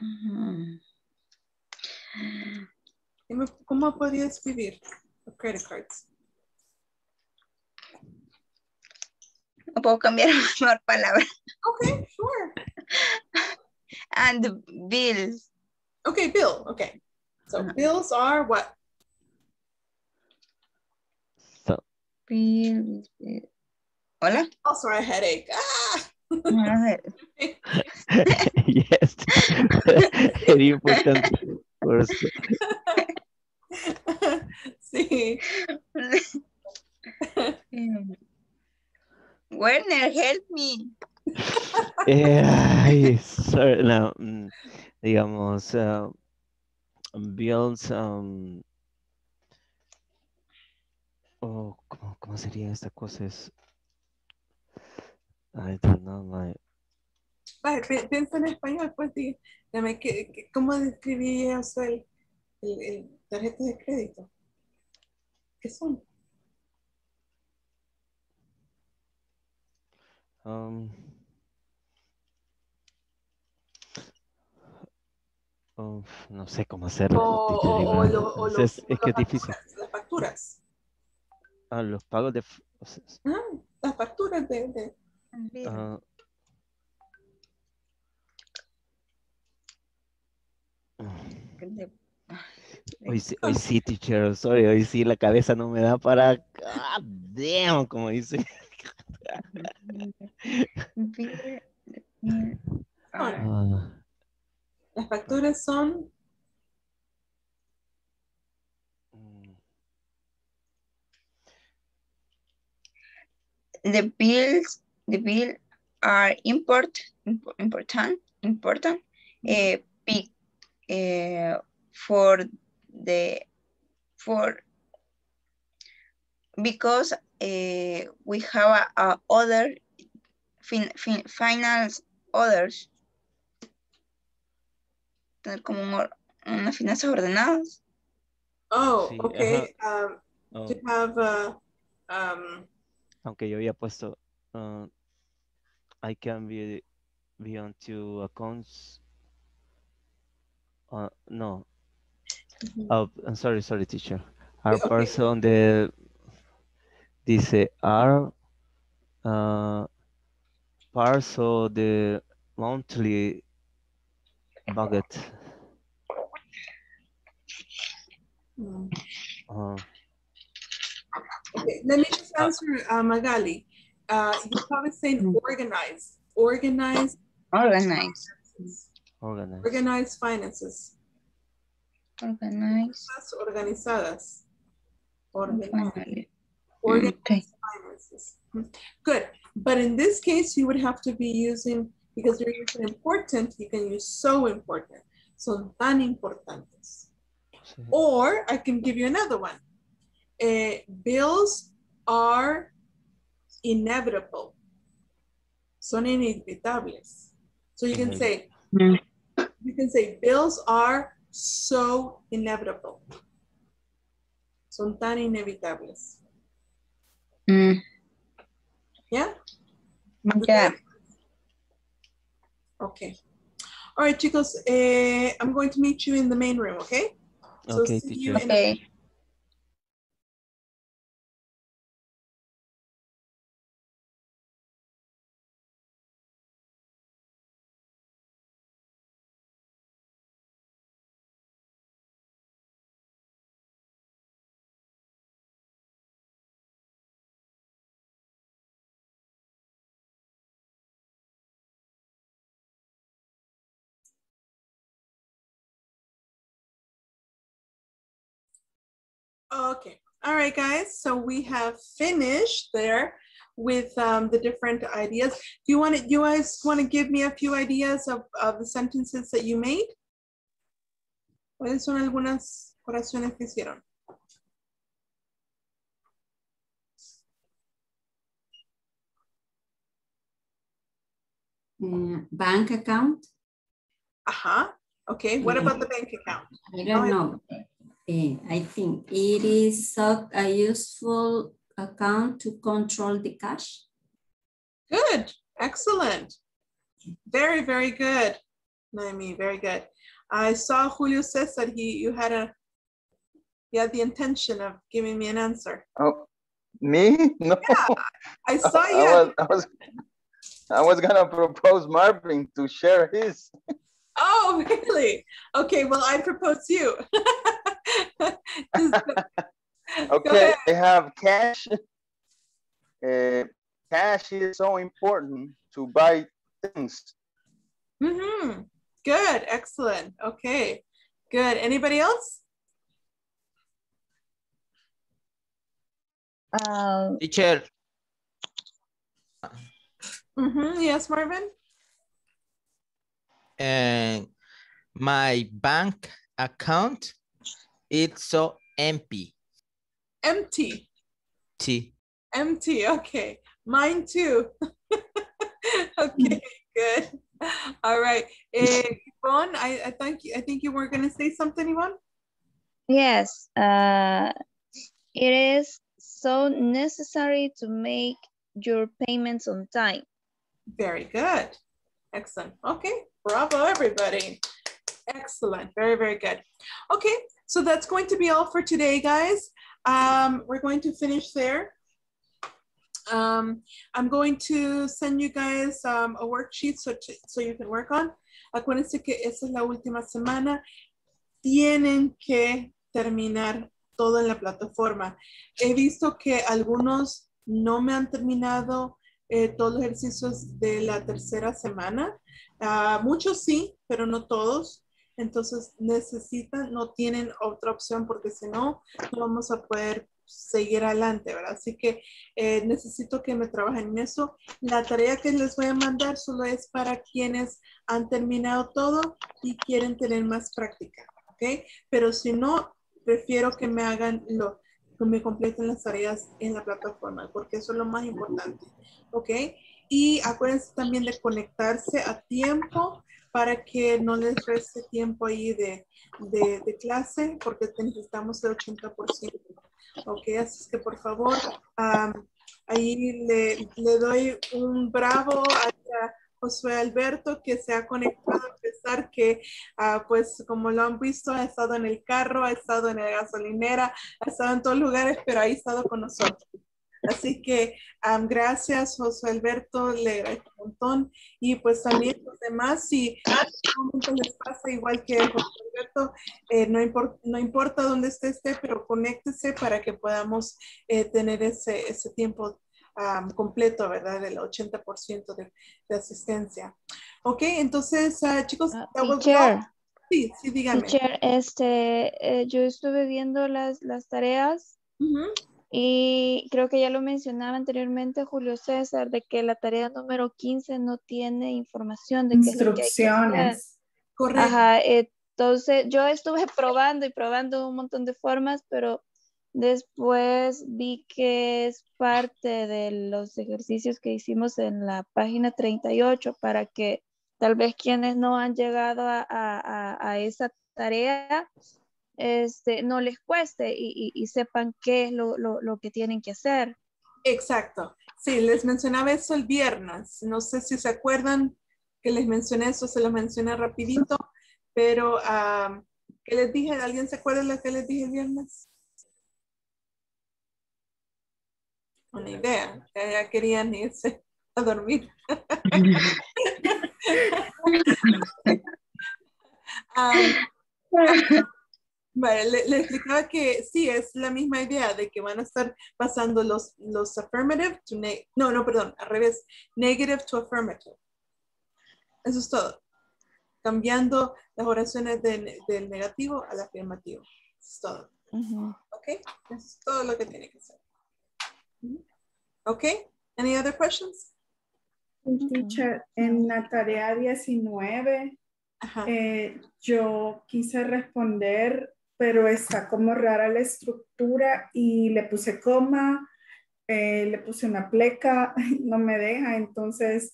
Speaker 21: Ujú.
Speaker 1: Dime, ¿Cómo podría escribir credit cards?
Speaker 21: No puedo cambiar <laughs> mejor palabra.
Speaker 1: Okay, sure.
Speaker 21: And the bills.
Speaker 1: Okay, bill. Okay. So bills are what?
Speaker 11: So,
Speaker 21: Bills. bill- Hola.
Speaker 1: Also a headache. Ah! <laughs>
Speaker 11: Yes. <laughs> Very important. First. <laughs>
Speaker 1: sí.
Speaker 21: Werner, help me.
Speaker 11: Eh, ay, sorry, no, mm, digamos, uh, bills, um, oh, ¿cómo, cómo sería esta cosa? Es, I don't know, my,
Speaker 1: Vale, piensa en español, pues di- dame que, que- ¿cómo describiría usted el, el, el tarjeta de crédito? ¿Qué son?
Speaker 11: um, no sé cómo hacerlo.
Speaker 1: O, o- o los-
Speaker 11: es que es difícil.
Speaker 1: Las facturas.
Speaker 11: Ah, los pagos de, f- o sea,
Speaker 1: Ah, las facturas de, de-
Speaker 11: Hoy sí, hoy sí, teacher, sorry, hoy sí la cabeza no me da para, ah, damn, como dice. <laughs> Ah,
Speaker 1: las facturas son
Speaker 21: The bills, the bill are import, important, important, eh, big, eh, for the, for, because eh, we have a, a other fin, fin, finals others. Tener como un or- unas finanzas ordenadas.
Speaker 1: Oh,
Speaker 11: Sí,
Speaker 1: okay. Um,
Speaker 11: oh,
Speaker 1: to have uh, um,
Speaker 11: aunque yo había puesto, ah, I can be, be on two accounts. Uh, no. Oh, I'm sorry, sorry, teacher. Our
Speaker 1: Okay.
Speaker 11: person the dice our uh, parts of the monthly budget.
Speaker 1: mm,
Speaker 11: Uh,
Speaker 1: okay, let me just answer uh, Magali. Uh, you probably saying organize, organize,
Speaker 21: Organize,
Speaker 11: organize.
Speaker 1: organize finances.
Speaker 21: organize.
Speaker 1: Finanzas Organizadas. Organize.
Speaker 21: Organize.
Speaker 1: Organize
Speaker 21: Okay.
Speaker 1: finances. Good. But in this case, you would have to be using, because you're using important, you can use so important. Son tan importantes.
Speaker 11: Sí.
Speaker 1: Or I can give you another one. Eh, bills are inevitable. Son inevitables. So you can
Speaker 11: Ujú.
Speaker 1: say,
Speaker 21: Mm.
Speaker 1: you can say bills are so inevitable. Son tan inevitables.
Speaker 21: Mm,
Speaker 1: Yeah?
Speaker 21: yeah.
Speaker 1: Okay. All right, chicos, eh, I'm going to meet you in the main room, okay? So
Speaker 11: Okay,
Speaker 1: see you
Speaker 11: teacher.
Speaker 1: in-
Speaker 21: Okay.
Speaker 1: Okay. All right, guys. So we have finished there with um, the different ideas. Do you want to, you guys want to give me a few ideas of, of the sentences that you made? ¿Cuáles son algunas oraciones que hicieron?
Speaker 14: Eh, bank account.
Speaker 1: Ajá. Okay. What about the bank account?
Speaker 14: I don't know. Eh, I think it is so a useful account to control the cash.
Speaker 1: Good. Excellent. Very, very good. Noemi, very good. I saw Julio Cesar, he, you had a, you had the intention of giving me an answer.
Speaker 13: Oh, me? <laughs> No. <laughs>
Speaker 1: I saw
Speaker 13: I
Speaker 1: you.
Speaker 13: was, I was, I was gonna propose Marvin to share his.
Speaker 1: Oh, <laughs> really? Okay, well, I propose you. <laughs> <laughs>
Speaker 13: Okay, I have cash. Uh, cash is so important to buy things.
Speaker 1: Mm-hmm. Good, excellent. Okay, good. Anybody else?
Speaker 7: Um,
Speaker 5: Teacher,
Speaker 1: Mm-hmm. Yes, Marvin?
Speaker 5: and my bank account it's so empty.
Speaker 1: Empty.
Speaker 5: T.
Speaker 1: Empty. Okay. Mine too. <laughs> okay, good. All right. Eh, Yvonne, I, I think I think you were gonna say something, Yvonne?
Speaker 7: Yes, uh, it is so necessary to make your payments on time.
Speaker 1: Very good. Excellent. Okay. Bravo, everybody. Excellent. Very, very good. Okay. So that's going to be all for today, guys. Um, we're going to finish there. Um, I'm going to send you guys um, a worksheet so, you can work on. Acuérdense que esa es la última semana. Tienen que terminar todo en la plataforma. He visto que algunos no me han terminado eh, todos los ejercicios de la tercera semana. Ah, muchos sí, pero no todos. Entonces necesitan, no tienen otra opción porque si no, no vamos a poder seguir adelante, ¿verdad? Así que eh, necesito que me trabajen en eso. La tarea que les voy a mandar solo es para quienes han terminado todo y quieren tener más práctica, ¿ok? Pero si no, prefiero que me hagan lo, que me completen las tareas en la plataforma, porque eso es lo más importante, ¿ok? Y acuérdense también de conectarse a tiempo para que no les reste tiempo ahí de, de, de clase, porque necesitamos el 80%. Ok, así es que por favor, am, ahí le, le doy un bravo a Josué Alberto que se ha conectado a pesar que, ah, pues como lo han visto, ha estado en el carro, ha estado en la gasolinera, ha estado en todos lugares, pero ha estado con nosotros. Así que am, gracias, Josué Alberto, le agradezco un montón. Y pues también los demás, si en les pasa igual que Josué Alberto, eh, no, impor- no importa dónde esté, esté, pero conéctese para que podamos eh, tener ese, ese tiempo am, completo, ¿verdad? Del 80% de, de asistencia. Ok, entonces, ah, chicos,
Speaker 7: Teacher,
Speaker 1: all. sí, sí, dígame.
Speaker 7: teacher, este, eh, yo estuve viendo las, las tareas y creo que ya lo mencionaba anteriormente Julio César, de que la tarea número 15 no tiene información de que.
Speaker 16: Instrucciones.
Speaker 1: Correcto.
Speaker 7: Ajá, entonces yo estuve <laughs> probando y probando un montón de formas, pero después vi que es parte de los ejercicios que hicimos en la página 38 para que tal vez quienes no han llegado a- a- a esa tarea este, no les cueste y, y- y sepan qué es lo, lo- lo que tienen que hacer.
Speaker 1: Exacto. Sí, les mencionaba eso el viernes. No sé si se acuerdan que les mencioné eso, se lo mencioné rapidito, pero ah, ¿qué les dije? ¿Alguien se acuerda de lo que les dije el viernes? Una idea, ya, ya querían irse a dormir. <laughs> <laughs> Ah, Vale, le, le explicaba que sí, es la misma idea de que van a estar pasando los, los affirmative to ne no, no, perdón, al revés, negative to affirmative. Eso es todo. Cambiando las oraciones de- del negativo al afirmativo. Eso es todo. ¿Ok? Eso es todo lo que tiene que hacer. ¿Ok? Any other questions?
Speaker 16: Teacher, en la tarea 19, eh, yo quise responder, pero está como rara la estructura y le puse coma, eh, le puse una pleca, <laughs> no me deja, entonces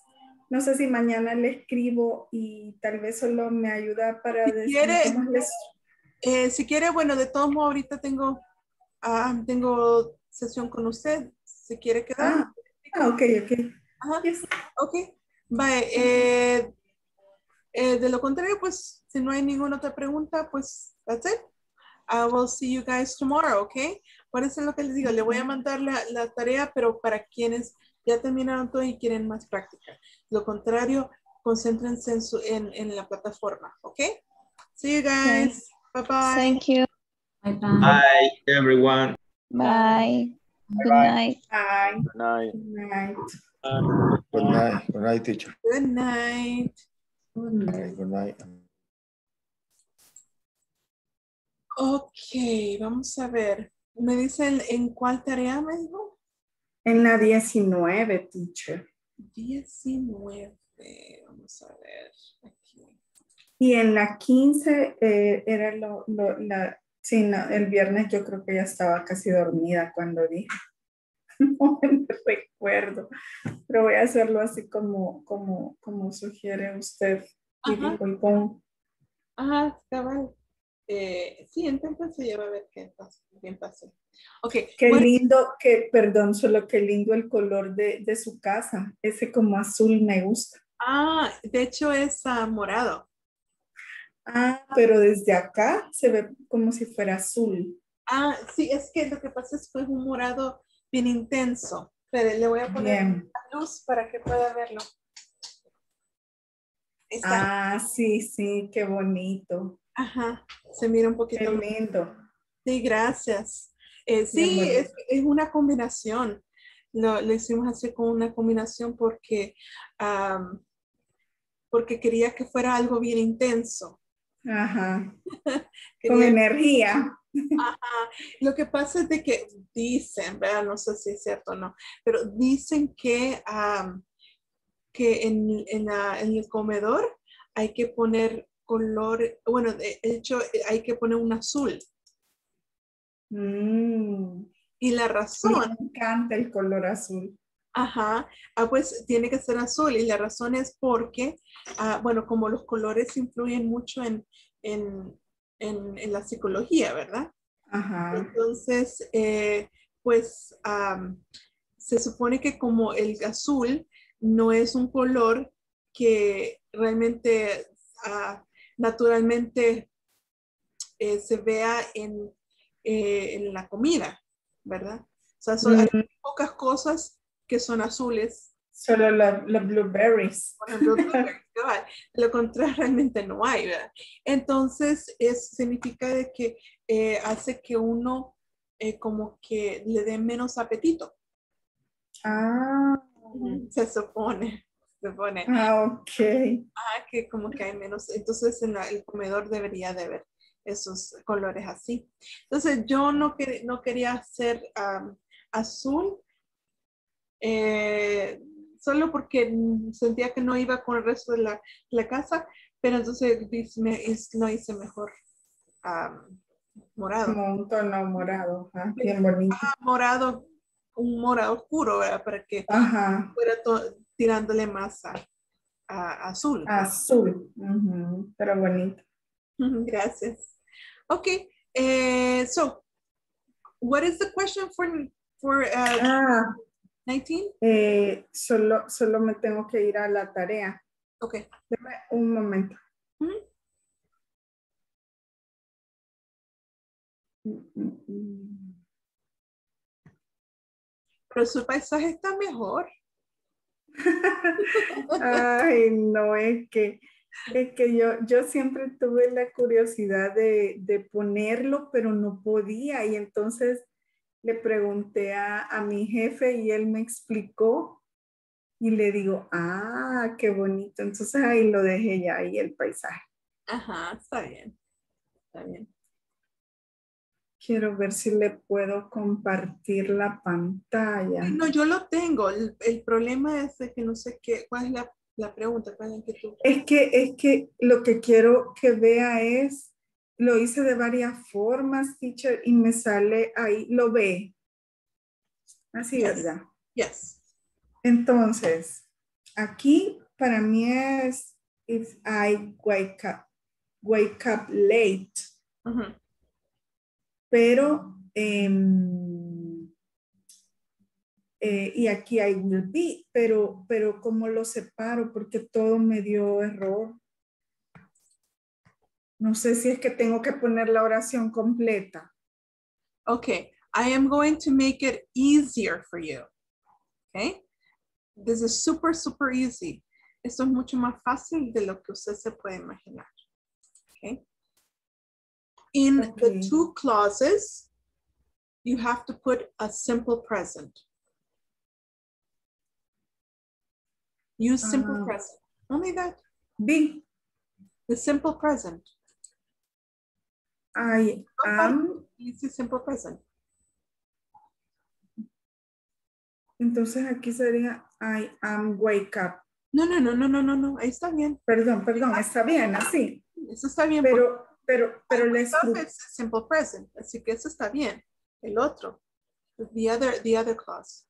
Speaker 16: no sé si mañana le escribo y tal vez solo me ayuda para
Speaker 1: Si
Speaker 16: decir
Speaker 1: quiere,
Speaker 16: cómo
Speaker 1: eh, si quiere, bueno, de todos modos, ahorita tengo, ah, tengo sesión con usted. Si quiere quedar.
Speaker 16: Ah, ok, ok.
Speaker 1: Ajá. Ok. Vale. eh, Eh, de lo contrario, pues, si no hay ninguna otra pregunta, pues, that's it. I will see you guys tomorrow, ¿ok? Por eso es lo que les digo, le voy a mandar la, la tarea, pero para quienes ya terminaron todo y quieren más práctica. Lo contrario, concéntrense en, su, en, en la plataforma, ¿ok? See you guys. Bye bye.
Speaker 7: Thank you.
Speaker 14: Bye bye.
Speaker 4: Bye, everyone.
Speaker 7: Bye. Good
Speaker 3: Bye.
Speaker 7: night.
Speaker 16: Bye.
Speaker 13: Good night.
Speaker 16: Good night.
Speaker 17: Good night. Good night, teacher.
Speaker 1: Good night.
Speaker 17: Good night. Good night.
Speaker 1: Ok, vamos a ver. Me dicen en cuál tarea me dijo.
Speaker 16: En la 19, teacher.
Speaker 1: 19. Vamos a ver. Aquí.
Speaker 16: Y en la 15 eh, era lo, lo- la, sí, no, el viernes yo creo que ya estaba casi dormida cuando dije. <laughs> No me recuerdo, pero voy a hacerlo así como, como, como sugiere usted. Y
Speaker 1: Ajá.
Speaker 16: y pon-
Speaker 1: Ajá, cabal. Eh, sí, entonces ya va a ver qué pasó. Bien pasó. Ok.
Speaker 16: Qué
Speaker 1: bueno,
Speaker 16: lindo, que, perdón, solo qué lindo el color de, de su casa. Ese como azul me gusta.
Speaker 1: Ah, de hecho es ah, morado.
Speaker 16: Ah, pero desde acá se ve como si fuera azul.
Speaker 1: Ah, sí, es que lo que pasa es que es un morado bien intenso. Pero le voy a poner
Speaker 16: Bien.
Speaker 1: la luz para que pueda verlo. Está.
Speaker 16: Ah, sí, sí, qué bonito.
Speaker 1: Ajá, se mira un poquito
Speaker 16: Qué
Speaker 1: más.
Speaker 16: lindo.
Speaker 1: Sí, gracias. Eh, sí, es, es una combinación. Lo, lo hicimos así con una combinación porque, porque quería que fuera algo bien intenso.
Speaker 16: Ajá. <laughs> Con energía.
Speaker 1: Ajá. Lo que pasa es de que dicen, ¿verdad? no sé si es cierto o no, pero dicen que, que en, en la- en el comedor hay que poner color, bueno, de hecho hay que poner un azul.
Speaker 16: Mm,
Speaker 1: Y la razón
Speaker 16: me encanta el color azul.
Speaker 1: Ajá, ah, pues tiene que ser azul y la razón es porque, ah, bueno, como los colores influyen mucho en, en, en- en la psicología, ¿verdad?
Speaker 16: Ajá.
Speaker 1: Entonces, eh, pues am, se supone que como el azul no es un color que realmente ah, naturalmente eh, se vea en, eh, en la comida, ¿verdad? O sea, son, hay
Speaker 16: Mm.
Speaker 1: pocas cosas que son azules.
Speaker 16: Solo los blueberries.
Speaker 1: Por ejemplo, <laughs> blueberries, lo contrario realmente no hay, ¿verdad? Entonces, eso significa de que eh, hace que uno como que le dé menos apetito.
Speaker 16: Ah,
Speaker 1: Se supone, se supone.
Speaker 16: ah, ok.
Speaker 1: Ah, que como que hay menos, entonces en la- el comedor debería de haber esos colores así. Entonces yo no, quer- no quería hacer am, azul, eh, solo porque sentía que no iba con el resto de la, la casa, pero entonces me- is- lo hice mejor am, morado.
Speaker 16: Como un tono morado. ajá, Bien bonito.
Speaker 1: Ah, morado, un morado oscuro, ¿verdad? Para que
Speaker 16: Ajá.
Speaker 1: fuera to- tirándole más a, a azul.
Speaker 16: Azul. ujú, Pero bonito.
Speaker 1: Gracias. Okay, uh, so what is the question for for uh,
Speaker 16: Ah,
Speaker 1: 19?
Speaker 16: eh, solo, solo me tengo que ir a la tarea.
Speaker 1: Okay.
Speaker 16: Deme un momento. Mm, mm, mm.
Speaker 1: Pero su paisaje está mejor.
Speaker 16: Ay, no, es que, es que yo, yo siempre tuve la curiosidad de, de ponerlo, pero no podía. Y entonces le pregunté a, a mi jefe y él me explicó y le digo, ah, qué bonito. Entonces ahí lo dejé ya ahí el paisaje.
Speaker 1: Ajá, está bien. Está bien.
Speaker 16: Quiero ver si le puedo compartir la pantalla.
Speaker 1: No, yo lo tengo. El, el problema es de que no sé qué, cuál es la, la pregunta, cuál es la inquietud.
Speaker 16: Es que, es que lo que quiero que vea es, lo hice de varias formas, teacher, y me sale ahí, lo ve. Así,
Speaker 1: Yes.
Speaker 16: ¿verdad?
Speaker 1: Yes.
Speaker 16: Entonces, aquí para mí es, if I wake up, wake up late,
Speaker 1: Ujú.
Speaker 16: Pero, em, eh, y aquí I will be, pero, pero ¿cómo lo separo? Porque todo me dio error. No sé si es que tengo que poner la oración completa.
Speaker 1: Okay, I am going to make it easier for you. Okay? This is super, super easy. Esto es mucho más fácil de lo que usted se puede imaginar. Okay? In the two clauses, you have to put a simple present. Use simple
Speaker 16: Ah.
Speaker 1: present. Only that.
Speaker 16: B.
Speaker 1: The simple present.
Speaker 16: I am.
Speaker 1: Use the simple present.
Speaker 16: Entonces aquí sería I am wake up.
Speaker 1: No, no, no, no, no, no, no. Ahí está bien.
Speaker 16: Perdón, perdón, está bien, así.
Speaker 1: Eso está bien.
Speaker 16: Pero, pero, pero la
Speaker 1: is simple present. Así que eso está bien. El otro. The other, the other clause.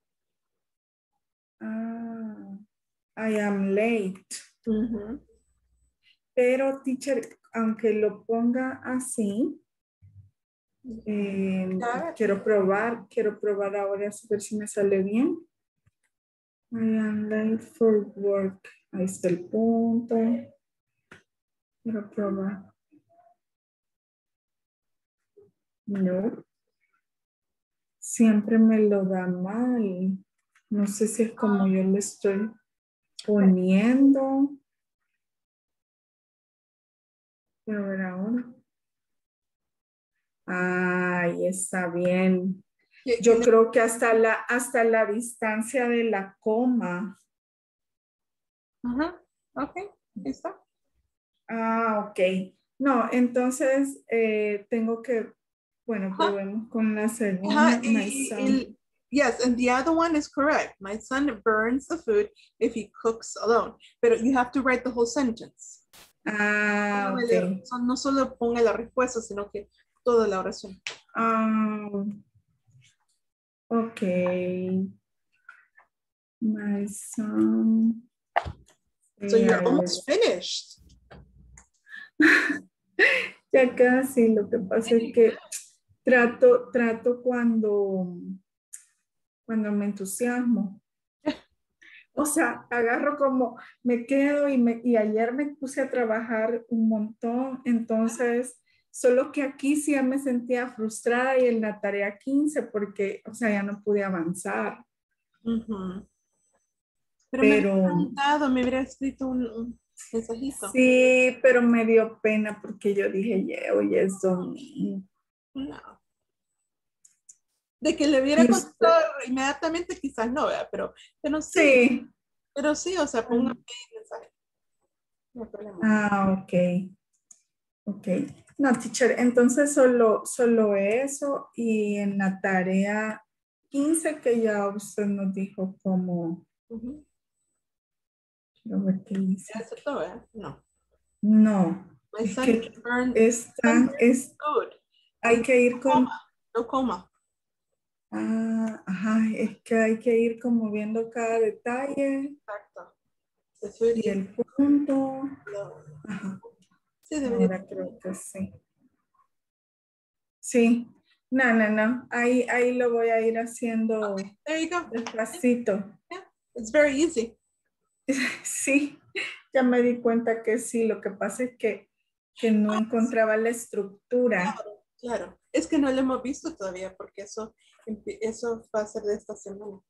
Speaker 16: Ah, I am late. Pero, teacher, aunque lo ponga así, eh, quiero probar, quiero probar ahora a ver si me sale bien. I am late for work. Ahí está el punto. Quiero probar. No. Siempre me lo da mal. No sé si es como yo le estoy poniendo. Quiero ver ahora. Ay, está bien. Yo creo que hasta la, hasta la distancia de la coma.
Speaker 1: Ajá. Ok. Está.
Speaker 16: Ah, ok. No, entonces eh, tengo que, bueno, probemos con la segunda.
Speaker 1: Y-
Speaker 16: my
Speaker 1: y-
Speaker 16: son.
Speaker 1: y- yes, and the other one is correct. My son burns the food if he cooks alone. But you have to write the whole sentence.
Speaker 16: Ah,
Speaker 1: No,
Speaker 16: ok.
Speaker 1: so- no solo ponga la respuesta, sino que toda la oración.
Speaker 16: Ah, ok. My son.
Speaker 1: So you're almost finished. <laughs>
Speaker 16: Ya casi, lo que pasa es que trato, trato cuando, cuando me entusiasmo. O sea, agarro como, me quedo y, me, y ayer me puse a trabajar un montón, entonces, solo que aquí sí ya me sentía frustrada y en la tarea 15 porque, o sea, ya no pude avanzar.
Speaker 1: Pero,
Speaker 16: Pero-
Speaker 1: me hubiera preguntado, me hubiera escrito un, un mensajito.
Speaker 16: Sí, pero me dio pena porque yo dije, "Ye- hoy es domingo.
Speaker 1: No. De que le hubiera contestado inmediatamente, quizás no, ¿verdad? Pero, pero sí.
Speaker 16: Sí.
Speaker 1: Pero sí, o sea, póngame ahí mensaje. No hay problema.
Speaker 16: Ah, ok. Ok. No, teacher, entonces solo, solo eso y en la tarea 15 que ya usted nos dijo como, quiero ver qué dice.
Speaker 1: ¿Ya aceptó, verdad? No.
Speaker 16: No,
Speaker 1: My
Speaker 16: es
Speaker 1: son
Speaker 16: que
Speaker 1: burned
Speaker 16: están, es,
Speaker 1: food.
Speaker 16: Hay que ir con,
Speaker 1: No coma.
Speaker 16: ah, ajá, es que hay que ir como viendo cada detalle
Speaker 1: Exacto. Food
Speaker 16: y el punto.
Speaker 1: low.
Speaker 16: Ajá.
Speaker 1: Sí, debería.
Speaker 16: Ahora creo que sí. Sí. No, no, no. Ahí, ahí lo voy a ir haciendo
Speaker 1: There you go.
Speaker 16: despacito.
Speaker 1: It's very easy. <laughs>
Speaker 16: Sí, ya me di cuenta que sí. Lo que pasa es que, que no encontraba la estructura.
Speaker 1: Claro. Es que no lo hemos visto todavía porque eso, eso va a ser de esta semana.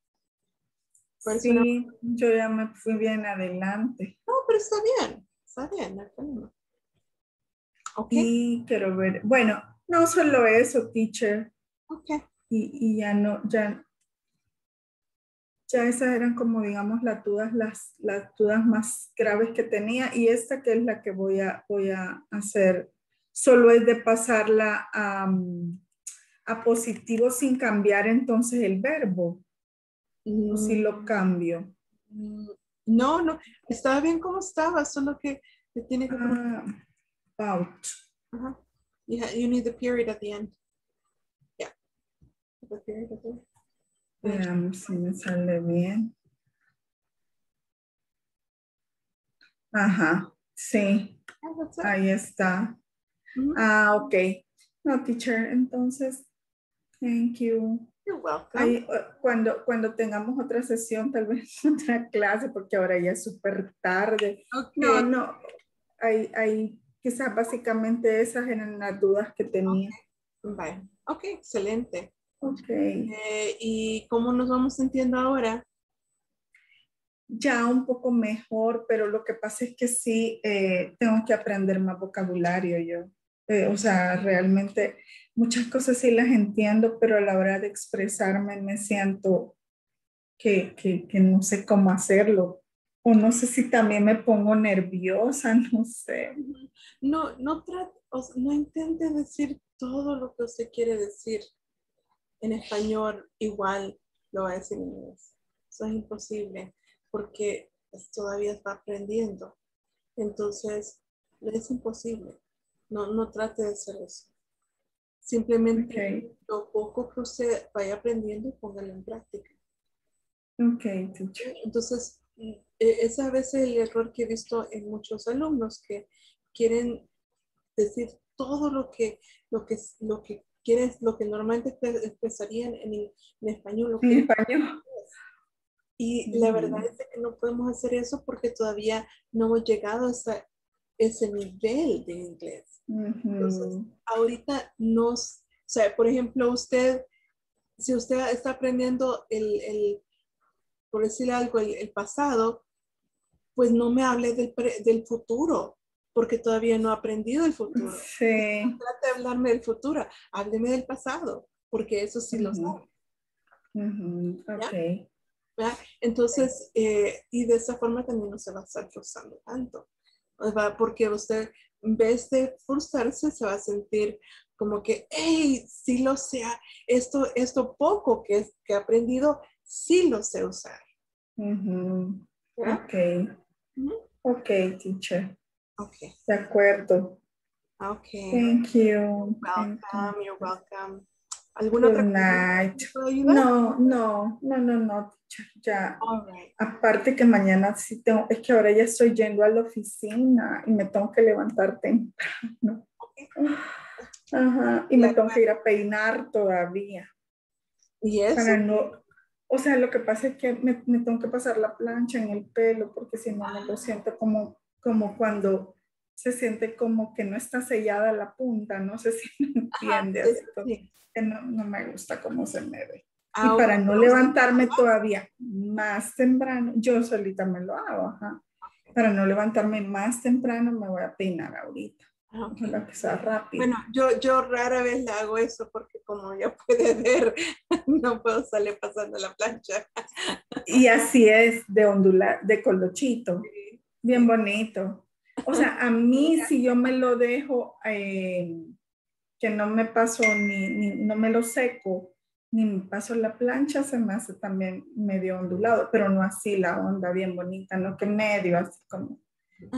Speaker 1: Por
Speaker 16: Sí, yo ya me fui bien adelante.
Speaker 1: No, pero está bien. Está bien, no hay problema. Ok.
Speaker 16: Y quiero ver. Bueno, no solo eso, teacher.
Speaker 1: Ok.
Speaker 16: Y, y ya no, ya, ya esas eran como digamos las dudas, las, las dudas más graves que tenía. Y esta que es la que voy a, voy a hacer, solo es de pasarla a, mm, a positivo sin cambiar entonces el verbo. O si lo cambio.
Speaker 1: Mm, No, no. Estaba bien como estaba, solo que le tiene que
Speaker 16: Ah.
Speaker 1: You, you need the period at the end. Yeah. The period at the end.
Speaker 16: Veamos si me sale bien. Ajá, sí,
Speaker 1: it.
Speaker 16: ahí está.
Speaker 1: Mhm.
Speaker 16: Ah, ok. No, teacher, entonces, thank you.
Speaker 1: You're welcome.
Speaker 16: Ahí, cuando, cuando tengamos otra sesión, tal vez <laughs> otra clase, porque ahora ya es súper tarde.
Speaker 1: Ok.
Speaker 16: No, no, ahí, ahí quizás básicamente esas eran las dudas que tenía.
Speaker 1: Vale. Ok, excelente.
Speaker 16: Ok.
Speaker 1: Eh, ¿Y cómo nos vamos sintiendo ahora?
Speaker 16: Ya un poco mejor, pero lo que pasa es que sí, eh, tengo que aprender más vocabulario yo. Eh, o sea, realmente muchas cosas sí las entiendo, pero a la hora de expresarme me siento que, que, que no sé cómo hacerlo. O no sé si también me pongo nerviosa, <laughs> no sé.
Speaker 1: No, no trate, no intente decir todo lo que usted quiere decir en español, igual lo va a decir en inglés. Eso es imposible porque pues, todavía está aprendiendo. Entonces, es imposible. No, no trate de hacer eso. Simplemente lo poco que usted vaya aprendiendo, póngalo en práctica.
Speaker 16: Ok,
Speaker 1: Entonces, e, es a veces el error que he visto en muchos alumnos que quieren decir todo lo que, lo que, lo que quieren, lo que normalmente expresarían en, en español.
Speaker 16: en español.
Speaker 1: Y la verdad es que no podemos hacer eso porque todavía no hemos llegado a ese nivel de inglés. Entonces, ahorita nos, o sea, por ejemplo, usted, si usted está aprendiendo el, el por decirle algo, el, pasado, pues no me hable del, del futuro, porque todavía no he aprendido el futuro.
Speaker 16: Sí.
Speaker 1: No trate de hablarme del futuro, hábleme del pasado, porque eso sí lo sabe.
Speaker 16: Ok.
Speaker 1: Entonces, eh, y de esa forma también no se va a estar frustrando tanto, porque usted en vez de frustrarse se va a sentir como que, hey, sí lo sé, esto, esto poco que, que he aprendido, sí lo sé usar.
Speaker 16: Ok. Ok, teacher.
Speaker 1: Ok.
Speaker 16: De acuerdo.
Speaker 1: Ok.
Speaker 16: Thank you.
Speaker 1: Welcome, you're welcome. ¿Alguna
Speaker 16: Good
Speaker 1: otra
Speaker 16: night. No, no, no, no, no, ya. Aparte que mañana sí tengo, es que ahora ya estoy yendo a la oficina y me tengo que levantar temprano. Ajá, y me tengo que ir a peinar todavía.
Speaker 1: ¿Y eso?
Speaker 16: Para no, o sea, lo que pasa es que me, me tengo que pasar la plancha en el pelo porque si no me lo siento como, como cuando se siente como que no está sellada la punta, no sé si me entiendes que no, no, me gusta cómo se me ve. Y para no levantarme todavía más temprano, yo solita me lo hago, ajá. Para no levantarme más temprano me voy a peinar ahorita. Ojalá que sea rápido.
Speaker 1: Bueno, yo, yo rara vez le hago eso porque como ya puede <laughs> ver, no puedo salir pasando la plancha.
Speaker 16: Y así es de ondular, de colochito. Bien bonito. O sea, a mí si yo me lo dejo eh, que no me paso ni, ni, no me lo seco, ni me paso la plancha, se me hace también medio ondulado, pero no así la onda bien bonita, no que medio, así como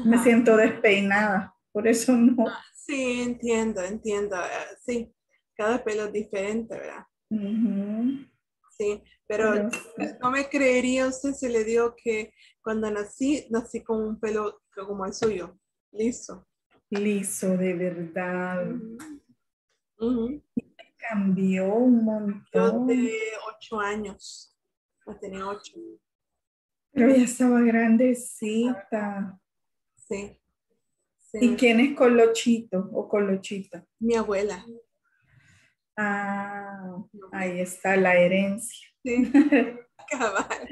Speaker 16: me siento despeinada, por eso no.
Speaker 1: Ah, sí, entiendo, entiendo, eh, sí, cada pelo es diferente, ¿verdad? Sí, pero, no me creería usted si le digo que cuando nací, nací con un pelo como el suyo, liso.
Speaker 16: Liso, de verdad. Cambió un montón.
Speaker 1: Yo de ocho años. No tenía ocho.
Speaker 16: Pero ya estaba grandecita.
Speaker 1: Sí.
Speaker 16: ¿Y quién es Colochito o Colochita?
Speaker 1: Mi abuela.
Speaker 16: Ah, ahí está la herencia.
Speaker 1: Sí, <laughs> cabal.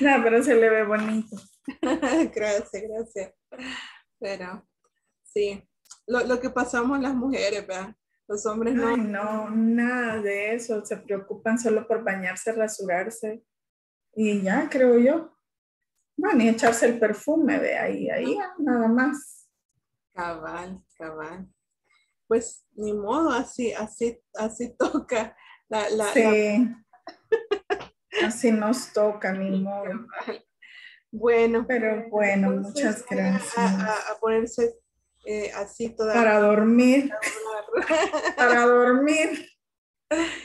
Speaker 16: No, pero se le ve bonito. <laughs>
Speaker 1: gracias, gracias. Pero sí, lo, lo que pasamos las mujeres, ¿verdad? Los hombres no.
Speaker 16: no, nada de eso. Se preocupan solo por bañarse, rasurarse. Y ya, creo yo. Van y echarse el perfume de ahí, ahí, nada más.
Speaker 1: Cabal, cabal. Pues ni modo, así, así, así <laughs> toca. La, la,
Speaker 16: sí. <laughs> así nos toca, ni modo.
Speaker 1: Bueno.
Speaker 16: Pero bueno, muchas gracias.
Speaker 1: a ponerse eh, así toda.
Speaker 16: Para dormir. <laughs> <laughs> Para dormir.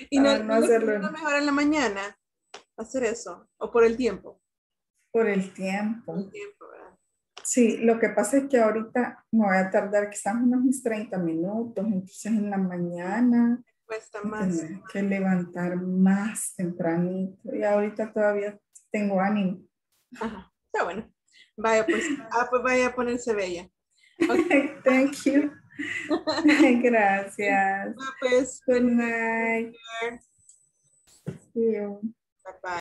Speaker 1: Y no, no, hacerlo. mejor en la mañana hacer eso, o por el tiempo.
Speaker 16: Por el tiempo.
Speaker 1: Por el tiempo.
Speaker 16: Sí, lo que pasa es que ahorita me voy a tardar quizás unos mis 30 minutos, entonces en la mañana.
Speaker 1: Cuesta más.
Speaker 16: que levantar más tempranito y ahorita todavía tengo ánimo.
Speaker 1: Ajá, está bueno. Vaya, pues, ah, pues vaya a ponerse bella. <laughs>
Speaker 16: Thank you. <laughs> Gracias. Good night.
Speaker 1: Bye
Speaker 16: See you.
Speaker 1: bye.